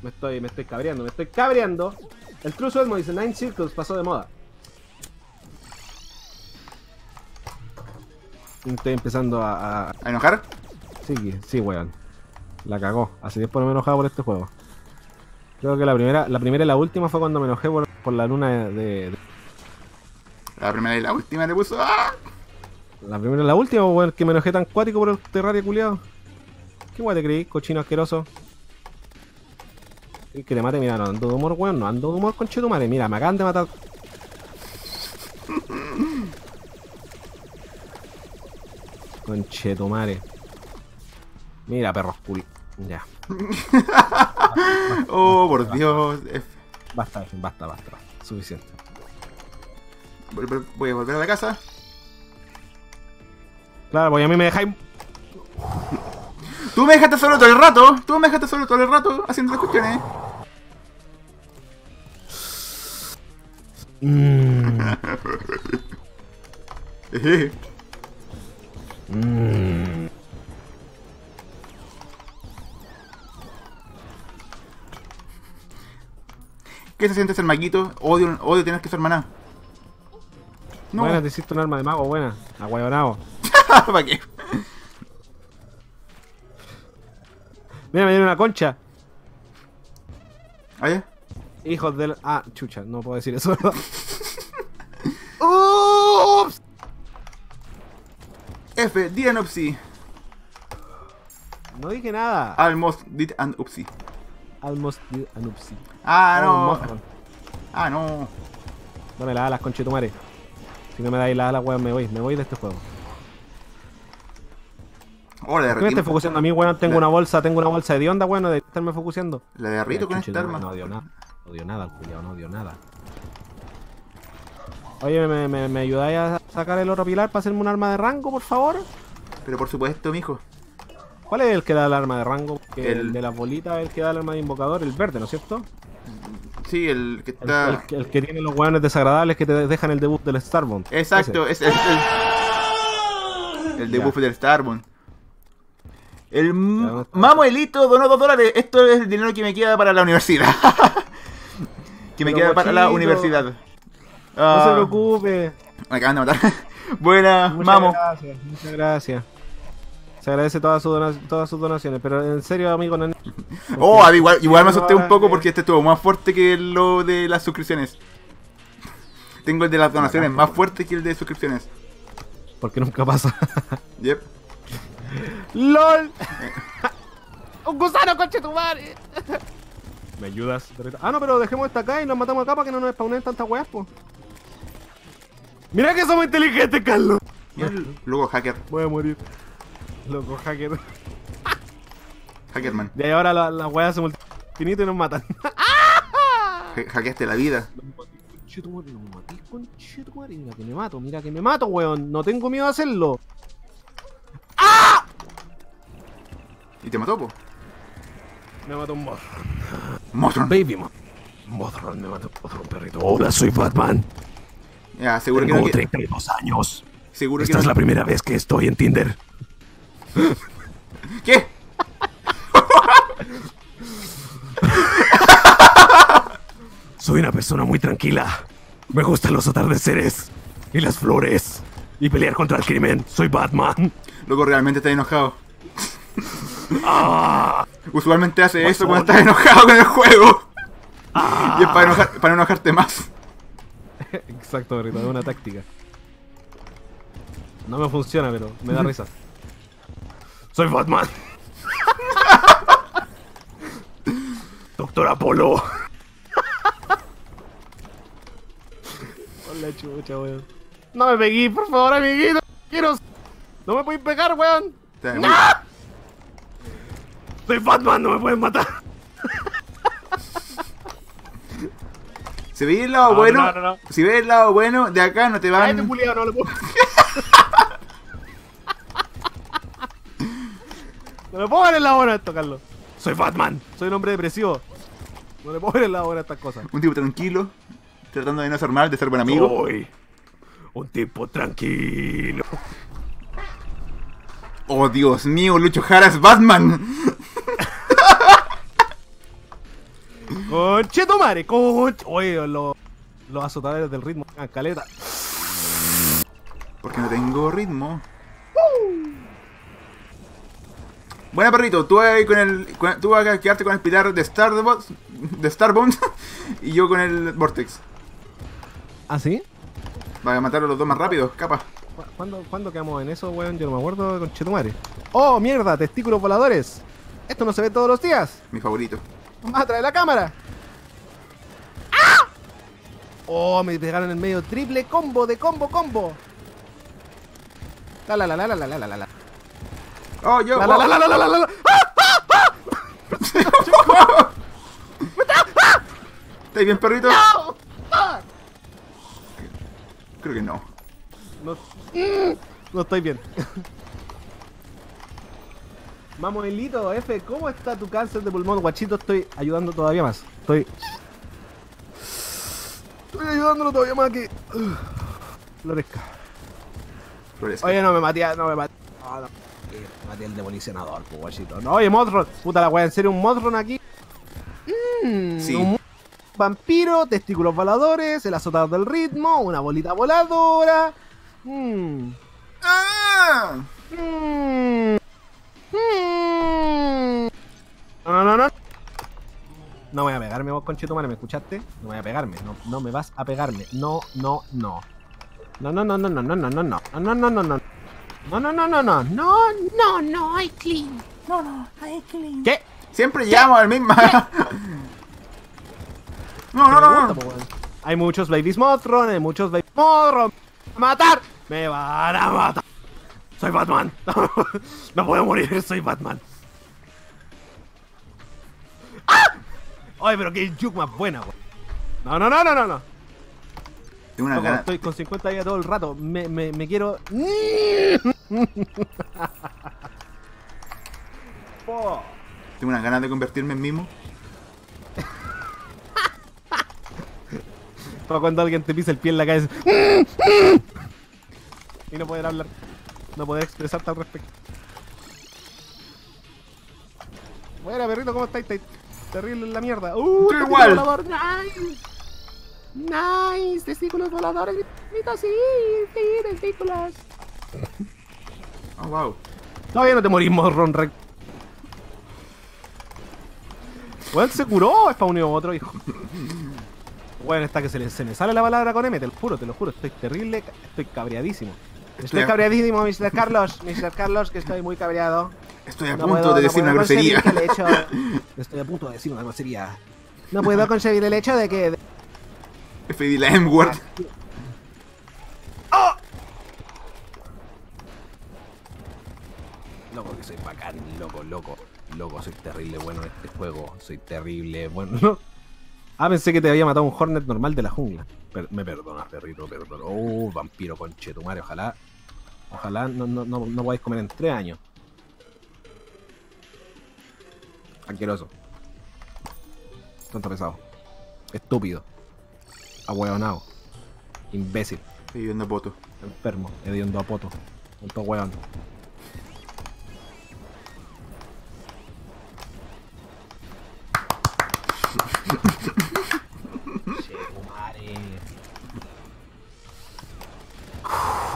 Me estoy, me estoy cabreando, me estoy cabreando. El True Suelmo dice Nine Circles pasó de moda. Estoy empezando a, a- ¿A enojar? Sí, sí, weón. La cagó. Hace tiempo no me enojaba por este juego. Creo que la primera, la primera y la última fue cuando me enojé por, por la luna de, de- La primera y la última le puso. ¡Ah! La primera y la última, weón, que me enojé tan cuático por el terrario culiado. ¿Qué weón te creí, cochino asqueroso? ¿Crees que te mate? Mira, no ando de humor, weón, no ando de humor, conche tu madre. Mira, me acaban de matar. Conche tu madre. Mira, perros culi. Ya. Oh, por Dios. Basta, basta, basta, basta. Suficiente. Voy a volver a la casa. Claro, pues a mí me dejáis. Tú me dejaste solo todo el rato. Tú me dejaste solo todo el rato haciendo las cuestiones. Mm, mm. ¿Qué se siente ser maquito? Odio, odio tener que ser maná. No, Buena, te hiciste un arma de mago, buena. Aguayonado. ¿para qué? Mira, me dieron una concha. ¿Oye? Hijos del. Ah, chucha, no puedo decir eso, ¿verdad? ¡Ups! F, an upsi. No dije nada. Almost did an upsi. Almost did an upsi. Ah, Oh, no. Ah, no. Dame las alas, conchetumare. Si no me dais las alas, weón, me voy. Me voy de este juego. Oh, la ¿Por qué me estás focuseando a mí, weón? Tengo La- una bolsa, tengo una bolsa de onda, weón, de estarme focuseando. La derrito con esta arma. No odio nada. No odio nada, culiao, no odio nada. Oye, ¿me, me, me ayudáis a sacar el otro pilar para hacerme un arma de rango, por favor? Pero por supuesto, mijo. ¿Cuál es el que da el arma de rango? Porque el, El- de las bolitas es el que da el arma de invocador, el verde, ¿no es cierto? Sí, el que está. el que- el que tiene los hueones desagradables que te dejan el debut del Starbound. Exacto, es el. El, Ya. debuff del Starborn. El. Mamuelito donó 2 dólares. Esto es el dinero que me queda para la universidad. que me Pero queda para la universidad. No se Ah, preocupe. me acaban de matar. Buena, Muchas mamo. gracias, muchas gracias. Se agradece todas sus, dona- todas sus donaciones, pero en serio, amigo, no... Oh, a igual, igual me asusté un poco porque este estuvo más fuerte que lo de las suscripciones. Tengo el de las donaciones más fuerte que el de suscripciones. Porque nunca pasa. Yep. ¡LOL! ¡Un gusano, conche tu madre! ¿Me ayudas? Ah, no, pero dejemos esta acá y nos matamos acá para que no nos spawnen tantas weas, po. Mira que somos inteligentes, Carlos. Luego hacker, Voy a morir. Loco, hacker. hackerman. Ahí ahora las la weas se multiplican y nos matan. Ha- hackeaste la vida. No me mates, conchetumare. Mira que me mato, mira que me mato, weón. No tengo miedo a hacerlo. Y te mató, po. Me mató un boss. Motron. Baby, mo. Mothron me mató otro perrito. Hola, soy Batman. Ya, seguro que Tengo no. que- 32 años. Seguro que Esta es no- la primera vez que estoy en Tinder. ¿Qué? Soy una persona muy tranquila. Me gustan los atardeceres y las flores y pelear contra el crimen. Soy Batman. Loco, realmente está enojado. Ah, Usualmente hace eso cuando estás enojado con el juego. Y es para, enojar- para no enojarte más. Exacto, es una táctica. No me funciona, pero me da risa. Soy Batman. Doctor Apolo. Hola, chucha, weón. No me pegué, por favor, amiguito. Quiero. No me podéis pegar, weón. Muy- Soy Batman, no me pueden matar. Si ves el lado No, bueno, no, no, no. si ves el lado bueno, de acá no te van. culiao no le puedo. no le puedo ver el lado bueno a esto, Carlos. Soy Batman. Soy un hombre depresivo. No le puedo ver el lado bueno a estas cosas. Un tipo tranquilo, tratando de no ser mal, de ser buen amigo. Soy un tipo tranquilo. Oh, Dios mío, Lucho Jara es Batman. Conchetumare, conche. Oye, los, los azotadores del ritmo, caleta. Porque no tengo ritmo. Buena perrito, tú vas, a ir con el, con- tú vas a quedarte con el pilar de Starbomb, de y yo con el Vortex. ¿Ah, sí? Vas a matar a los dos más rápido, capa. ¿Cu- ¿Cuándo, ¿Cuándo quedamos en eso, weón? Yo no me acuerdo con Chetumare. ¡Oh, mierda! ¡Testículos voladores! Esto no se ve todos los días. Mi favorito. ¡Vamos a traer la cámara! ¡Ah! ¡Oh, me pegaron en el medio! ¡Triple combo de combo combo! La la la la la la la la la Oh, yo. Oh. La, la, la, la, la, la, la, ¡Ah! ¡Ah! ¿Estáis bien, perrito? No. Creo que no. No, no estoy bien. Mamuelito, F, ¿cómo está tu cáncer de pulmón? Guachito, estoy ayudando todavía más. Estoy. Estoy ayudándolo todavía más aquí. Uh, Floresca. Floresca. Oye, no me maté, no me maté. Ah, eh, maté al demolicionador, pues, guachito. No, oye, Modron. Puta la wea, ¿en serio un Modron aquí? Mmm. Sí. Un vampiro, testículos voladores, el azotador del ritmo, una bolita voladora. Mmm. ¡Ah! Mm. Mm. No, no, no, no. No voy a pegarme vos, conchetumare, ¿me escuchaste? No voy a pegarme, no, no me vas a pegarme. No, no, no. No, no, no, no, no, no, no, no, no, no, no, no, no, no. No, no, no, no, no, no, no, no, I clean. No, no, I clean. ¿Qué? Siempre llamo al mismo. no, no, no, no. Hay muchos babies Mothron, hay muchos babies Mothron. ¡Matar! ¡Me van a matar! Soy Batman. no puedo morir, soy Batman. ¡Ah! Ay, pero qué más buena, weón. No, no, no, no, no, no. Tengo una Loco, gana. estoy con 50 días todo el rato. Me, me, me quiero. Tengo unas ganas de convertirme en mimo. Para cuando alguien te pisa el pie en la cabeza. y no poder hablar. No poder expresarte al respecto. Buena, perrito, ¿cómo estáis? Terrible en la mierda. ¡Uh! Estoy igual. ¡Nice! Testículos voladores, grito, sí, sí, testículos. Oh, wow. Todavía no te morimos, morrón, rec. Weón, se curó, spawneó otro hijo. Weón, está que se, le, se me sale la palabra con M, te lo juro, te lo juro, estoy terrible, estoy cabreadísimo. Estoy Estoy a- cabreadísimo, Mr. Carlos, Mr. Carlos, que estoy muy cabreado. Estoy a No punto puedo- de no decir puedo una grosería. concebir que el hecho- Estoy a punto de decir una grosería. No puedo concebir el hecho de que... FD la M-word. Loco, que soy bacán, loco, loco. Loco, soy terrible bueno en este juego. Soy terrible bueno. Ah, pensé que te había matado un Hornet normal de la jungla. Per- me perdonas, perrito, perdón. Oh, vampiro conchetumare, ojalá. Ojalá no, no, no, no podáis comer en tres años. Asqueroso. Tonto pesado. Estúpido. Ahueonado. Imbécil. Estoy viendo poto. Enfermo. Hediondo a poto. Tonto hueón.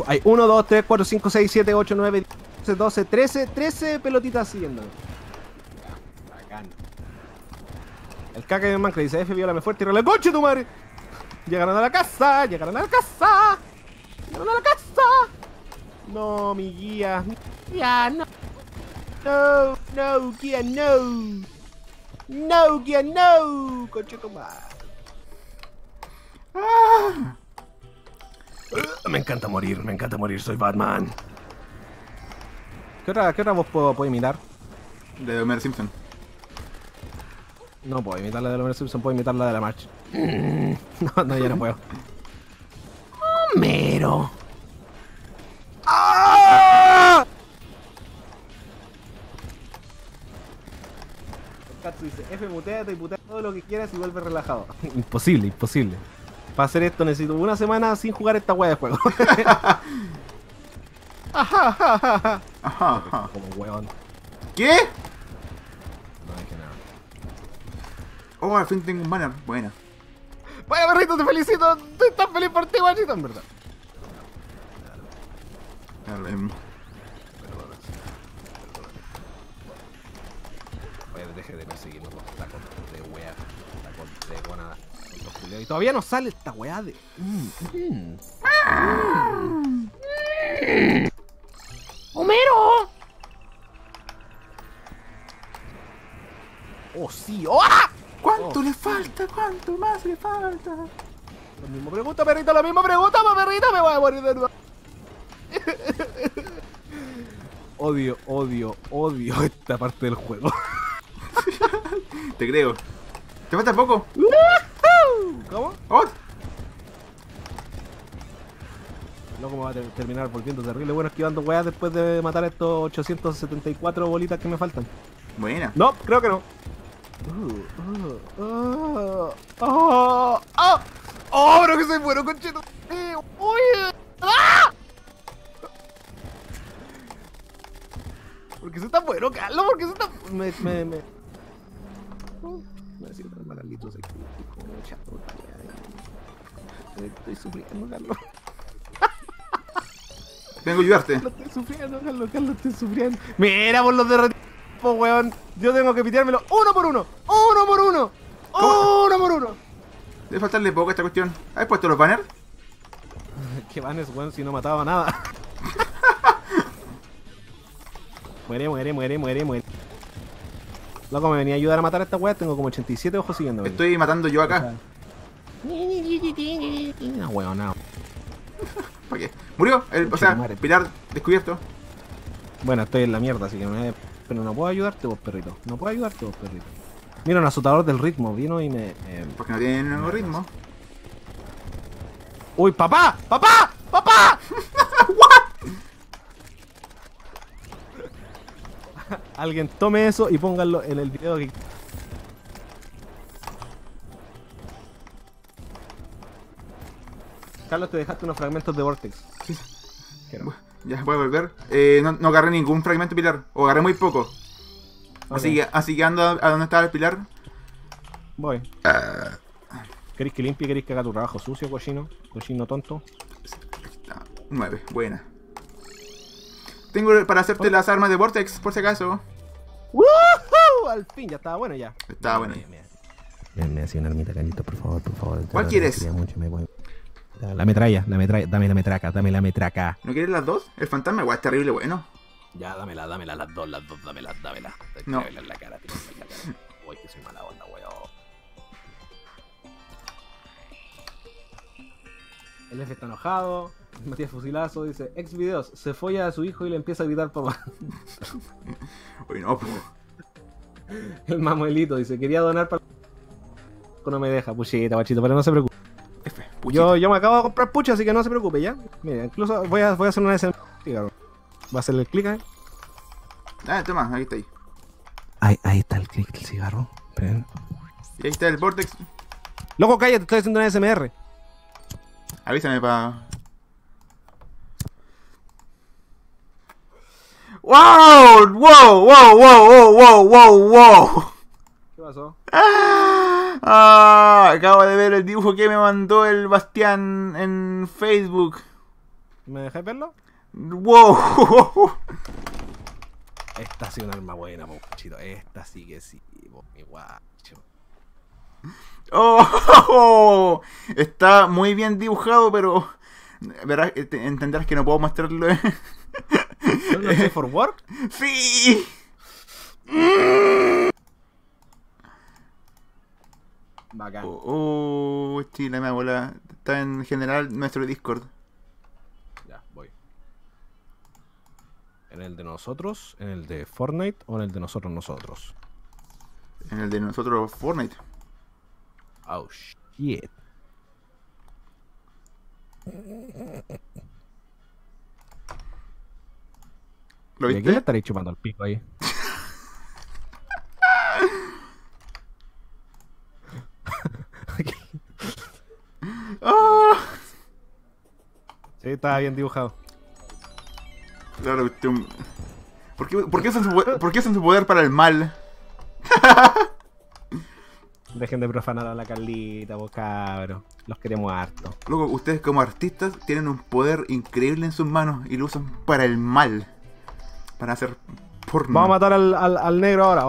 Hay 1, 2, 3, 4, 5, 6, 7, 8, 9, 10, 12, 13, 13 pelotitas siguiendo. Bacán. El caca de Minecraft dice F viólame fuerte y rele coche tu madre. Llegaron a la casa, llegaron a la casa. Llegaron a la casa. No, mi guía. Mi guía, no. No, no, guía, no. No, guía, no. Coche. Ah. Me encanta morir, me encanta morir, soy Batman. ¿Qué otra, qué otra voz puedo, puedo imitar? De Homer Simpson. No puedo imitar la de Homer Simpson, puedo imitar la de la March. No, no, ya no puedo. Homero. ¡Ah! Katsu dice, F muteate y putea todo lo que quieras y vuelve relajado. imposible, imposible. Para hacer esto necesito una semana sin jugar esta wea de juego. Ajá, ajá, ajá. Ajá, ajá. Como weón. ¿Qué? No dije nada. Oh, al fin tengo un banner. Buena. Vaya perrito, te felicito. Estoy tan feliz por ti, guachito, en verdad. Oye, deje de perseguirnos los tacos de wea. Tacos de gona. Los culiados. Y todavía no sale esta wea de. Mm, mm. ¡Homero! ¡Oh, sí! ¡Oh! ¿Cuánto le falta? ¿Cuánto más le falta? Lo mismo pregunta, perrito, lo mismo pregunta, pa, perrito, me voy a morir de nuevo. odio, odio, odio esta parte del juego. Te creo. ¿Te falta poco? ¿Cómo? Oh, Loco me va a ter- terminar volviendo terrible bueno esquivando weas después de matar a estos 874 bolitas que me faltan. buena. No, creo que no. Oh, oh, oh, pero que soy bueno, conchito. Oye. ¡Ah! ¿Por qué soy tan bueno, Carlos? ¿Por qué soy tan... Me... Me... Me... Me siento mal, Carlitos, aquí, como chato. Estoy sufriendo, Carlos. Vengo a ayudarte. Estoy sufriendo, Carlos, Carlos, estoy sufriendo. Mira por los derretidos, weón. Yo tengo que piteármelo uno por uno. Uno por uno. ¿Cómo? Uno por uno. Debe faltarle poco a esta cuestión. ¿Has puesto los banners? Qué vanes, weón, si no mataba nada. muere, muere, muere, muere, muere. Loco, me venía a ayudar a matar a esta weá. Tengo como 87 ojos siguiéndome. Estoy matando yo acá. No, weón, no. ¿Para qué? Murió. El, o sea. Pilar descubierto. Bueno, estoy en la mierda, así que no me... Pero no puedo ayudarte vos, perrito. No puedo ayudarte vos, perrito. Mira, un azotador del ritmo. Vino y me... eh, Porque no tienen el ritmo. ¡Uy, papá! ¡Papá! ¡Papá! Alguien tome eso y pónganlo en el video que... Carlos, te dejaste unos fragmentos de Vortex. Quiero. Ya, voy a volver. Eh, no, no agarré ningún fragmento Pilar. O agarré muy poco. Así, que, así que ando a donde estaba el Pilar. Voy. ¿Queréis que limpie? ¿Queréis que haga tu trabajo sucio, cochino? Cochino tonto. Ah, 9, buena. Tengo para hacerte las armas de Vortex, por si acaso. ¡Woohoo! Al fin, ya estaba bueno ya. Estaba bueno. Me, me hacía una armita, Canito, por favor, por favor. ¿Cuál quieres? agradecería mucho, me voy. La, la metralla, la metralla, dame la metraca, dame la metraca. ¿No quieres las dos? El fantasma igual es terrible bueno. Ya, dámela, dámela, las dos, las dos, dámela, dámela. No. En la cara, en la cara. Uy, que soy mala onda, weón. El F está enojado. Matías Fusilazo dice, ex videos, se folla a su hijo y le empieza a gritar papá. Uy, no, po. El mamuelito dice, quería donar para... No me deja, puchita, bachito, pero no se preocupe. Yo, yo me acabo de comprar pucha, así que no se preocupe, ¿ya? Mira, incluso voy a, voy a hacer una escena. Va a hacerle el clic ahí. Ah, toma, ahí está ahí. Ahí, ahí está el clic del cigarro. Esperen. Y ahí está el Vortex. Loco, cállate, estoy haciendo una SMR. Avísame para. ¡Wow! ¡Wow! ¡Wow! ¡Wow! ¡Wow! ¡Wow! ¡Wow! ¿Qué pasó? Ah, acabo de ver el dibujo que me mandó el Bastián en Facebook. ¿Me dejáis verlo? ¡Wow! Esta sí es un arma buena, pochito. Esta sí que sí, mi guacho. Oh, está muy bien dibujado, pero verás, eh, te- entenderás que no puedo mostrarlo. ¿No for work? ¡Sí! Bacán. Oh, oh, chile, mi abuela. Está en general nuestro Discord. Ya, voy. ¿En el de nosotros? ¿En el de Fortnite? ¿O en el de nosotros nosotros? En el de nosotros Fortnite. Oh, shit. ¿Lo ¿Y a quién le viste? estaréis chupando el pico ahí? ¡Ah! Sí, estaba bien dibujado. Claro, ¿Por qué, por, qué usan su, po- por qué usan su poder para el mal? Dejen de profanar a la Carlita, vos cabros. Los queremos harto. Luego, ustedes como artistas tienen un poder increíble en sus manos y lo usan para el mal. Para hacer porno. Vamos a matar al, al, al negro ahora.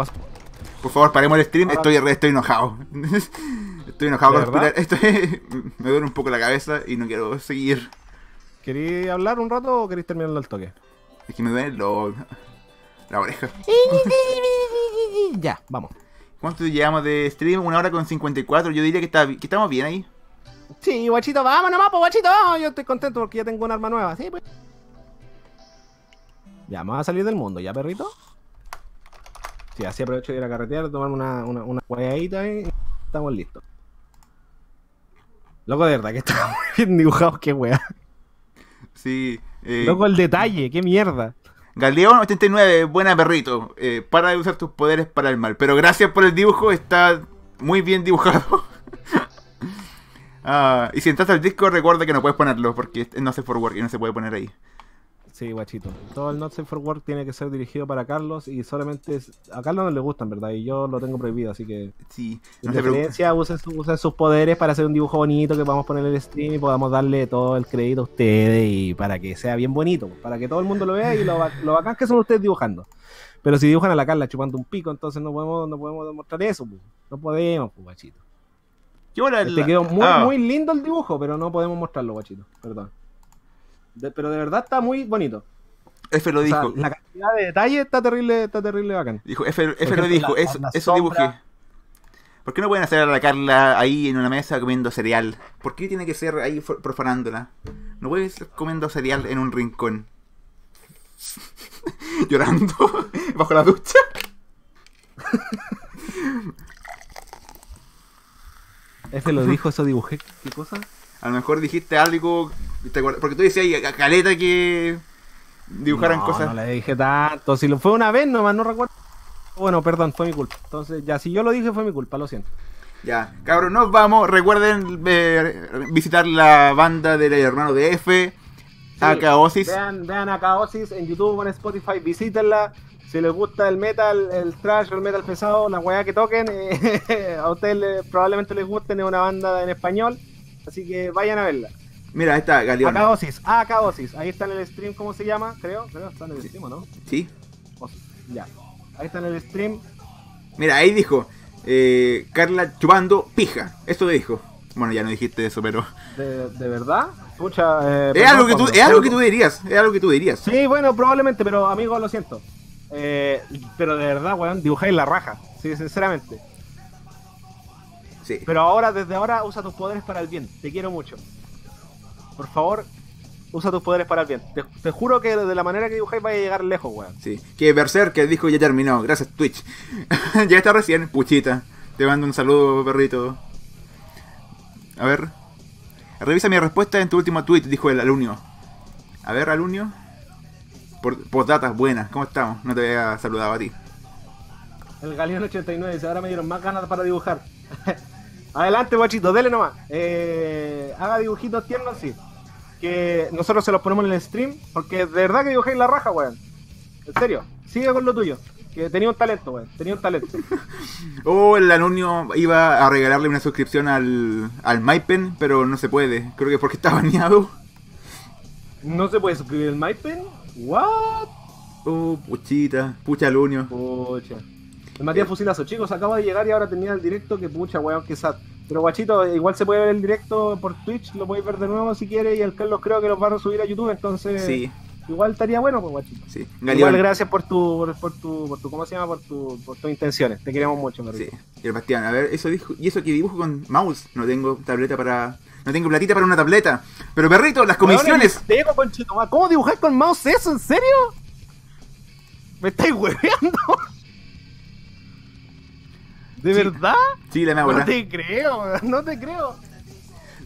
Por favor, paremos el stream. Estoy, estoy enojado. Estoy enojado ¿De con verdad? Estoy, me duele un poco la cabeza y no quiero seguir. ¿Queréis hablar un rato o queréis terminarlo al toque? Es que me duele lo- la oreja. Ya, vamos. ¿Cuánto llevamos de stream? Una hora con 54. Yo diría que, está, que estamos bien ahí. Sí, guachito, vamos nomás, pues guachito, vamos. Yo estoy contento porque ya tengo un arma nueva. Sí, pues. Ya, vamos a salir del mundo, ¿ya, perrito? Sí, así aprovecho de ir a carretear, tomarme una, una, una hueadita y estamos listos. Loco, de verdad que está muy bien dibujado, qué wea. Sí. Eh, Loco, el detalle, qué mierda. Galeón89, buena perrito. Eh, para de usar tus poderes para el mal. Pero gracias por el dibujo, está muy bien dibujado. Ah, y si entras al disco, recuerda que no puedes ponerlo porque no hace forward y no se puede poner ahí. Sí, guachito. Todo el Not Safe for Work tiene que ser dirigido para Carlos y solamente es- a Carlos no le gustan, ¿verdad? Y yo lo tengo prohibido, así que Sí, en no preferencia usen, su- usen sus poderes para hacer un dibujo bonito que podamos poner en el stream y podamos darle todo el crédito a ustedes y para que sea bien bonito, para que todo el mundo lo vea y lo, lo bacán que son ustedes dibujando. Pero si dibujan a la Carla chupando un pico, entonces no podemos, no podemos demostrar eso, pues. no podemos, pues, guachito. ¿Qué hora Te la- quedó muy, Ah, muy lindo el dibujo, pero no podemos mostrarlo, guachito. Perdón. De- pero de verdad está muy bonito. F lo O sea, dijo. la cantidad de detalle está terrible, está terrible bacán. Dijo, F, F ejemplo, lo dijo, la- eso, la eso dibujé. ¿Por qué no pueden hacer a la Carla ahí en una mesa comiendo cereal? ¿Por qué tiene que ser ahí profanándola? No puede ser comiendo cereal en un rincón. Llorando bajo la ducha. F lo dijo, eso dibujé. ¿Qué cosa? A lo mejor dijiste algo. Porque tú decías a caleta que dibujaran no, cosas. No le dije tanto. Si lo fue una vez nomás, no recuerdo. Bueno, perdón, fue mi culpa. Entonces, ya, si yo lo dije, fue mi culpa, lo siento. Ya, cabros, nos vamos. Recuerden eh, visitar la banda del hermano de F, Akaosis. Vean, vean a Kaosis en YouTube o en Spotify, visítenla. Si les gusta el metal, el trash el metal pesado, la weá que toquen, eh, a ustedes le- probablemente les gusten, es una banda en español. Así que vayan a verla. Mira, ahí está, Galeón. Akaosis, Akaosis. Ahí está en el stream, ¿cómo se llama? Creo, creo, está en el stream, ¿o ¿no? Sí. Ya. Ahí está en el stream. Mira, ahí dijo, eh, Carla chupando pija. Eso le dijo. Bueno, ya no dijiste eso, pero... ¿De, de verdad? Pucha, eh, Es algo, que tú, es algo que tú dirías, es algo que tú dirías. Sí, bueno, probablemente, pero amigos, lo siento. Eh, pero de verdad, weón, dibujáis la raja. Sí, sinceramente. Sí. Pero ahora, desde ahora, usa tus poderes para el bien. Te quiero mucho. Por favor, usa tus poderes para el bien. Te, te juro que de la manera que dibujáis vais a llegar lejos, weón. Sí, que Berserker dijo ya terminó, gracias Twitch. ya está recién, puchita. Te mando un saludo, perrito. A ver. Revisa mi respuesta en tu último tweet, dijo el alunio. A ver, alunio. Por, postdatas, buenas, ¿cómo estamos? No te había saludado a ti. El Galeón 89 dice, ahora me dieron más ganas para dibujar. Adelante, guachito, dele nomás. Eh, haga dibujitos tiernos, sí. Que nosotros se los ponemos en el stream, porque de verdad que dibujáis la raja, weón. En serio, sigue con lo tuyo. Que tenía un talento, weón. Tenía un talento. Oh, el alunio iba a regalarle una suscripción al, al MyPen, pero no se puede. Creo que porque está baneado. ¿No se puede suscribir el MyPen? ¿What? Oh, puchita, pucha alunio. Pucha. El Matías Fusilazo, chicos, acaba de llegar y ahora tenía el directo que pucha, weón, que sad. Pero guachito, igual se puede ver el directo por Twitch, lo podéis ver de nuevo si quieres, y el Carlos creo que los va a subir a YouTube, entonces Sí, igual estaría bueno, pues guachito. sí. Igual gracias por tu, por, por tu, por tu, ¿cómo se llama? Por tu, por tus intenciones. Te queremos mucho, Sí, perrito. y el Bastián, a ver, eso dijo, y eso que dibujo con mouse, no tengo tableta para, no tengo platita para una tableta, pero perrito, las comisiones. ¿Cómo dibujar con mouse eso? ¿En serio? ¿Me estáis hueveando? ¿De Sí. verdad? sí, la No abuela, te creo, no te creo.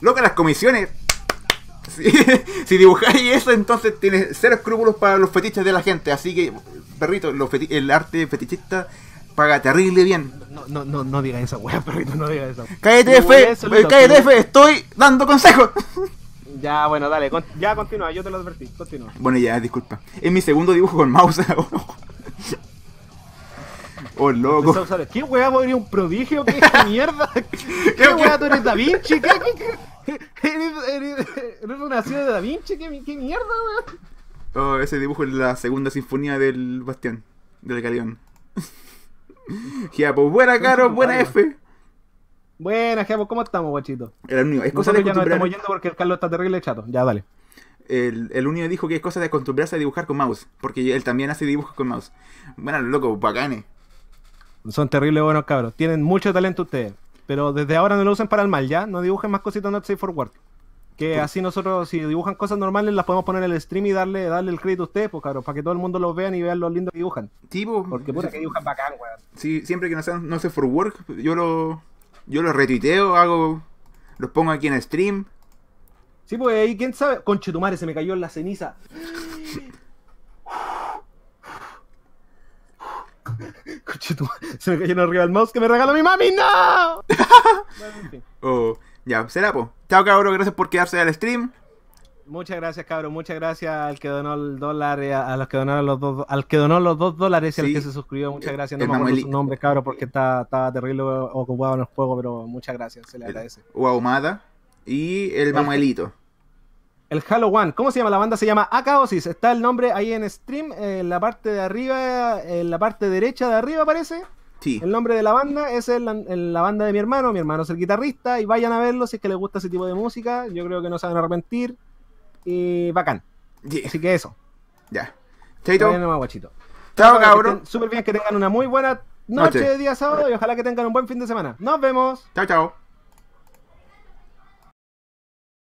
loca las comisiones, si, si dibujáis eso, entonces tienes cero escrúpulos para los fetiches de la gente, así que, perrito, los el arte fetichista paga terrible bien. No, no, no, no digas esa weá, perrito, no digas eso. Cállate, F, eh, cállate, F, estoy dando consejos. Ya, bueno, dale, con- ya continúa, yo te lo advertí, continúa. Bueno, ya, disculpa. Es mi segundo dibujo con mouse. oh, loco. Empezó a usar- ¿Qué weá podría un prodigio? ¿Qué mierda? ¿Qué weá tú eres Da Vinci? ¿Qué, qué, qué? ¿Eres, eres, eres un nacido de Da Vinci? ¿Qué, qué mierda, weón? Oh, ese dibujo es la segunda sinfonía del Bastián, del Galeón. ya, pues buena, Caro, buena F. Buenas, Jabo, ¿cómo estamos, guachito? El único, es cosa de ya nos estamos yendo porque el Carlos está terrible chato. Ya, dale. El, el único dijo que es cosa de acostumbrarse a dibujar con mouse, porque él también hace dibujos con mouse. Bueno, loco, bacanes. Son terribles buenos cabros. Tienen mucho talento ustedes. Pero desde ahora no lo usen para el mal, ¿ya? No dibujen más cositas not safe for work. Que así nosotros, si dibujan cosas normales, las podemos poner en el stream y darle, darle el crédito a ustedes, pues cabros, para que todo el mundo los vean y vean lo lindo que dibujan. Tipo, Porque puta que dibujan bacán, weón. sí, siempre que no sean, no sé, for work, yo lo, yo lo retuiteo, hago, los pongo aquí en stream. Sí, pues ahí, quién sabe. Conchetumare, se me cayó en la ceniza. se me cayó en arriba el mouse que me regaló mi mami, ¡no! Bueno, en fin. O, ya, será, po. Chao, cabrón, gracias por quedarse al stream. Muchas gracias, cabrón. Muchas gracias al que donó el dólar, eh, a los que donaron los dos, al que donó los dos dólares y al que se suscribió. Muchas El- gracias. No el me acuerdo su nombre, cabrón, porque está, estaba terrible ocupado en el juego, pero muchas gracias. Se le agradece. O Ahumada. Y el Mamuelito. El Halo One, ¿cómo se llama? La banda se llama Akaosis. Está el nombre ahí en stream, en la parte de arriba, en la parte derecha de arriba aparece. Sí. El nombre de la banda es el- el- la banda de mi hermano. Mi hermano es el guitarrista. Y vayan a verlo si es que les gusta ese tipo de música. Yo creo que no se van a arrepentir. Y bacán. Yeah. Así que eso. Ya. Chaito. Guachito. Chao, cabrón. Súper bien, que tengan una muy buena noche Noche. de día sábado y ojalá que tengan un buen fin de semana. Nos vemos. Chao, chao.